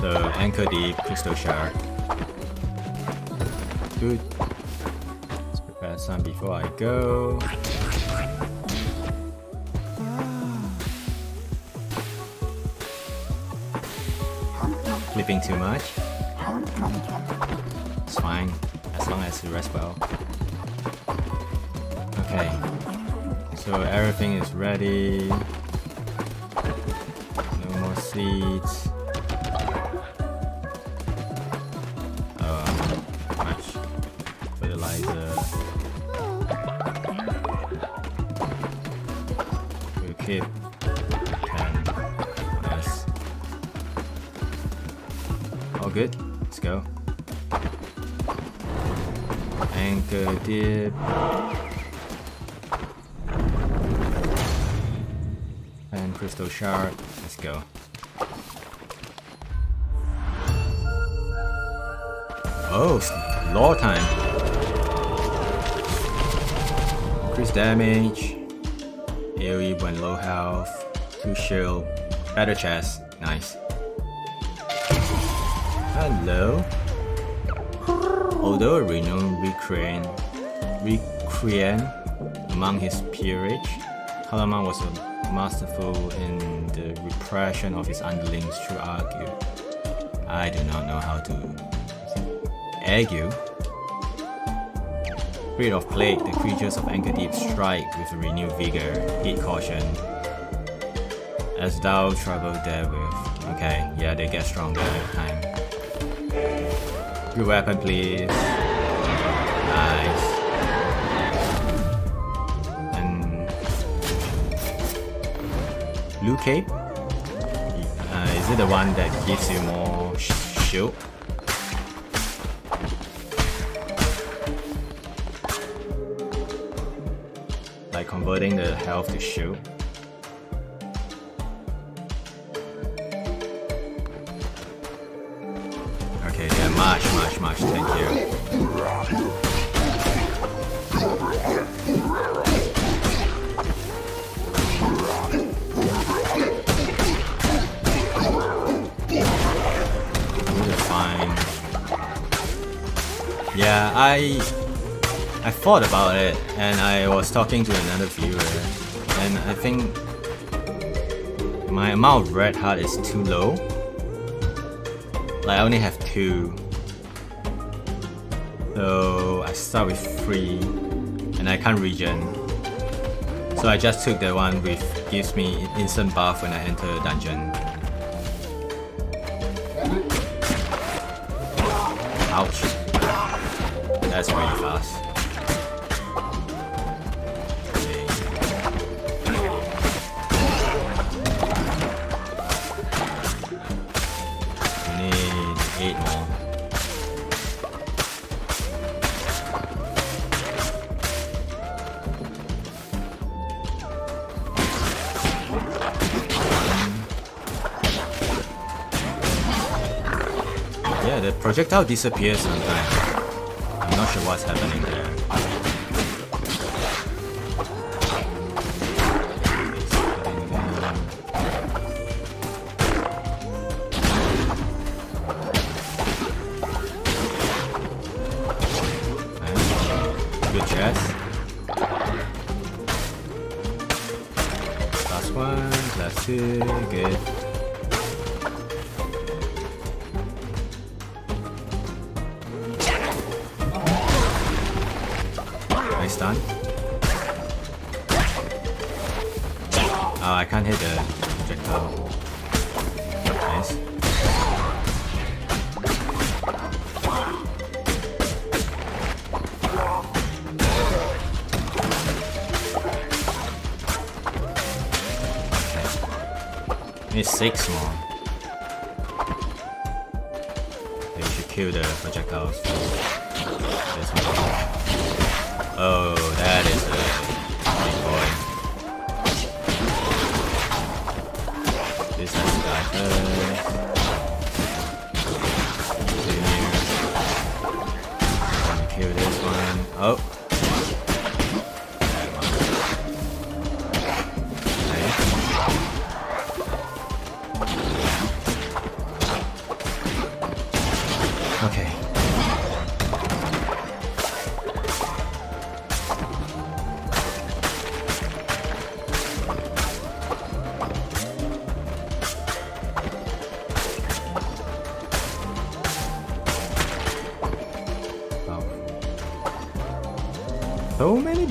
So Anchordeep crystal shard. You rest well. Okay. So everything is ready. No more seeds. Shard. Let's go. Oh, law time. Increase damage. AoE when low health. Two shield. Better chest. Nice. Hello. Although a renowned recreant, recreant among his peerage, Kallamar was a masterful in the repression of his underlings through argue. I do not know how to argue. Breed of Plague, the creatures of Anchordeep strike with renewed vigor. Heed caution. As thou travel therewith. Okay, yeah, they get stronger every time. Good weapon, please. Nice. Blue cape. Uh, is it the one that gives you more sh- shield? Like converting the health to shield. Thought about it and I was talking to another viewer and I think my amount of red heart is too low. Like I only have two. So I start with three and I can't regen. So I just took the one with gives me instant buff when I enter a dungeon. Projectile disappears sometimes. I'm not sure what's happening there.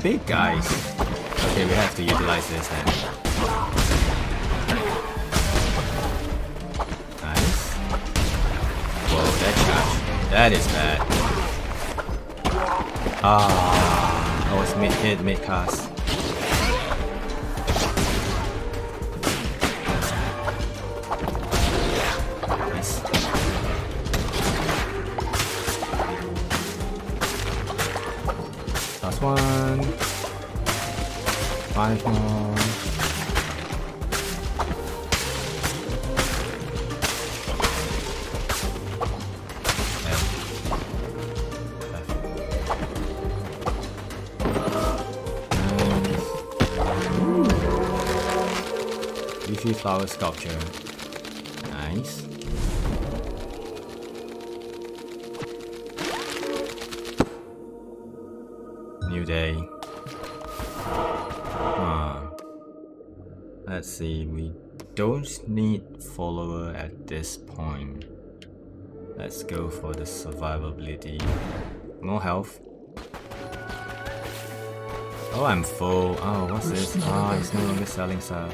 Big guys. Okay, we have to utilize this then. Nice. Whoa, that charge. That is bad. Ah, I was mid hit, sculpture. Nice. New day. Huh. Let's see, we don't need follower at this point. Let's go for the survivability. More health. Oh, I'm full. Oh, what's this? Ah, it's no longer selling stuff.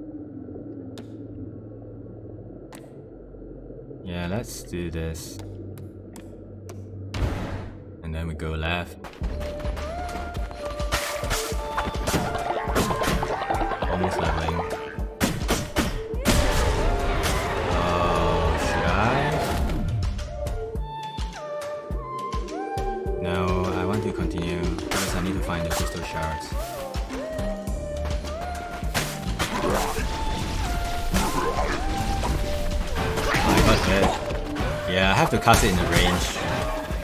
Yeah, let's do this. And then we go left. Almost leveling. Oh, should I? No, I want to continue because I need to find the crystal shards. Yeah, I have to cast it in the range.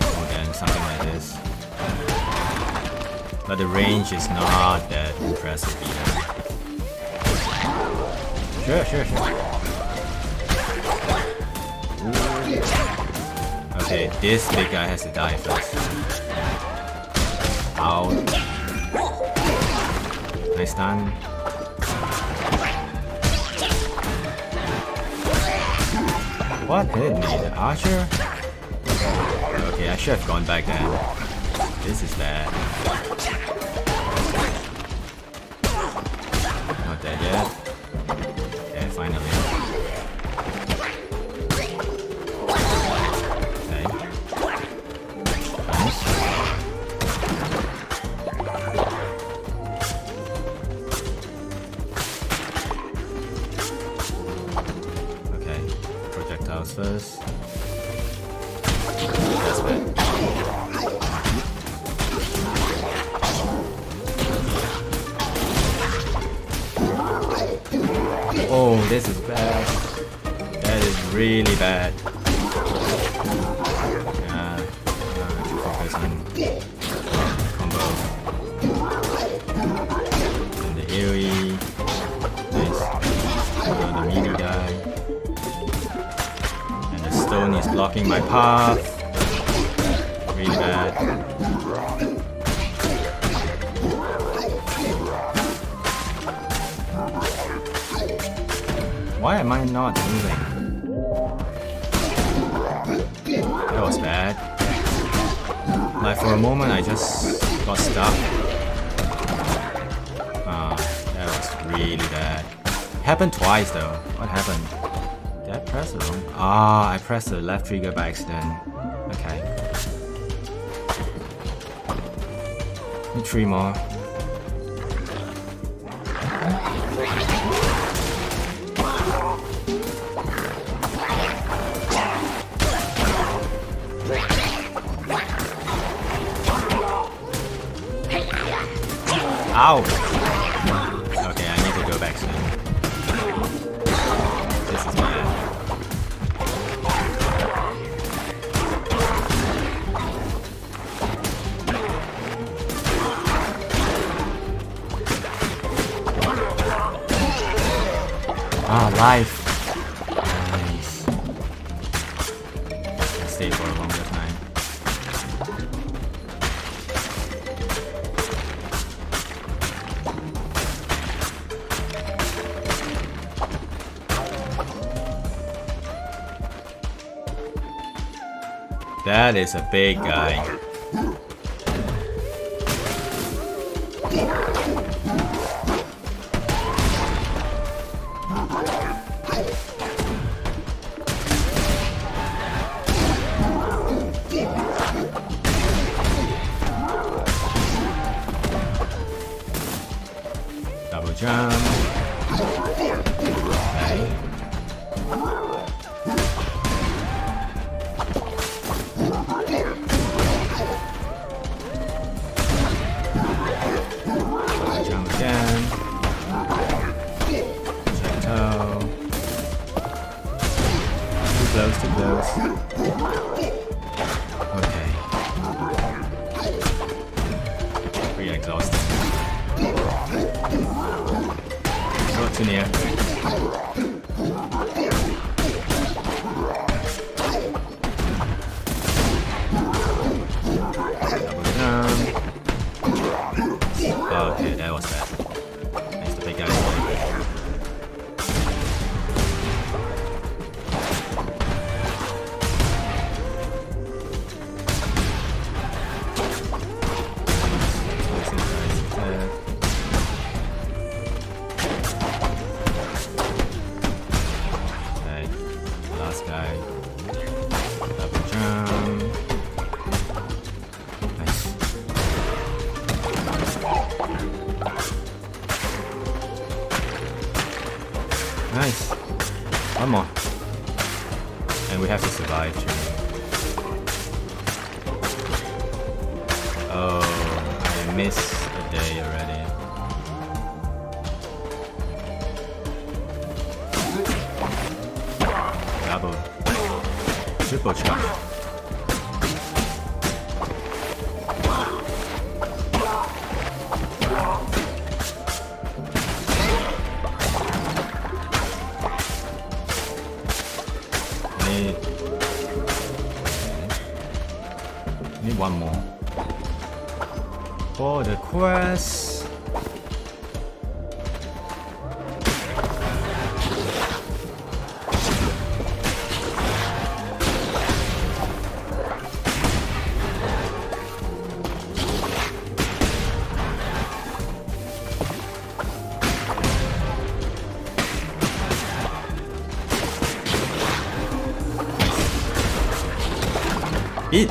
Or then something like this. But the range is not that impressive either. Sure, sure, sure. Okay, this big guy has to die first. Ow. Nice stun. What? The archer? Okay, I should have gone back then. This is bad. twice though. What happened? Did I press the wrong? Ah, I pressed the left trigger by accident. Okay. The three more. is a big guy. hit.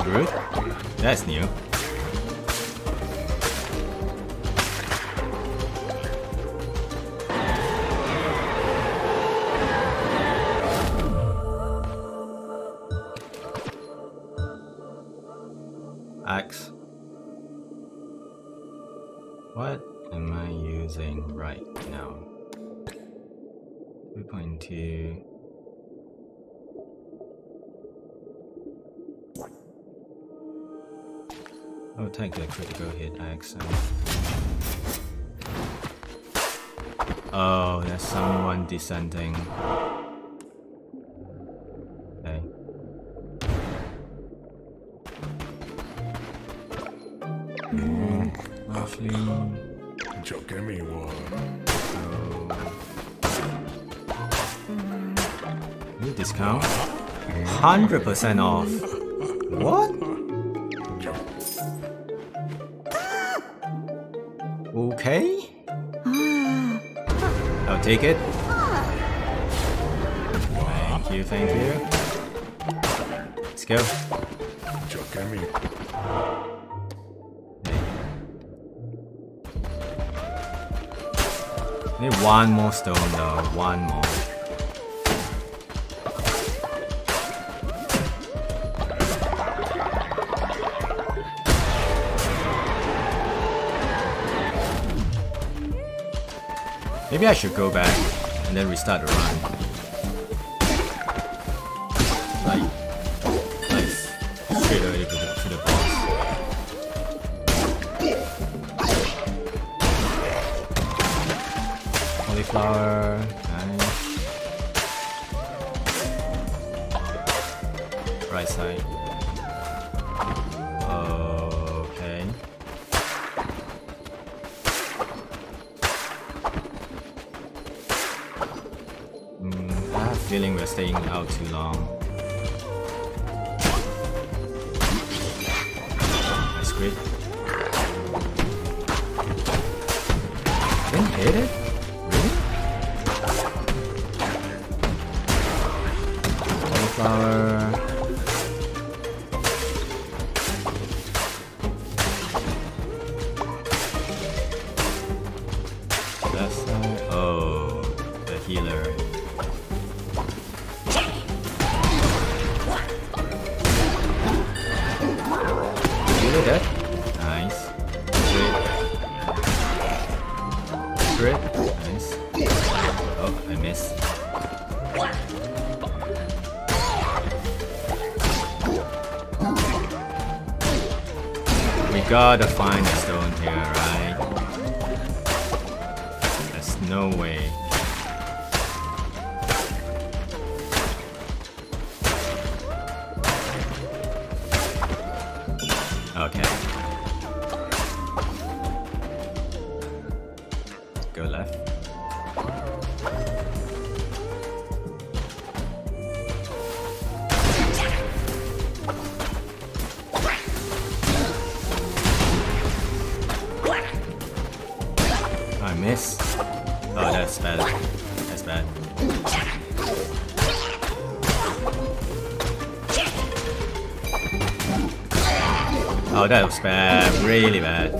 That's new. Axe. What am I using right now? 3.2 I'll take that critical hit axe. Oh, there's someone descending. Okay. Mm, lovely. Joker me one. Discount. 100% off. Need one more stone though, one more. Maybe I should go back and then restart the run. sogar das Bad. really bad.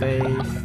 Face.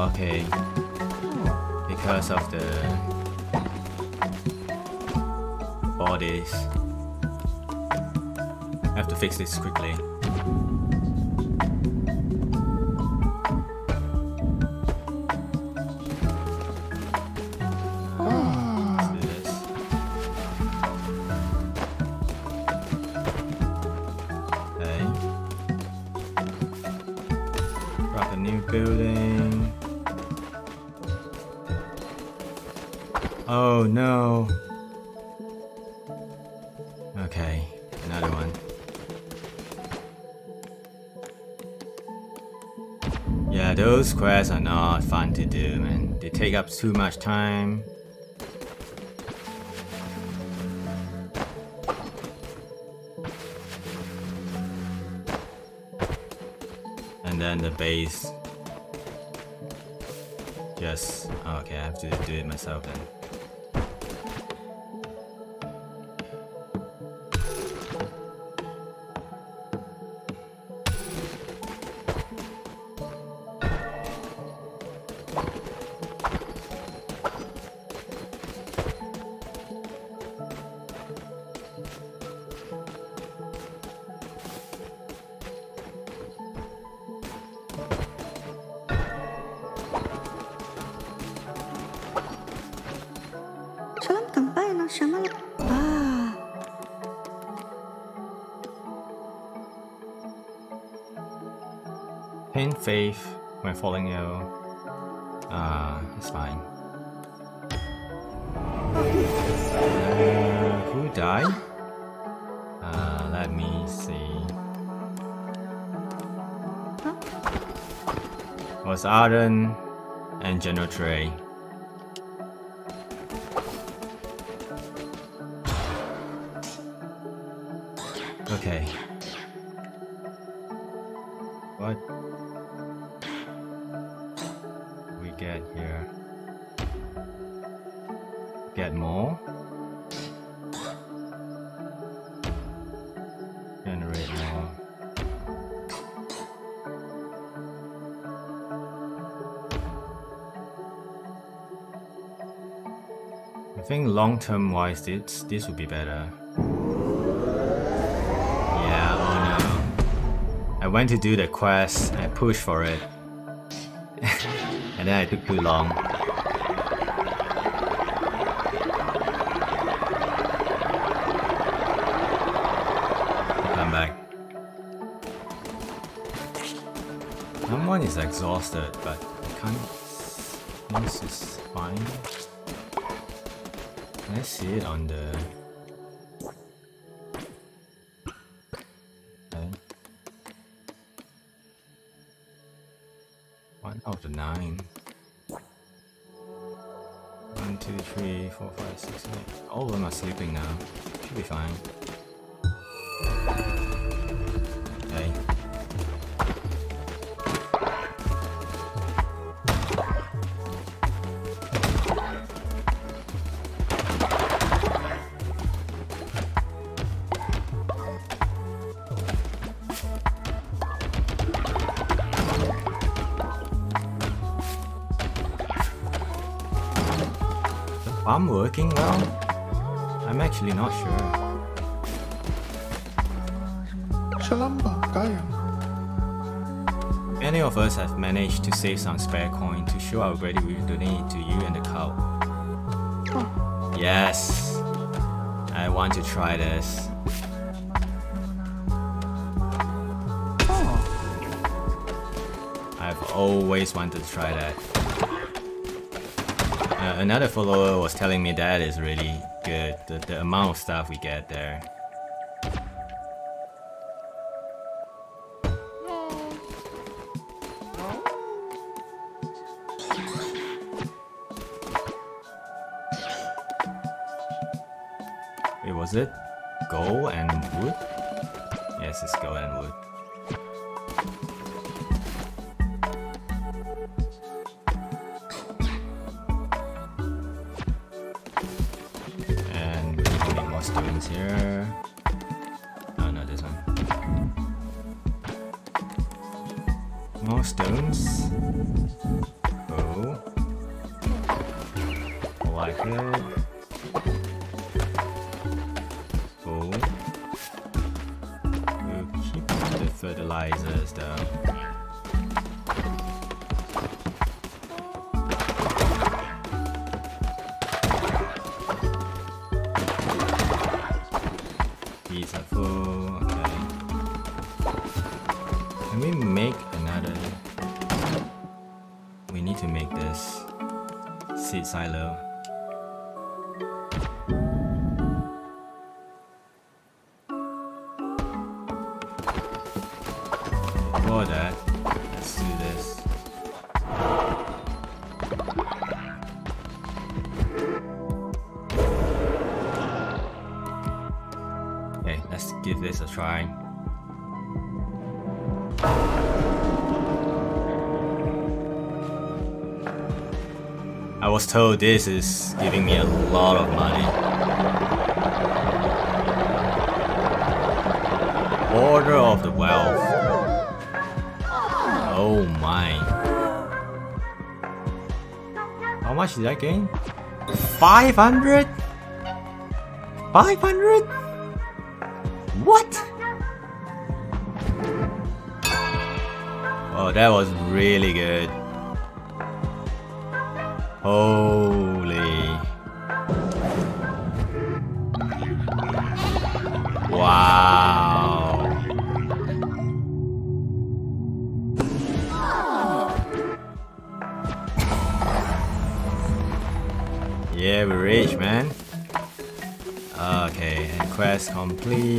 Okay. Because of the bodies. I have to fix this quickly. Do, man. They take up too much time. And then the base. Just okay, I have to do it myself then. In faith, my falling ill. Ah, uh, it's fine. Uh, who died? Uh, let me see. Was Arden and General Trey. Okay. Think long term wise this this would be better. Yeah, oh no. I went to do the quest, I pushed for it. and then I took too long. Come back. Is exhausted, but I can't. This is fine. Can I see it on the? Actually not sure. Many of us have managed to save some spare coin to show our gratitude we donate to you and the cow. Yes! I want to try this. Oh, I've always wanted to try that. Uh, another follower was telling me that is really the, the amount of stuff we get there. Wait, was it gold and wood? Yes, it's gold and wood. Told this is giving me a lot of money. Order of the Wealth. Oh my. How much did I gain? 500? 500? What? Oh, that was really good. Complete.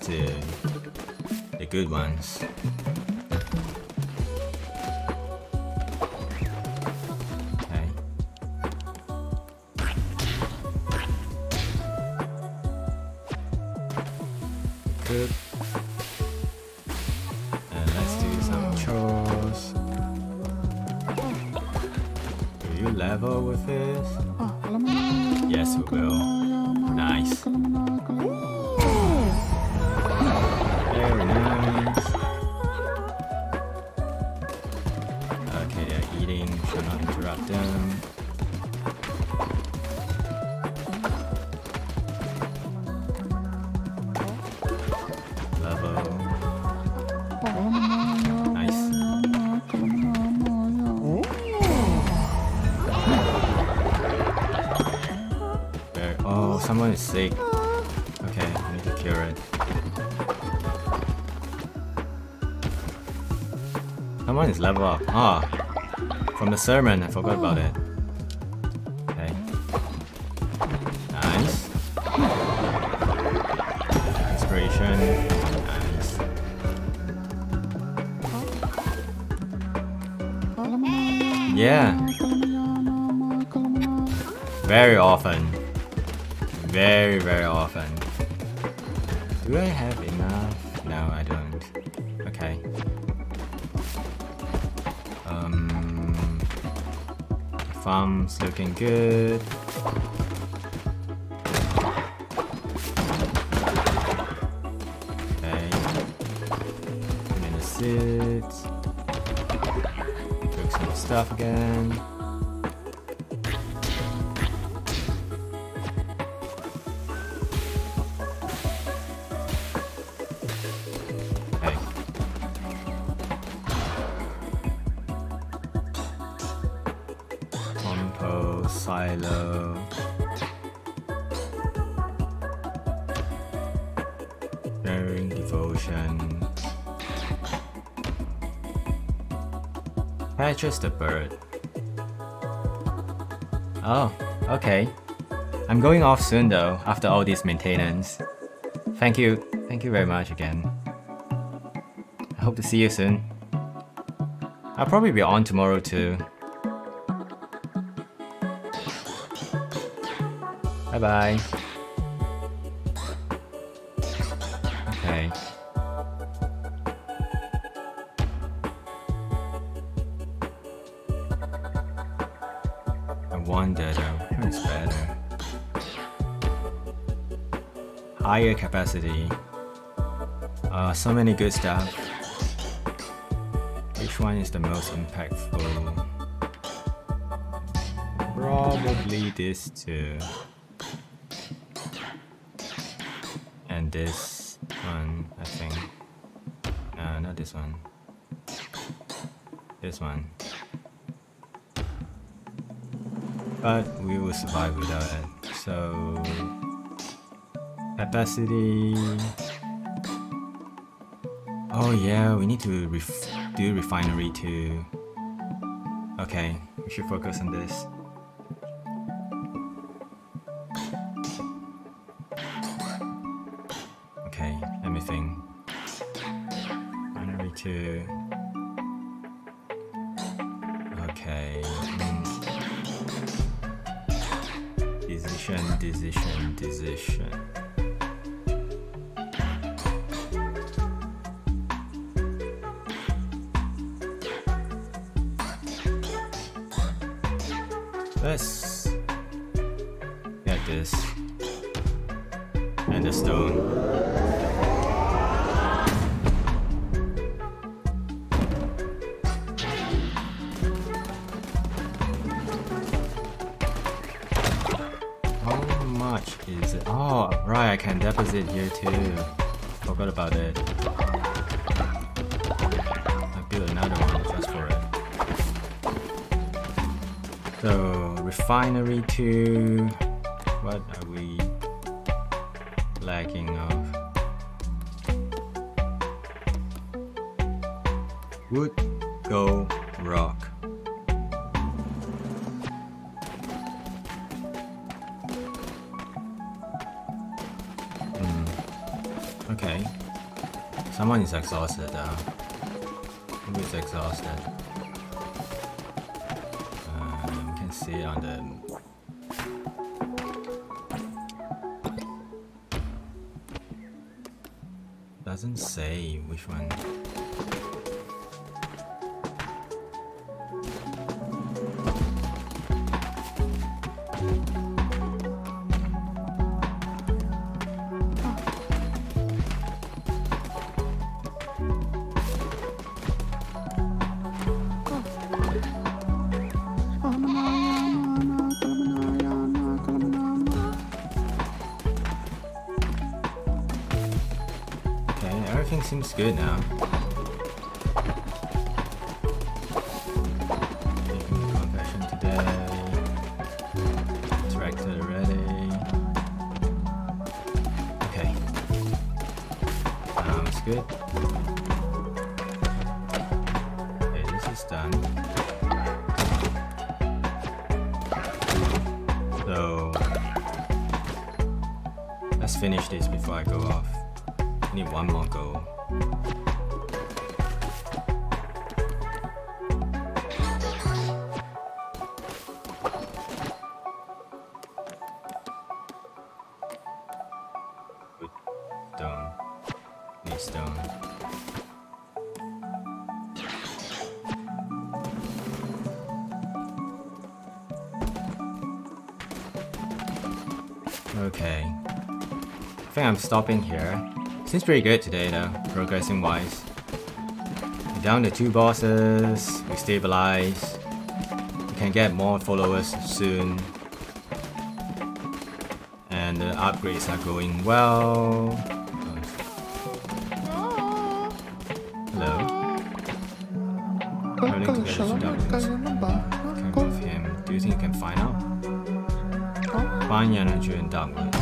To the good ones. Come on, it's level up. Ah, oh, from the sermon, I forgot about it. Okay. Nice. Inspiration. Nice. Yeah. Very often. Very, very often. Do I have it? Farm's looking good. Okay. The seeds. Cook some stuff again. Catches a bird. Oh, okay. I'm going off soon though, after all this maintenance. Thank you. Thank you very much again. I hope to see you soon. I'll probably be on tomorrow too. Bye bye. Higher capacity. Uh, so many good stuff. Which one is the most impactful? Probably this two. And this one, I think. No, not this one. This one. But we will survive without it. So capacity. Oh yeah, we need to ref- do refinery too. Okay, we should focus on this. Exhausted is exhausted? Uh, you can see on the. Doesn't say which one. Good now. I'm stopping here. Seems pretty good today though, progressing wise. We're down to two bosses, we stabilize. We can get more followers soon. And the upgrades are going well. Hello. Running together to Can with him. Do you think you can find out? Find energy and Dogwood.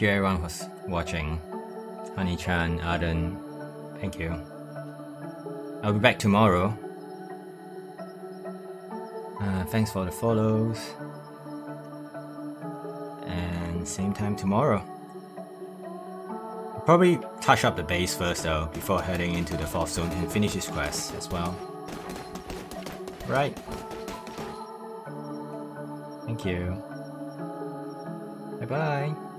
Thank you everyone for watching. Honey-chan, Arden, thank you. I'll be back tomorrow. Uh, thanks for the follows. And same time tomorrow. Probably touch up the base first though, before heading into the fourth zone and finish this quest as well. Right. Thank you. Bye bye.